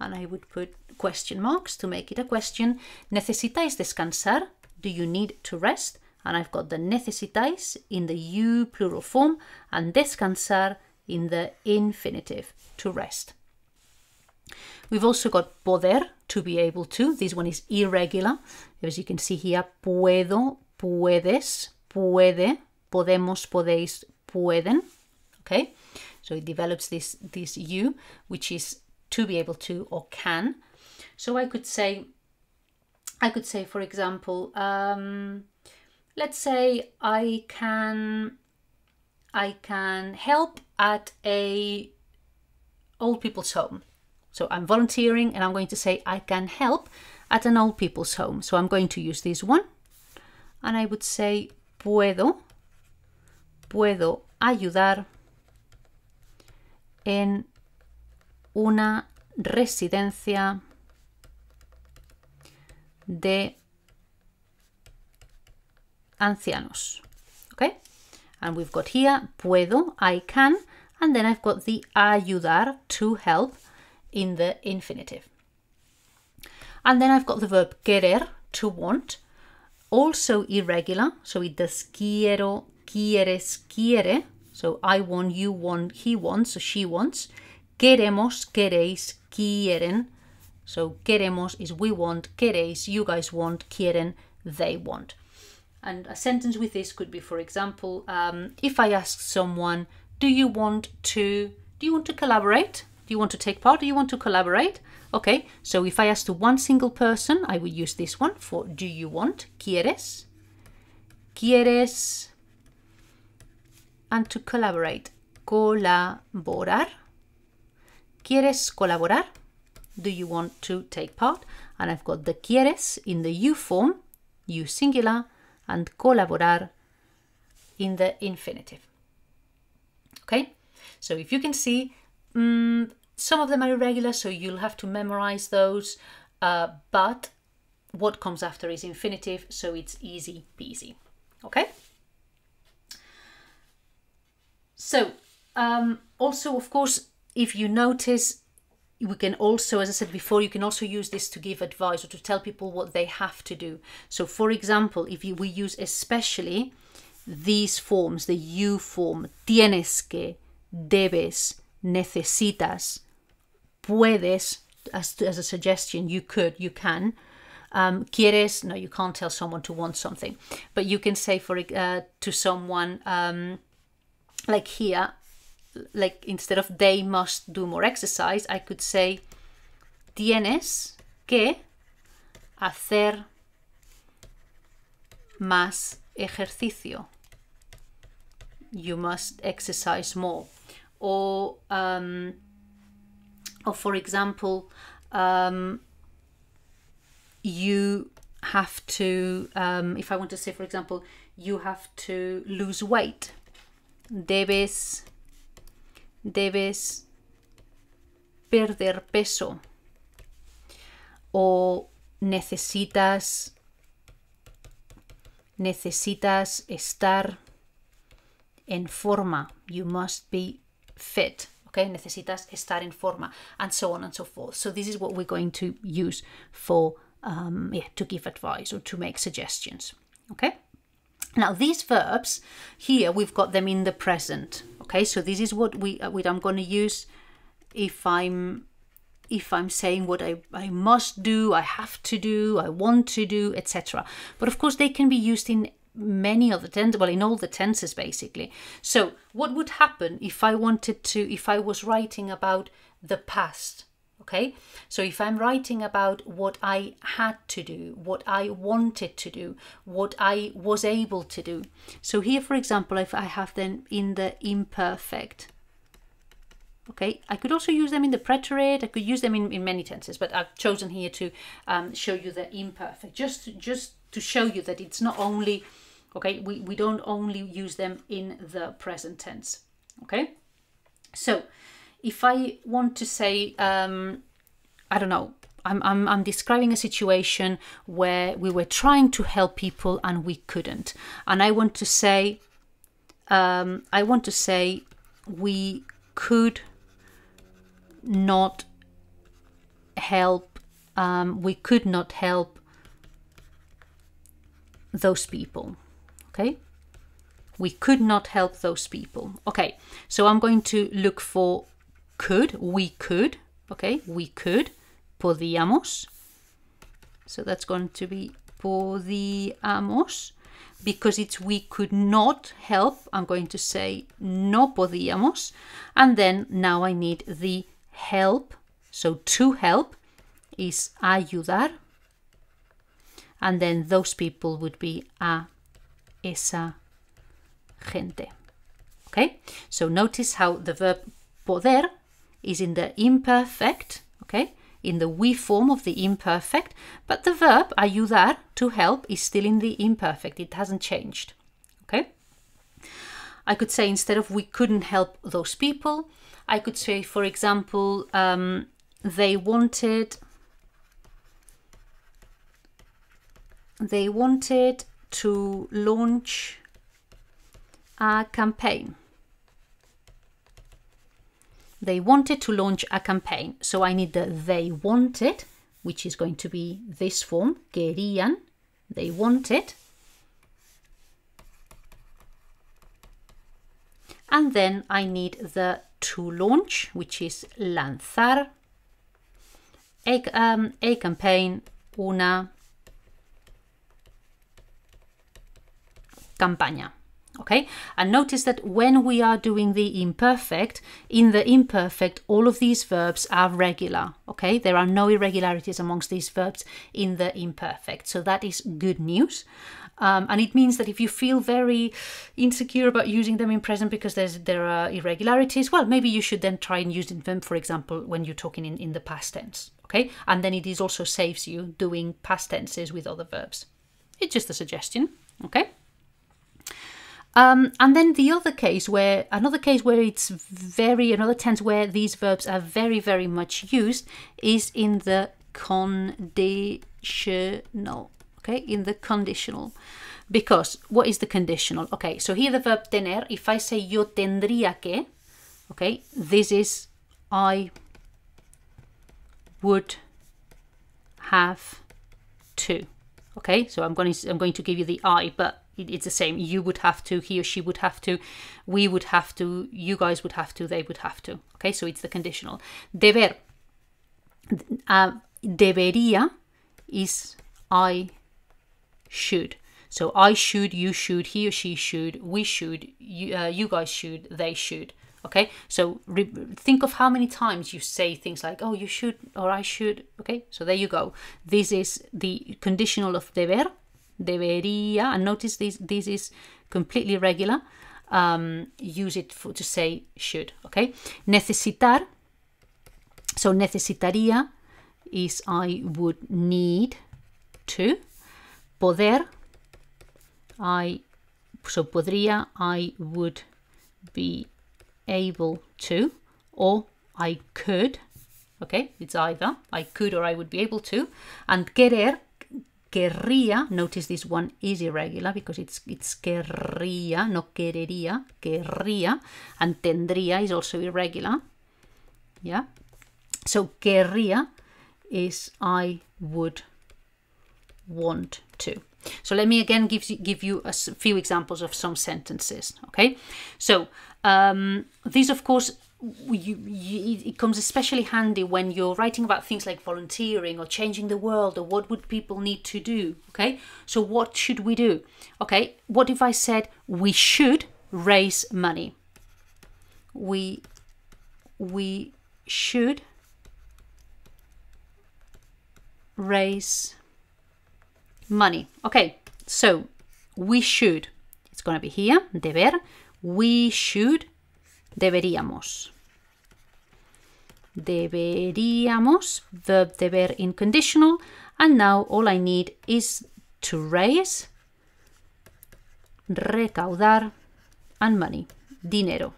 [SPEAKER 1] And I would put question marks to make it a question. ¿Necesitáis descansar? Do you need to rest? And I've got the necesitáis in the you plural form and descansar in the infinitive to rest. We've also got poder to be able to. This one is irregular. As you can see here, puedo, puedes, puede, podemos, podéis, pueden. Okay, so it develops this this you, which is to be able to or can. So I could say, I could say, for example, um, let's say I can I can help at a old people's home. So I'm volunteering and I'm going to say I can help at an old people's home. So I'm going to use this one and I would say puedo puedo ayudar en una residencia de ancianos. Okay? And we've got here puedo, I can, and then I've got the ayudar, to help, in the infinitive. And then I've got the verb querer, to want, also irregular, so it does quiero, quieres, quiere, so I want, you want, he wants, so she wants. Queremos, queréis, quieren, so queremos is we want, queréis, you guys want, quieren, they want. And a sentence with this could be, for example, um, if I ask someone, "Do you want to? Do you want to collaborate? Do you want to take part? Do you want to collaborate?" Okay, so if I ask to one single person, I would use this one for "Do you want? ¿Quieres? ¿Quieres?" And to collaborate, colaborar. ¿Quieres colaborar? Do you want to take part? And I've got the quieres in the you form, you singular, and colaborar in the infinitive. Okay, so if you can see, um, some of them are irregular, so you'll have to memorize those, uh, but what comes after is infinitive, so it's easy peasy. Okay? So, um, also, of course, if you notice we can also, as I said before, you can also use this to give advice or to tell people what they have to do. So, for example, if you, we use especially, these forms, the you form, tienes que, debes, necesitas, puedes, as, as a suggestion, you could, you can. Um, quieres, no, you can't tell someone to want something, but you can say for uh, to someone um, like here, like instead of they must do more exercise, I could say tienes que hacer más ejercicio. You must exercise more. Or, um, or for example, um, you have to, um, if I want to say, for example, you have to lose weight. Debes, debes perder peso. O necesitas necesitas estar en forma. You must be fit. Okay, necesitas estar en forma, and so on and so forth. So this is what we're going to use for um, yeah, to give advice or to make suggestions. Okay. Now these verbs here we've got them in the present. Okay, so this is what we uh, what I'm going to use if I'm if I'm saying what I, I must do, I have to do, I want to do, etc. But of course, they can be used in many of the tenses, well, in all the tenses basically. So, what would happen if I wanted to, if I was writing about the past? Okay, so if I'm writing about what I had to do, what I wanted to do, what I was able to do. So, here, for example, if I have them in the imperfect, Okay, I could also use them in the preterite. I could use them in, in many tenses, but I've chosen here to um, show you the imperfect, just just to show you that it's not only okay. We we don't only use them in the present tense. Okay, so if I want to say, um, I don't know, I'm, I'm, I'm describing a situation where we were trying to help people and we couldn't. And I want to say, um, I want to say we could not help, um, we could not help those people. Okay? We could not help those people. Okay, so I'm going to look for could, we could. Okay, we could. Podíamos. So that's going to be podíamos. Because it's we could not help, I'm going to say no podíamos. And then now I need the help. So to help is ayudar. And then those people would be a esa gente. Okay, so notice how the verb poder is in the imperfect, okay, in the we form of the imperfect, but the verb ayudar, to help, is still in the imperfect. It hasn't changed, okay? I could say instead of we couldn't help those people, I could say, for example, um, they wanted they wanted to launch a campaign. They wanted to launch a campaign. So I need the they wanted, which is going to be this form, querían, they wanted. And then I need the to launch, which is lanzar a, um, a campaign, una campaña. Okay, and notice that when we are doing the imperfect, in the imperfect, all of these verbs are regular. Okay, there are no irregularities amongst these verbs in the imperfect, so that is good news. Um, and it means that if you feel very insecure about using them in present because there's there are irregularities, well, maybe you should then try and use them, for example, when you're talking in, in the past tense. Okay, and then it is also saves you doing past tenses with other verbs. It's just a suggestion. Okay. Um, and then the other case where another case where it's very another tense where these verbs are very very much used is in the conditional okay, in the conditional. Because what is the conditional? Okay, so here the verb tener, if I say yo tendría que, okay, this is I would have to. Okay, so I'm going to, I'm going to give you the I, but it's the same. You would have to, he or she would have to, we would have to, you guys would have to, they would have to. Okay, so it's the conditional. Deber. Uh, debería is I should. So I should, you should, he or she should, we should, you, uh, you guys should, they should. Okay, so think of how many times you say things like, oh, you should, or I should. Okay, so there you go. This is the conditional of deber, debería, and notice this, this is completely regular. Um, use it for, to say should. Okay, necesitar. So necesitaría is I would need to. Poder I so podría I would be able to or I could okay it's either I could or I would be able to and querer querría notice this one is irregular because it's it's querría no querería querría and tendría is also irregular yeah so querría is I would want to so let me again give you, give you a few examples of some sentences. Okay, so um, these, of course, you, you, it comes especially handy when you're writing about things like volunteering or changing the world or what would people need to do. Okay, so what should we do? Okay, what if I said we should raise money? We we should raise money. Okay, so we should. It's going to be here, deber. We should, deberíamos. Deberíamos, verb deber in conditional. And now all I need is to raise, recaudar, and money, dinero.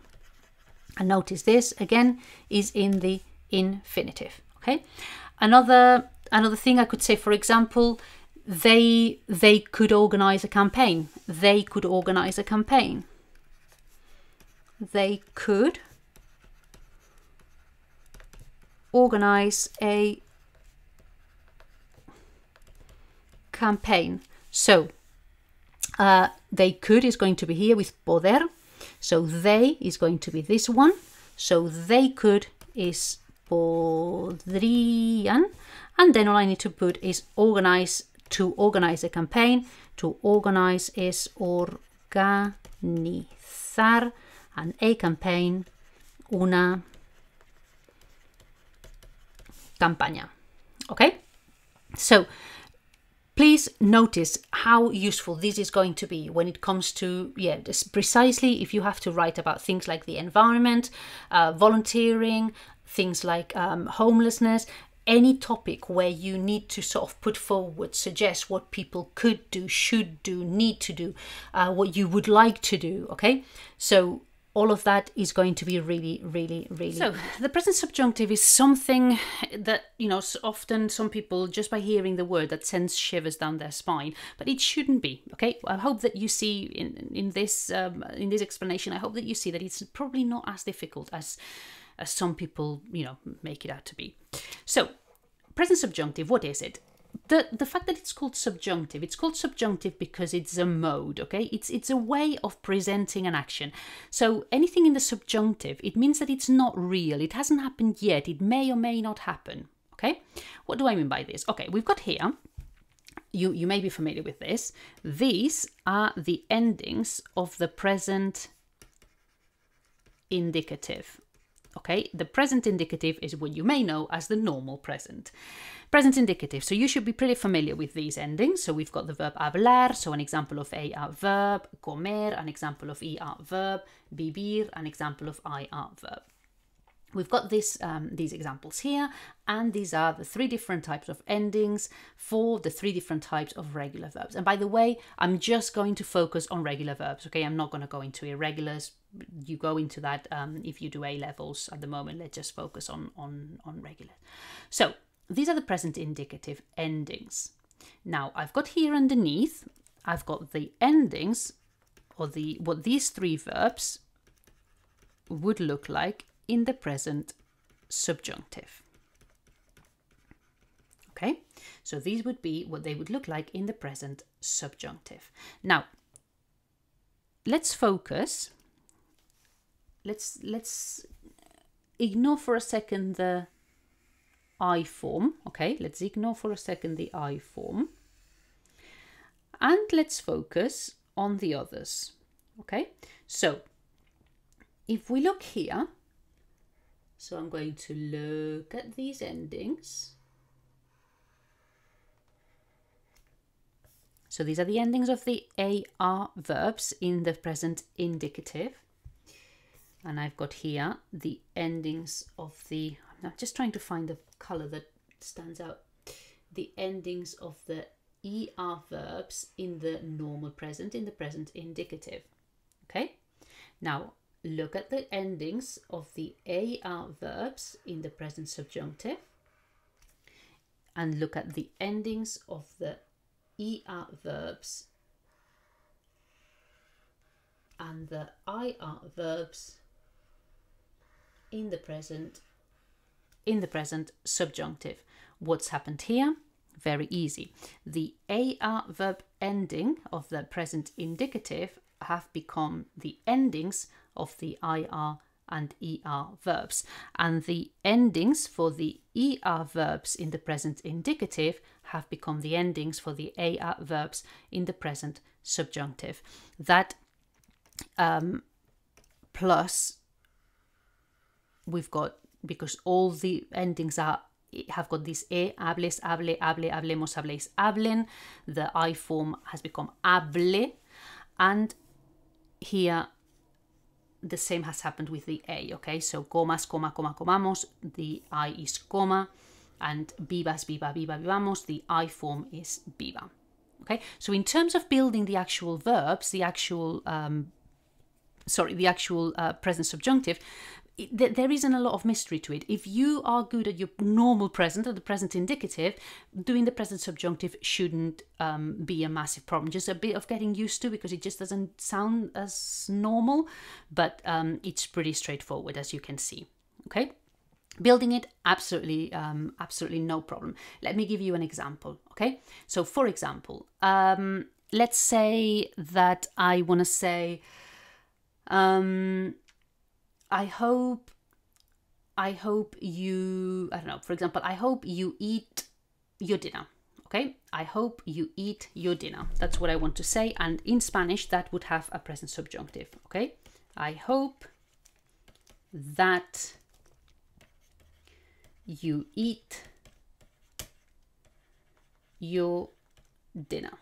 [SPEAKER 1] And notice this again is in the infinitive. Okay. Another another thing I could say, for example, they they could organize a campaign. They could organize a campaign. They could organize a campaign. So uh, they could is going to be here with poder. So they is going to be this one. So they could is podrían. And then all I need to put is organize to organize a campaign. To organize is organizar and a campaign, una campaña. Okay? So please notice how useful this is going to be when it comes to yeah precisely if you have to write about things like the environment uh, volunteering things like um, homelessness any topic where you need to sort of put forward, suggest what people could do, should do, need to do, uh, what you would like to do. Okay, so all of that is going to be really, really, really. So the present subjunctive is something that you know often some people just by hearing the word that sends shivers down their spine, but it shouldn't be. Okay, I hope that you see in in this um, in this explanation. I hope that you see that it's probably not as difficult as as some people, you know, make it out to be. So, present subjunctive, what is it? The, the fact that it's called subjunctive, it's called subjunctive because it's a mode, okay? It's it's a way of presenting an action. So anything in the subjunctive, it means that it's not real. It hasn't happened yet. It may or may not happen. Okay? What do I mean by this? Okay, we've got here you, you may be familiar with this. These are the endings of the present indicative. Okay, the present indicative is what you may know as the normal present. Present indicative, so you should be pretty familiar with these endings. So we've got the verb hablar, so an example of a verb, comer, an example of er verb, vivir, an example of ir verb. We've got this, um, these examples here, and these are the three different types of endings for the three different types of regular verbs. And by the way, I'm just going to focus on regular verbs, okay? I'm not going to go into irregulars. You go into that um, if you do A levels at the moment. Let's just focus on, on, on regular. So these are the present indicative endings. Now I've got here underneath, I've got the endings or the what these three verbs would look like in the present subjunctive. Okay, so these would be what they would look like in the present subjunctive. Now, let's focus. Let's let's ignore for a second the I form. Okay, let's ignore for a second the I form. And let's focus on the others. Okay, so if we look here, so I'm going to look at these endings. So these are the endings of the AR verbs in the present indicative. And I've got here the endings of the, I'm just trying to find the color that stands out. The endings of the ER verbs in the normal present, in the present indicative. Okay, now look at the endings of the AR verbs in the present subjunctive and look at the endings of the ER verbs and the IR verbs in the present in the present subjunctive. What's happened here? Very easy. The AR verb ending of the present indicative have become the endings of the IR and ER verbs. And the endings for the ER verbs in the present indicative have become the endings for the AR verbs in the present subjunctive. That um, plus we've got, because all the endings are have got this e, hables, hable, hable, hablemos, habléis, hablen. The I form has become hable. And here the same has happened with the A, okay? So comas, coma, coma, comamos, the I is coma, and vivas, viva, viva, vivamos, the I form is viva. Okay, so in terms of building the actual verbs, the actual, um, sorry, the actual uh, present subjunctive, it, there isn't a lot of mystery to it. If you are good at your normal present at the present indicative, doing the present subjunctive shouldn't um, be a massive problem. Just a bit of getting used to because it just doesn't sound as normal, but um, it's pretty straightforward as you can see. Okay, building it absolutely, um, absolutely no problem. Let me give you an example. Okay, so for example, um, let's say that I want to say. Um, I hope I hope you I don't know, for example, I hope you eat your dinner. Okay? I hope you eat your dinner. That's what I want to say and in Spanish that would have a present subjunctive, okay? I hope that you eat your dinner.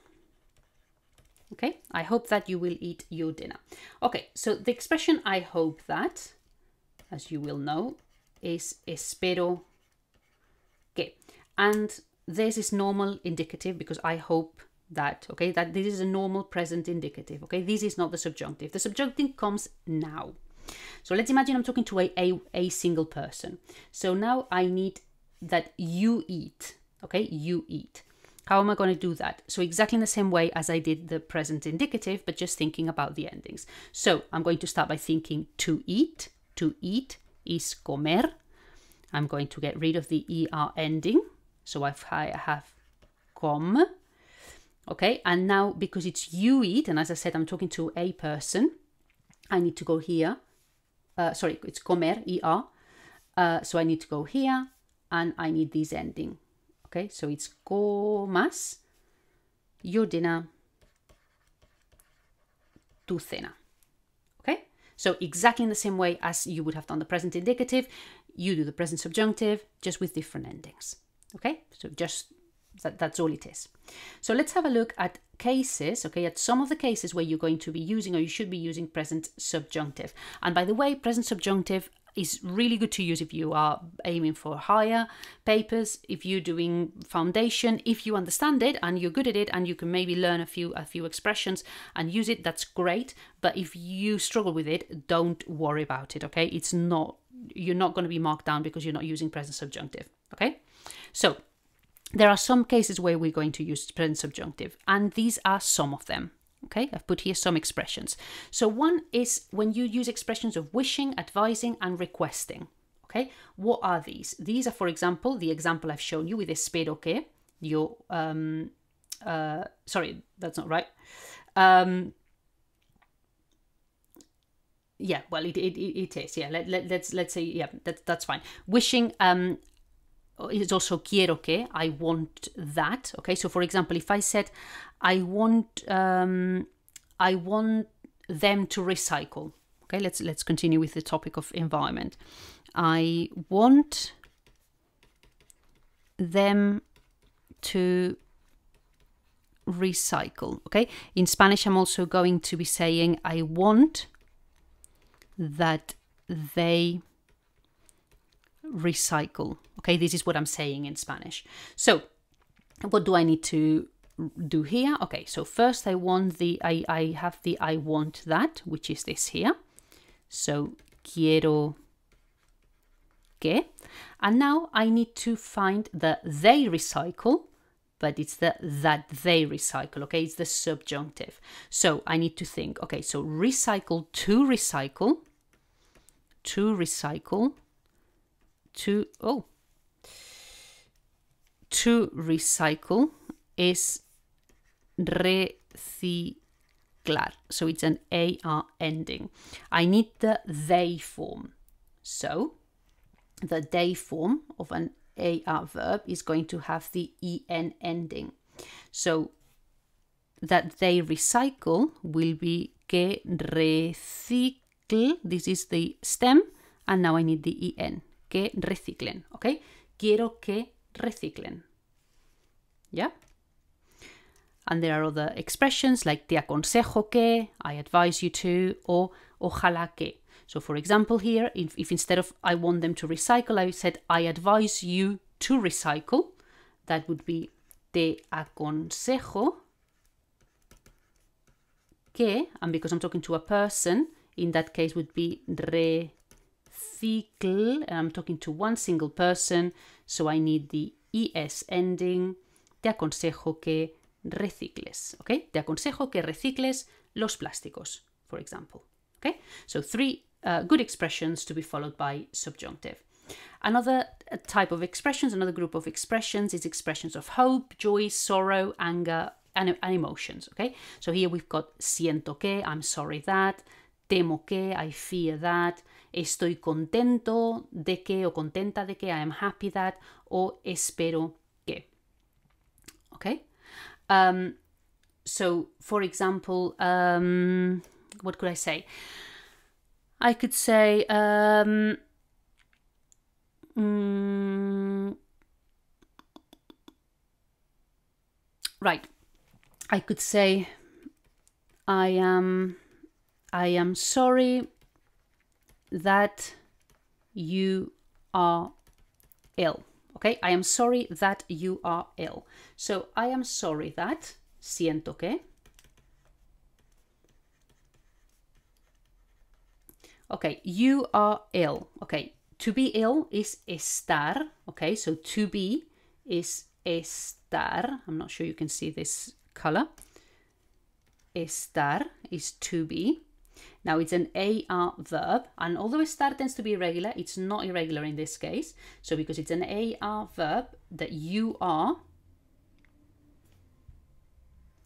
[SPEAKER 1] Okay, I hope that you will eat your dinner. Okay, so the expression I hope that as you will know, is espero que. And this is normal indicative because I hope that, okay, that this is a normal present indicative, okay? This is not the subjunctive. The subjunctive comes now. So let's imagine I'm talking to a, a, a single person. So now I need that you eat, okay? You eat. How am I going to do that? So exactly in the same way as I did the present indicative, but just thinking about the endings. So I'm going to start by thinking to eat, to eat is comer. I'm going to get rid of the er ending. So I've, I have com. Okay, and now because it's you eat, and as I said, I'm talking to a person, I need to go here. Uh, sorry, it's comer, er. Uh, so I need to go here and I need this ending. Okay, so it's comas your dinner, tu cena. So exactly in the same way as you would have done the present indicative, you do the present subjunctive just with different endings. Okay, so just that, that's all it is. So let's have a look at cases, okay, at some of the cases where you're going to be using or you should be using present subjunctive. And by the way, present subjunctive is really good to use if you are aiming for higher papers if you're doing foundation if you understand it and you're good at it and you can maybe learn a few a few expressions and use it that's great. But if you struggle with it don't worry about it okay? It's not you're not going to be marked down because you're not using present subjunctive okay? So there are some cases where we're going to use present subjunctive and these are some of them Okay, I've put here some expressions. So one is when you use expressions of wishing, advising, and requesting. Okay, what are these? These are, for example, the example I've shown you with espero que. Yo, um, uh, sorry, that's not right. Um, yeah, well, it, it, it is. Yeah, let, let, let's let's say yeah, that, that's fine. Wishing um is also quiero que. I want that. Okay, so for example, if I said I want um I want them to recycle. Okay, let's let's continue with the topic of environment. I want them to recycle. Okay, in Spanish, I'm also going to be saying I want that they recycle. Okay, this is what I'm saying in Spanish. So, what do I need to do here? Okay, so first I want the I, I have the I want that, which is this here. So quiero que. And now I need to find the they recycle, but it's the that they recycle, okay? It's the subjunctive. So I need to think, okay, so recycle to recycle, to recycle, to, oh, to recycle is reciclar. So it's an AR ending. I need the they form. So the they form of an AR verb is going to have the EN ending. So that they recycle will be que recicle. This is the stem, and now I need the EN. Que reciclen. Okay? Quiero que reciclen. Yeah? And there are other expressions like te aconsejo que, I advise you to, or ojalá que. So, for example, here, if, if, instead of I want them to recycle, I said I advise you to recycle, that would be te aconsejo que, and because I'm talking to a person, in that case would be and I'm talking to one single person, so I need the es ending. Te aconsejo que recicles. Okay? Te aconsejo que recicles los plásticos, for example. Okay? So three uh, good expressions to be followed by subjunctive. Another uh, type of expressions, another group of expressions is expressions of hope, joy, sorrow, anger, and, and emotions. Okay, so here we've got siento que, I'm sorry that, temo que, I fear that, estoy contento de que o contenta de que, I am happy that, o espero que. Okay, um, so for example, um, what could I say? I could say, um, mm, right. I could say, I am, I am sorry that you are ill. Okay, I am sorry that you are ill. So I am sorry that, siento que, Okay, you are ill. Okay, to be ill is estar. Okay, so to be is estar. I'm not sure you can see this color. Estar is to be. Now it's an AR verb, and although estar tends to be irregular, it's not irregular in this case. So because it's an AR verb that you are,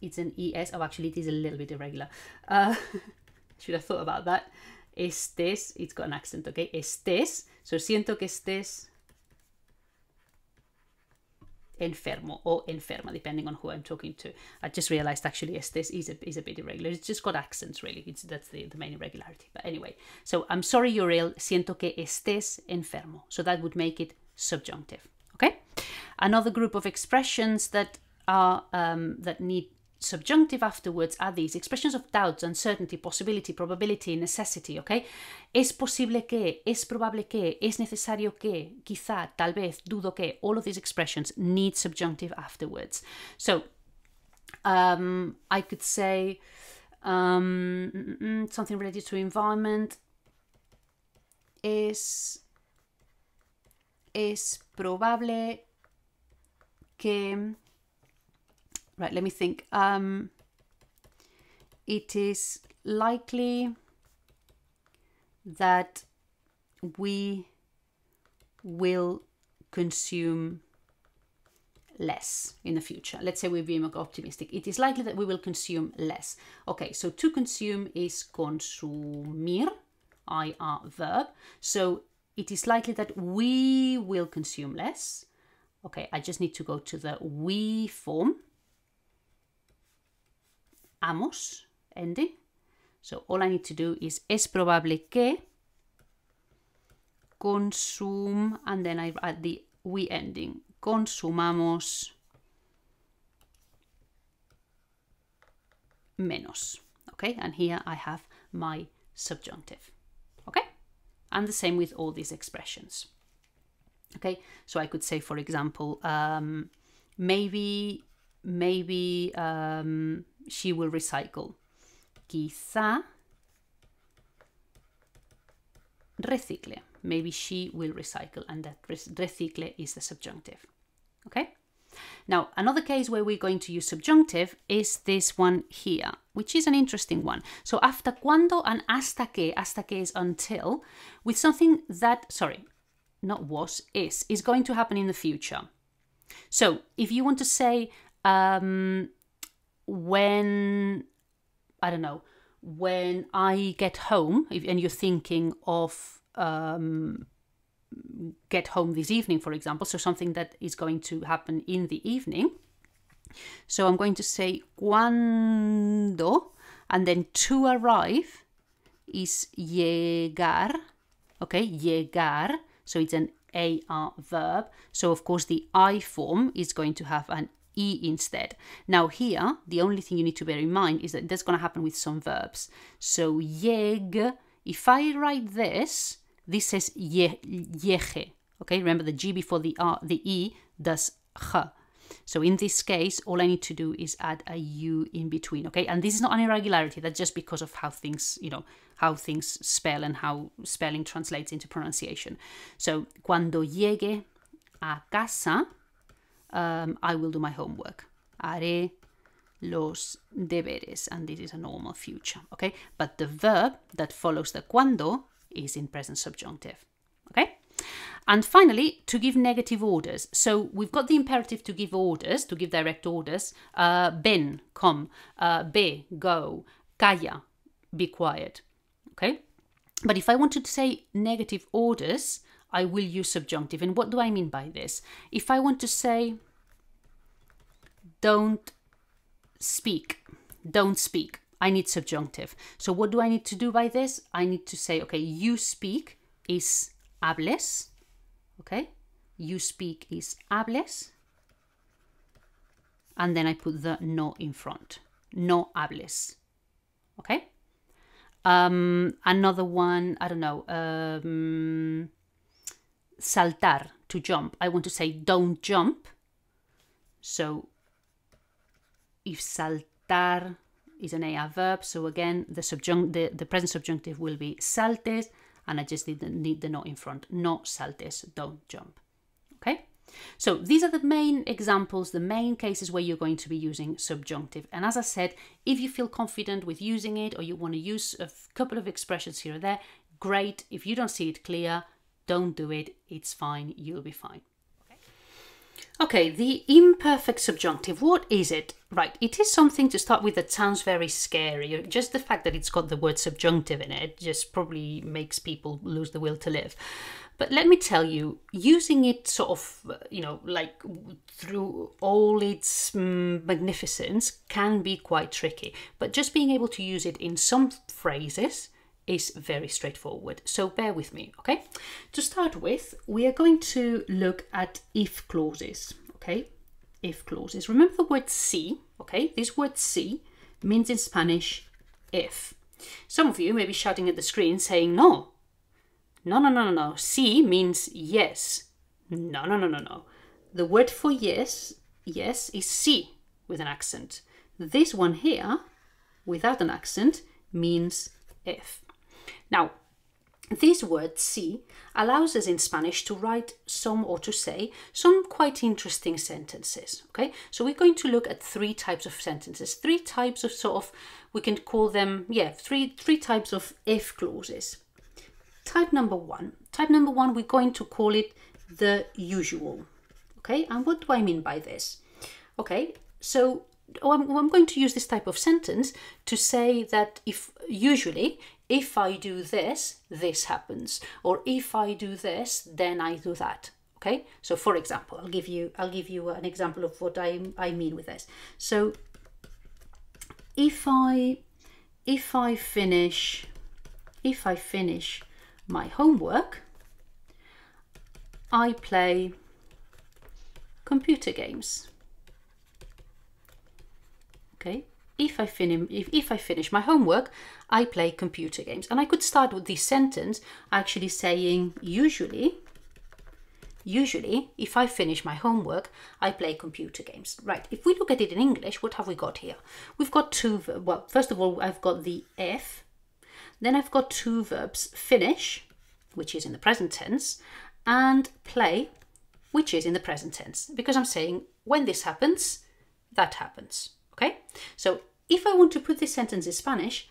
[SPEAKER 1] it's an ES. Oh, actually, it is a little bit irregular. Uh, should have thought about that estés, it's got an accent, okay? Estés, so siento que estés enfermo or enferma, depending on who I'm talking to. I just realized actually estés is a, is a bit irregular. It's just got accents, really. It's, that's the, the main irregularity. But anyway, so I'm sorry you're ill. Siento que estés enfermo. So that would make it subjunctive, okay? Another group of expressions that are um, that need subjunctive afterwards are these expressions of doubts, uncertainty, possibility, probability, necessity, okay? Es posible que, es probable que, es necesario que, quizá, tal vez, dudo que, all of these expressions need subjunctive afterwards. So, um, I could say um, something related to environment es, es probable que right, let me think. Um, it is likely that we will consume less in the future. Let's say we're being optimistic. It is likely that we will consume less. Okay, so to consume is consumir. IR verb. So it is likely that we will consume less. Okay, I just need to go to the we form. Amos ending. So all I need to do is es probable que consum and then I add the we ending. Consumamos menos. Okay, and here I have my subjunctive. Okay, and the same with all these expressions. Okay, so I could say, for example, um, maybe maybe um, she will recycle. Quizá recicle. Maybe she will recycle, and that recicle is the subjunctive. Okay. Now, another case where we're going to use subjunctive is this one here, which is an interesting one. So hasta cuando and hasta que, hasta que is until, with something that, sorry, not was, is, is going to happen in the future. So if you want to say um, when, I don't know, when I get home, and you're thinking of um, get home this evening, for example, so something that is going to happen in the evening. So I'm going to say cuando, and then to arrive is llegar, okay, llegar, so it's an AR verb. So of course the I form is going to have an E instead. Now here, the only thing you need to bear in mind is that that's going to happen with some verbs. So lleg, if I write this, this says ye, yeje. Okay, remember the G before the R, the E does ch. So in this case, all I need to do is add a U in between. Okay, and this is not an irregularity. That's just because of how things, you know, how things spell and how spelling translates into pronunciation. So cuando llegue a casa, um, I will do my homework. Haré los deberes, and this is a normal future. Okay, but the verb that follows the cuando is in present subjunctive. Okay? And finally, to give negative orders. So we've got the imperative to give orders, to give direct orders. Uh, ven, come. Uh, ve, go. Calla, be quiet. Okay? But if I wanted to say negative orders, I will use subjunctive. And what do I mean by this? If I want to say, don't speak, don't speak, I need subjunctive. So what do I need to do by this? I need to say, okay, you speak is hables. Okay, you speak is hables. And then I put the no in front. No hables. Okay. Um, another one, I don't know, um, saltar, to jump. I want to say don't jump. So if saltar is an AR verb. So again, the, subjunct, the, the present subjunctive will be saltes, and I just need the, need the no in front. No saltes, don't jump. Okay? So these are the main examples, the main cases where you're going to be using subjunctive. And as I said, if you feel confident with using it or you want to use a couple of expressions here or there, great. If you don't see it clear, don't do it. It's fine. You'll be fine. Okay, the imperfect subjunctive, what is it? Right, it is something to start with that sounds very scary. Just the fact that it's got the word subjunctive in it just probably makes people lose the will to live. But let me tell you, using it sort of, you know, like through all its mm, magnificence can be quite tricky. But just being able to use it in some phrases is very straightforward. So bear with me, okay? To start with, we are going to look at if clauses, okay? If clauses. Remember the word si, okay? This word si means in Spanish if. Some of you may be shouting at the screen saying no. No, no, no, no, no. Si means yes. No, no, no, no, no. The word for yes, yes, is si with an accent. This one here, without an accent, means if. Now, this word si allows us in Spanish to write some or to say some quite interesting sentences. Okay, so we're going to look at three types of sentences, three types of sort of we can call them yeah three three types of if clauses. Type number one. Type number one, we're going to call it the usual. Okay, and what do I mean by this? Okay, so oh, I'm, I'm going to use this type of sentence to say that if usually if I do this, this happens. Or if I do this, then I do that. Okay, so for example, I'll give you I'll give you an example of what I, I mean with this. So if I if I finish if I finish my homework, I play computer games. Okay, if I finish if, if I finish my homework, I play computer games. And I could start with this sentence actually saying usually usually if I finish my homework, I play computer games. Right, if we look at it in English, what have we got here? We've got two, well, first of all, I've got the F, then I've got two verbs, finish, which is in the present tense, and play, which is in the present tense, because I'm saying when this happens, that happens. Okay? So if I want to put this sentence in Spanish,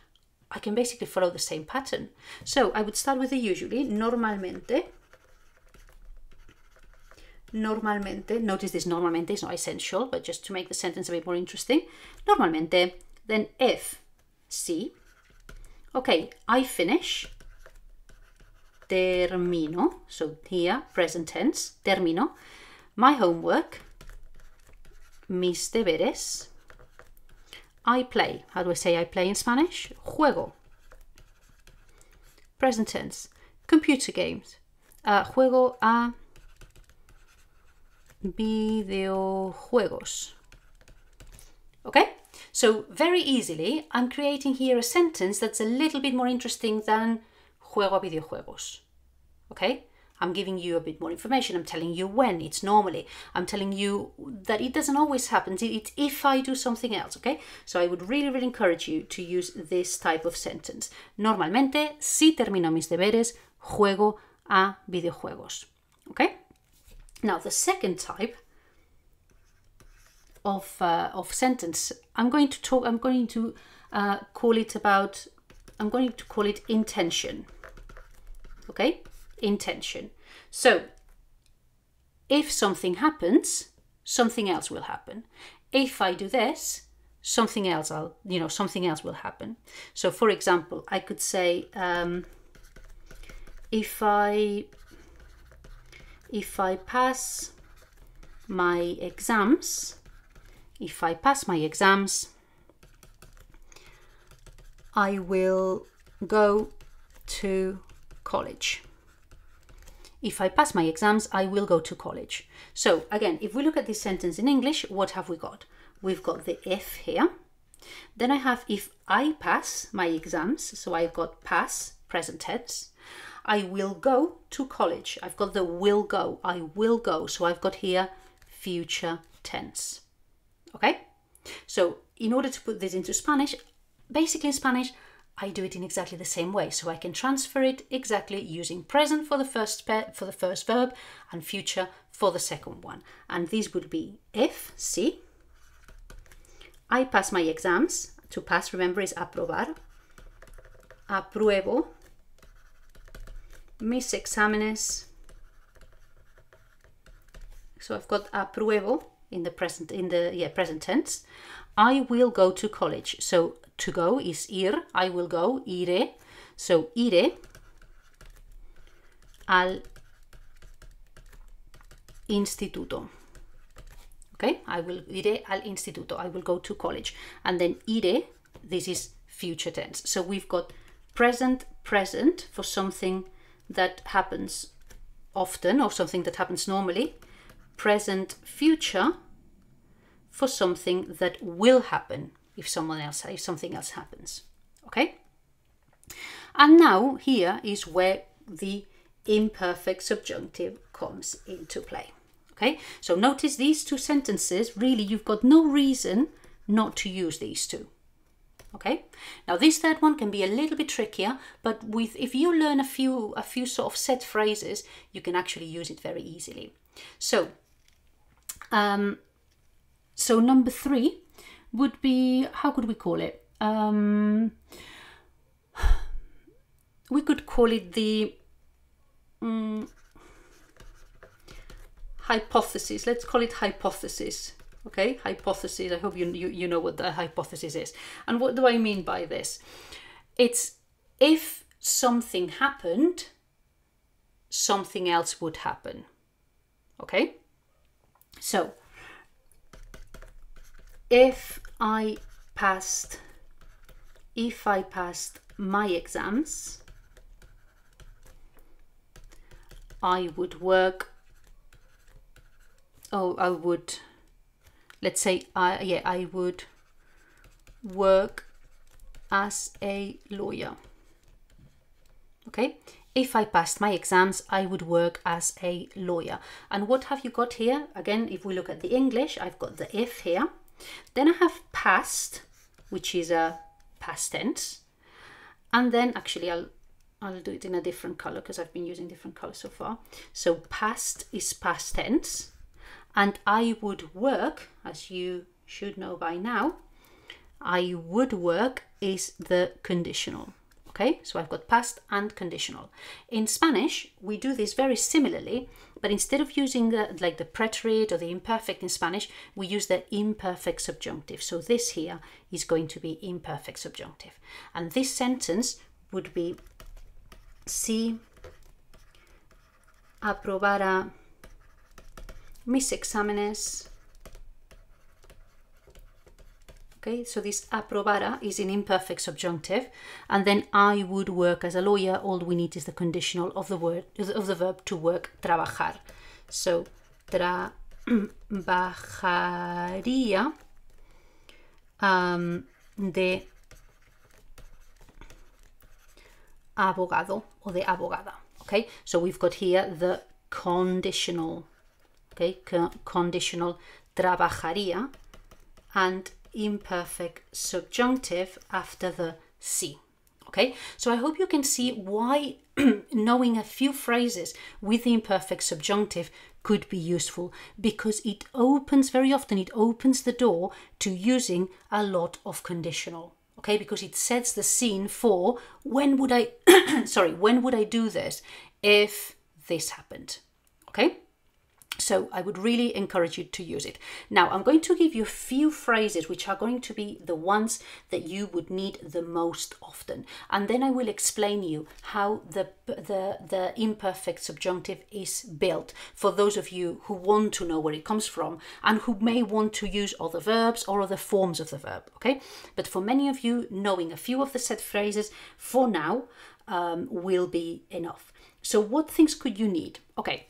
[SPEAKER 1] I can basically follow the same pattern. So I would start with the usually, normalmente. Normalmente, notice this normalmente is not essential, but just to make the sentence a bit more interesting. Normalmente, then if, sí. Okay, I finish termino, so here, present tense, termino, my homework, mis deberes, I play. How do I say I play in Spanish? Juego. Present tense. Computer games. Uh, juego a videojuegos. Okay? So very easily, I'm creating here a sentence that's a little bit more interesting than juego a videojuegos. Okay? I'm giving you a bit more information. I'm telling you when it's normally. I'm telling you that it doesn't always happen. It's if I do something else, okay? So I would really, really encourage you to use this type of sentence. Normalmente, si termino mis deberes, juego a videojuegos. Okay? Now, the second type of, uh, of sentence, I'm going to talk, I'm going to uh, call it about, I'm going to call it intention okay? Intention. So, if something happens, something else will happen. If I do this, something else I'll, you know, something else will happen. So, for example, I could say, um, if I, if I pass my exams, if I pass my exams, I will go to college. If I pass my exams, I will go to college. So again, if we look at this sentence in English, what have we got? We've got the if here. Then I have if I pass my exams, so I've got pass, present tense. I will go to college. I've got the will go. I will go. So I've got here future tense. Okay? So in order to put this into Spanish, basically in Spanish, I do it in exactly the same way. So I can transfer it exactly using present for the first for the first verb and future for the second one. And these would be if. I pass my exams. To pass, remember, is aprobar. Apruebo mis exámenes. So I've got apruebo in the present in the yeah present tense. I will go to college. So to go is ir, I will go, iré. So iré al instituto. Okay, I will iré al instituto. I will go to college. And then iré, this is future tense. So we've got present, present for something that happens often or something that happens normally. Present, future for something that will happen if someone else if something else happens okay? And now here is where the imperfect subjunctive comes into play okay? So notice these two sentences really you've got no reason not to use these two okay? Now this third one can be a little bit trickier but with if you learn a few a few sort of set phrases you can actually use it very easily. So um so number three would be how could we call it? Um, we could call it the um, hypothesis. Let's call it hypothesis. Okay, hypothesis. I hope you, you you know what the hypothesis is. And what do I mean by this? It's if something happened, something else would happen. Okay? So, if I passed if I passed my exams I would work oh I would let's say I yeah I would work as a lawyer okay if I passed my exams, I would work as a lawyer. And what have you got here? Again, if we look at the English, I've got the if here. Then I have past, which is a past tense. And then actually I'll I'll do it in a different color because I've been using different colors so far. So past is past tense. And I would work, as you should know by now, I would work is the conditional. Okay, so I've got past and conditional. In Spanish, we do this very similarly, but instead of using the, like the preterite or the imperfect in Spanish, we use the imperfect subjunctive. So this here is going to be imperfect subjunctive. And this sentence would be si aprobara mis exámenes Okay, so this aprobara is in imperfect subjunctive, and then I would work as a lawyer. All we need is the conditional of the word of the verb to work, trabajar. So trabajaría um, de abogado or de abogada. Okay, so we've got here the conditional. Okay, conditional trabajaría and imperfect subjunctive after the si. Okay, so I hope you can see why knowing a few phrases with the imperfect subjunctive could be useful because it opens very often it opens the door to using a lot of conditional. Okay? Because it sets the scene for when would i sorry when would i do this if this happened? Okay so I would really encourage you to use it. Now I'm going to give you a few phrases which are going to be the ones that you would need the most often. And then I will explain you how the, the, the imperfect subjunctive is built for those of you who want to know where it comes from and who may want to use other verbs or other forms of the verb, okay? But for many of you, knowing a few of the set phrases for now um, will be enough. So what things could you need? Okay,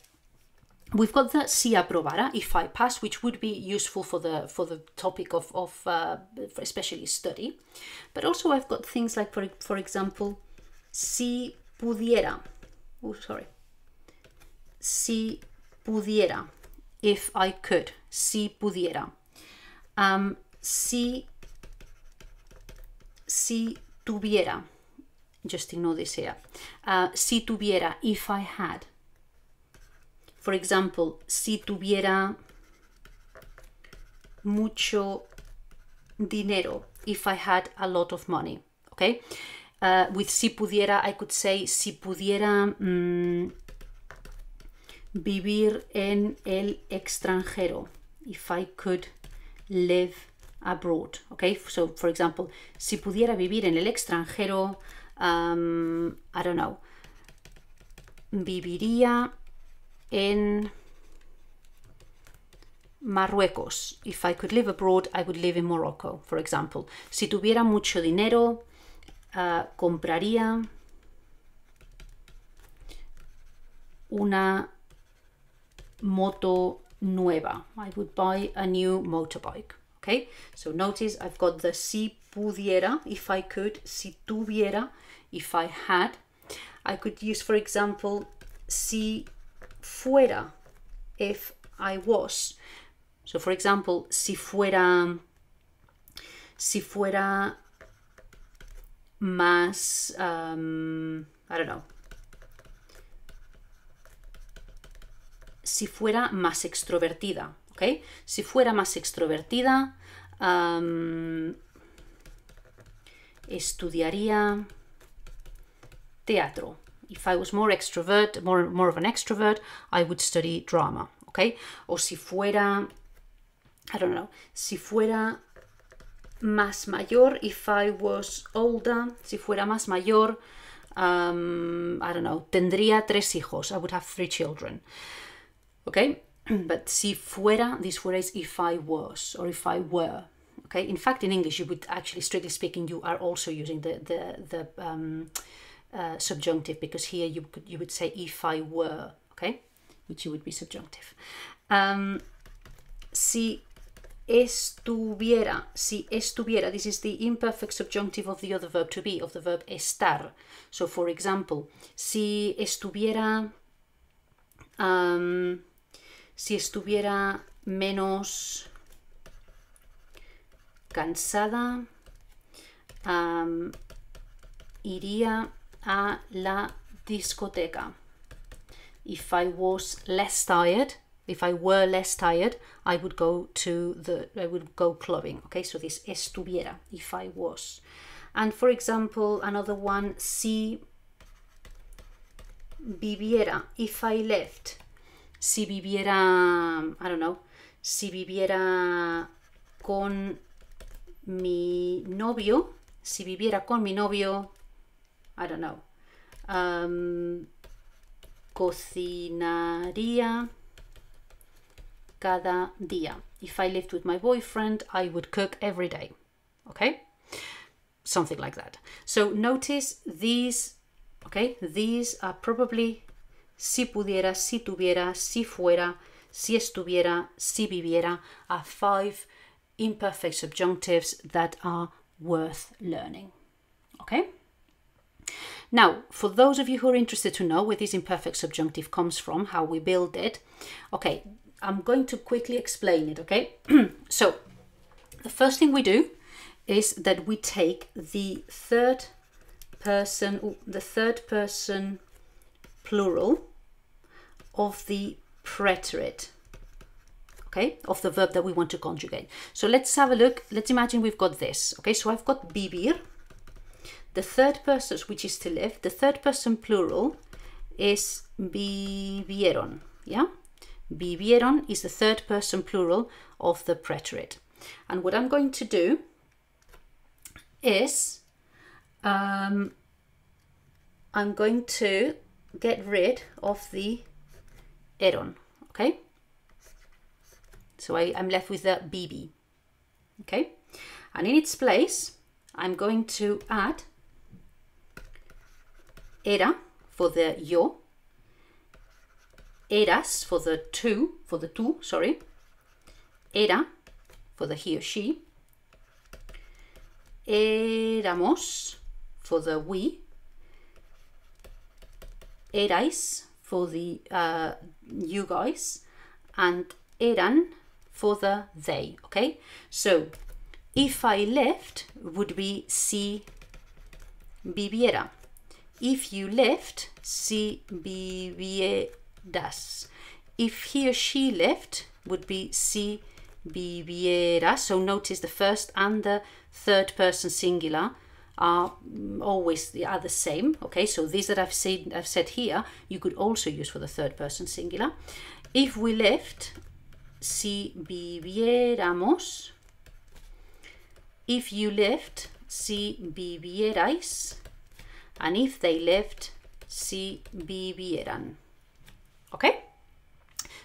[SPEAKER 1] We've got the si aprobara, if I pass, which would be useful for the for the topic of, of uh, especially study. But also I've got things like, for, for example, si pudiera. Oh, sorry. Si pudiera, if I could. Si pudiera. Um, si, si tuviera. Just ignore this here. Uh, si tuviera, if I had for example, si tuviera mucho dinero, if I had a lot of money, okay? Uh, with si pudiera, I could say si pudiera mm, vivir en el extranjero, if I could live abroad, okay? So, for example, si pudiera vivir en el extranjero, um, I don't know, viviría in Marruecos. If I could live abroad, I would live in Morocco, for example. Si tuviera mucho dinero, uh, compraría una moto nueva. I would buy a new motorbike. Okay, so notice I've got the si pudiera, if I could, si tuviera, if I had. I could use, for example, si fuera, if I was. So, for example, si fuera, si fuera más, um, I don't know, si fuera más extrovertida, ¿ok? Si fuera más extrovertida, um, estudiaría teatro if I was more extrovert, more, more of an extrovert, I would study drama, okay? O si fuera, I don't know, si fuera más mayor, if I was older, si fuera más mayor, um, I don't know, tendría tres hijos. I would have three children. Okay? But si fuera, this fuera is if I was or if I were. Okay? In fact, in English, you would actually, strictly speaking, you are also using the, the, the um, uh, subjunctive because here you could you would say if I were, okay? Which would be subjunctive. Um, si estuviera, si estuviera, this is the imperfect subjunctive of the other verb to be, of the verb estar. So, for example, si estuviera, um, si estuviera menos cansada, um, iría a la discoteca. If I was less tired, if I were less tired, I would go to the I would go clubbing. Okay, so this estuviera if I was. And for example, another one, si viviera, if I left, si viviera, I don't know, si viviera con mi novio, si viviera con mi novio, I don't know, um, cocinaría cada día. If I lived with my boyfriend, I would cook every day. Okay? Something like that. So notice these, okay? These are probably si pudiera, si tuviera, si fuera, si estuviera, si viviera, are five imperfect subjunctives that are worth learning. Okay? Now, for those of you who are interested to know where this imperfect subjunctive comes from, how we build it, okay, I'm going to quickly explain it, okay? so, the first thing we do is that we take the third person, the third person plural of the preterite, okay, of the verb that we want to conjugate. So let's have a look. Let's imagine we've got this, okay? So I've got vivir, the third person, which is to live, the third person plural is vivieron, yeah? Vivieron is the third person plural of the preterite. And what I'm going to do is um, I'm going to get rid of the eron, okay? So I, I'm left with the vivi, okay? And in its place, I'm going to add era for the yo, eras for the tú, for the tú, sorry, era for the he or she, éramos for the we, erais for the uh, you guys, and eran for the they, okay? So if I left would be si viviera. If you left, si vivieras. If he or she left, would be si viviera. So notice the first and the third person singular are always the are the same. Okay, so these that I've said I've said here, you could also use for the third person singular. If we left, si viviéramos. If you left, si vivierais and if they left, si vivieran. Okay?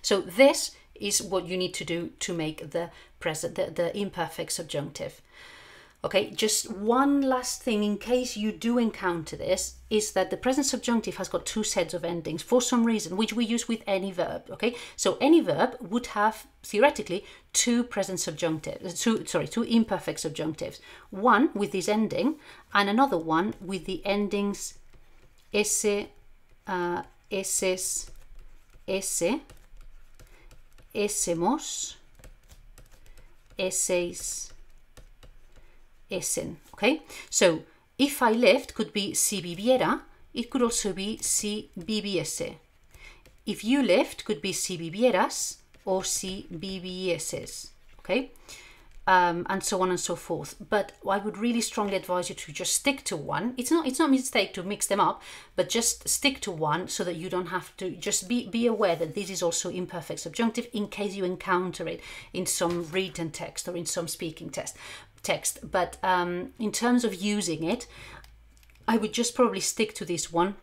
[SPEAKER 1] So this is what you need to do to make the present the, the imperfect subjunctive. Okay, just one last thing in case you do encounter this is that the present subjunctive has got two sets of endings for some reason, which we use with any verb. Okay, so any verb would have theoretically two present subjunctives, two sorry, two imperfect subjunctives. One with this ending, and another one with the endings ese, uh, eses, ese, esemos, eseis esen. Okay, so if I left could be si viviera, it could also be si viviese. If you left could be si vivieras or si vivieses. Okay, um, and so on and so forth. But I would really strongly advise you to just stick to one. It's not it's not a mistake to mix them up, but just stick to one so that you don't have to just be be aware that this is also imperfect subjunctive in case you encounter it in some written text or in some speaking test. Text. But um, in terms of using it, I would just probably stick to this one.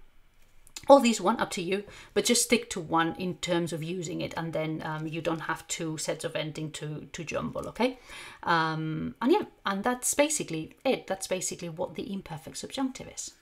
[SPEAKER 1] Or these one up to you but just stick to one in terms of using it and then um, you don't have two sets of ending to to jumble okay? Um, and yeah and that's basically it. That's basically what the imperfect subjunctive is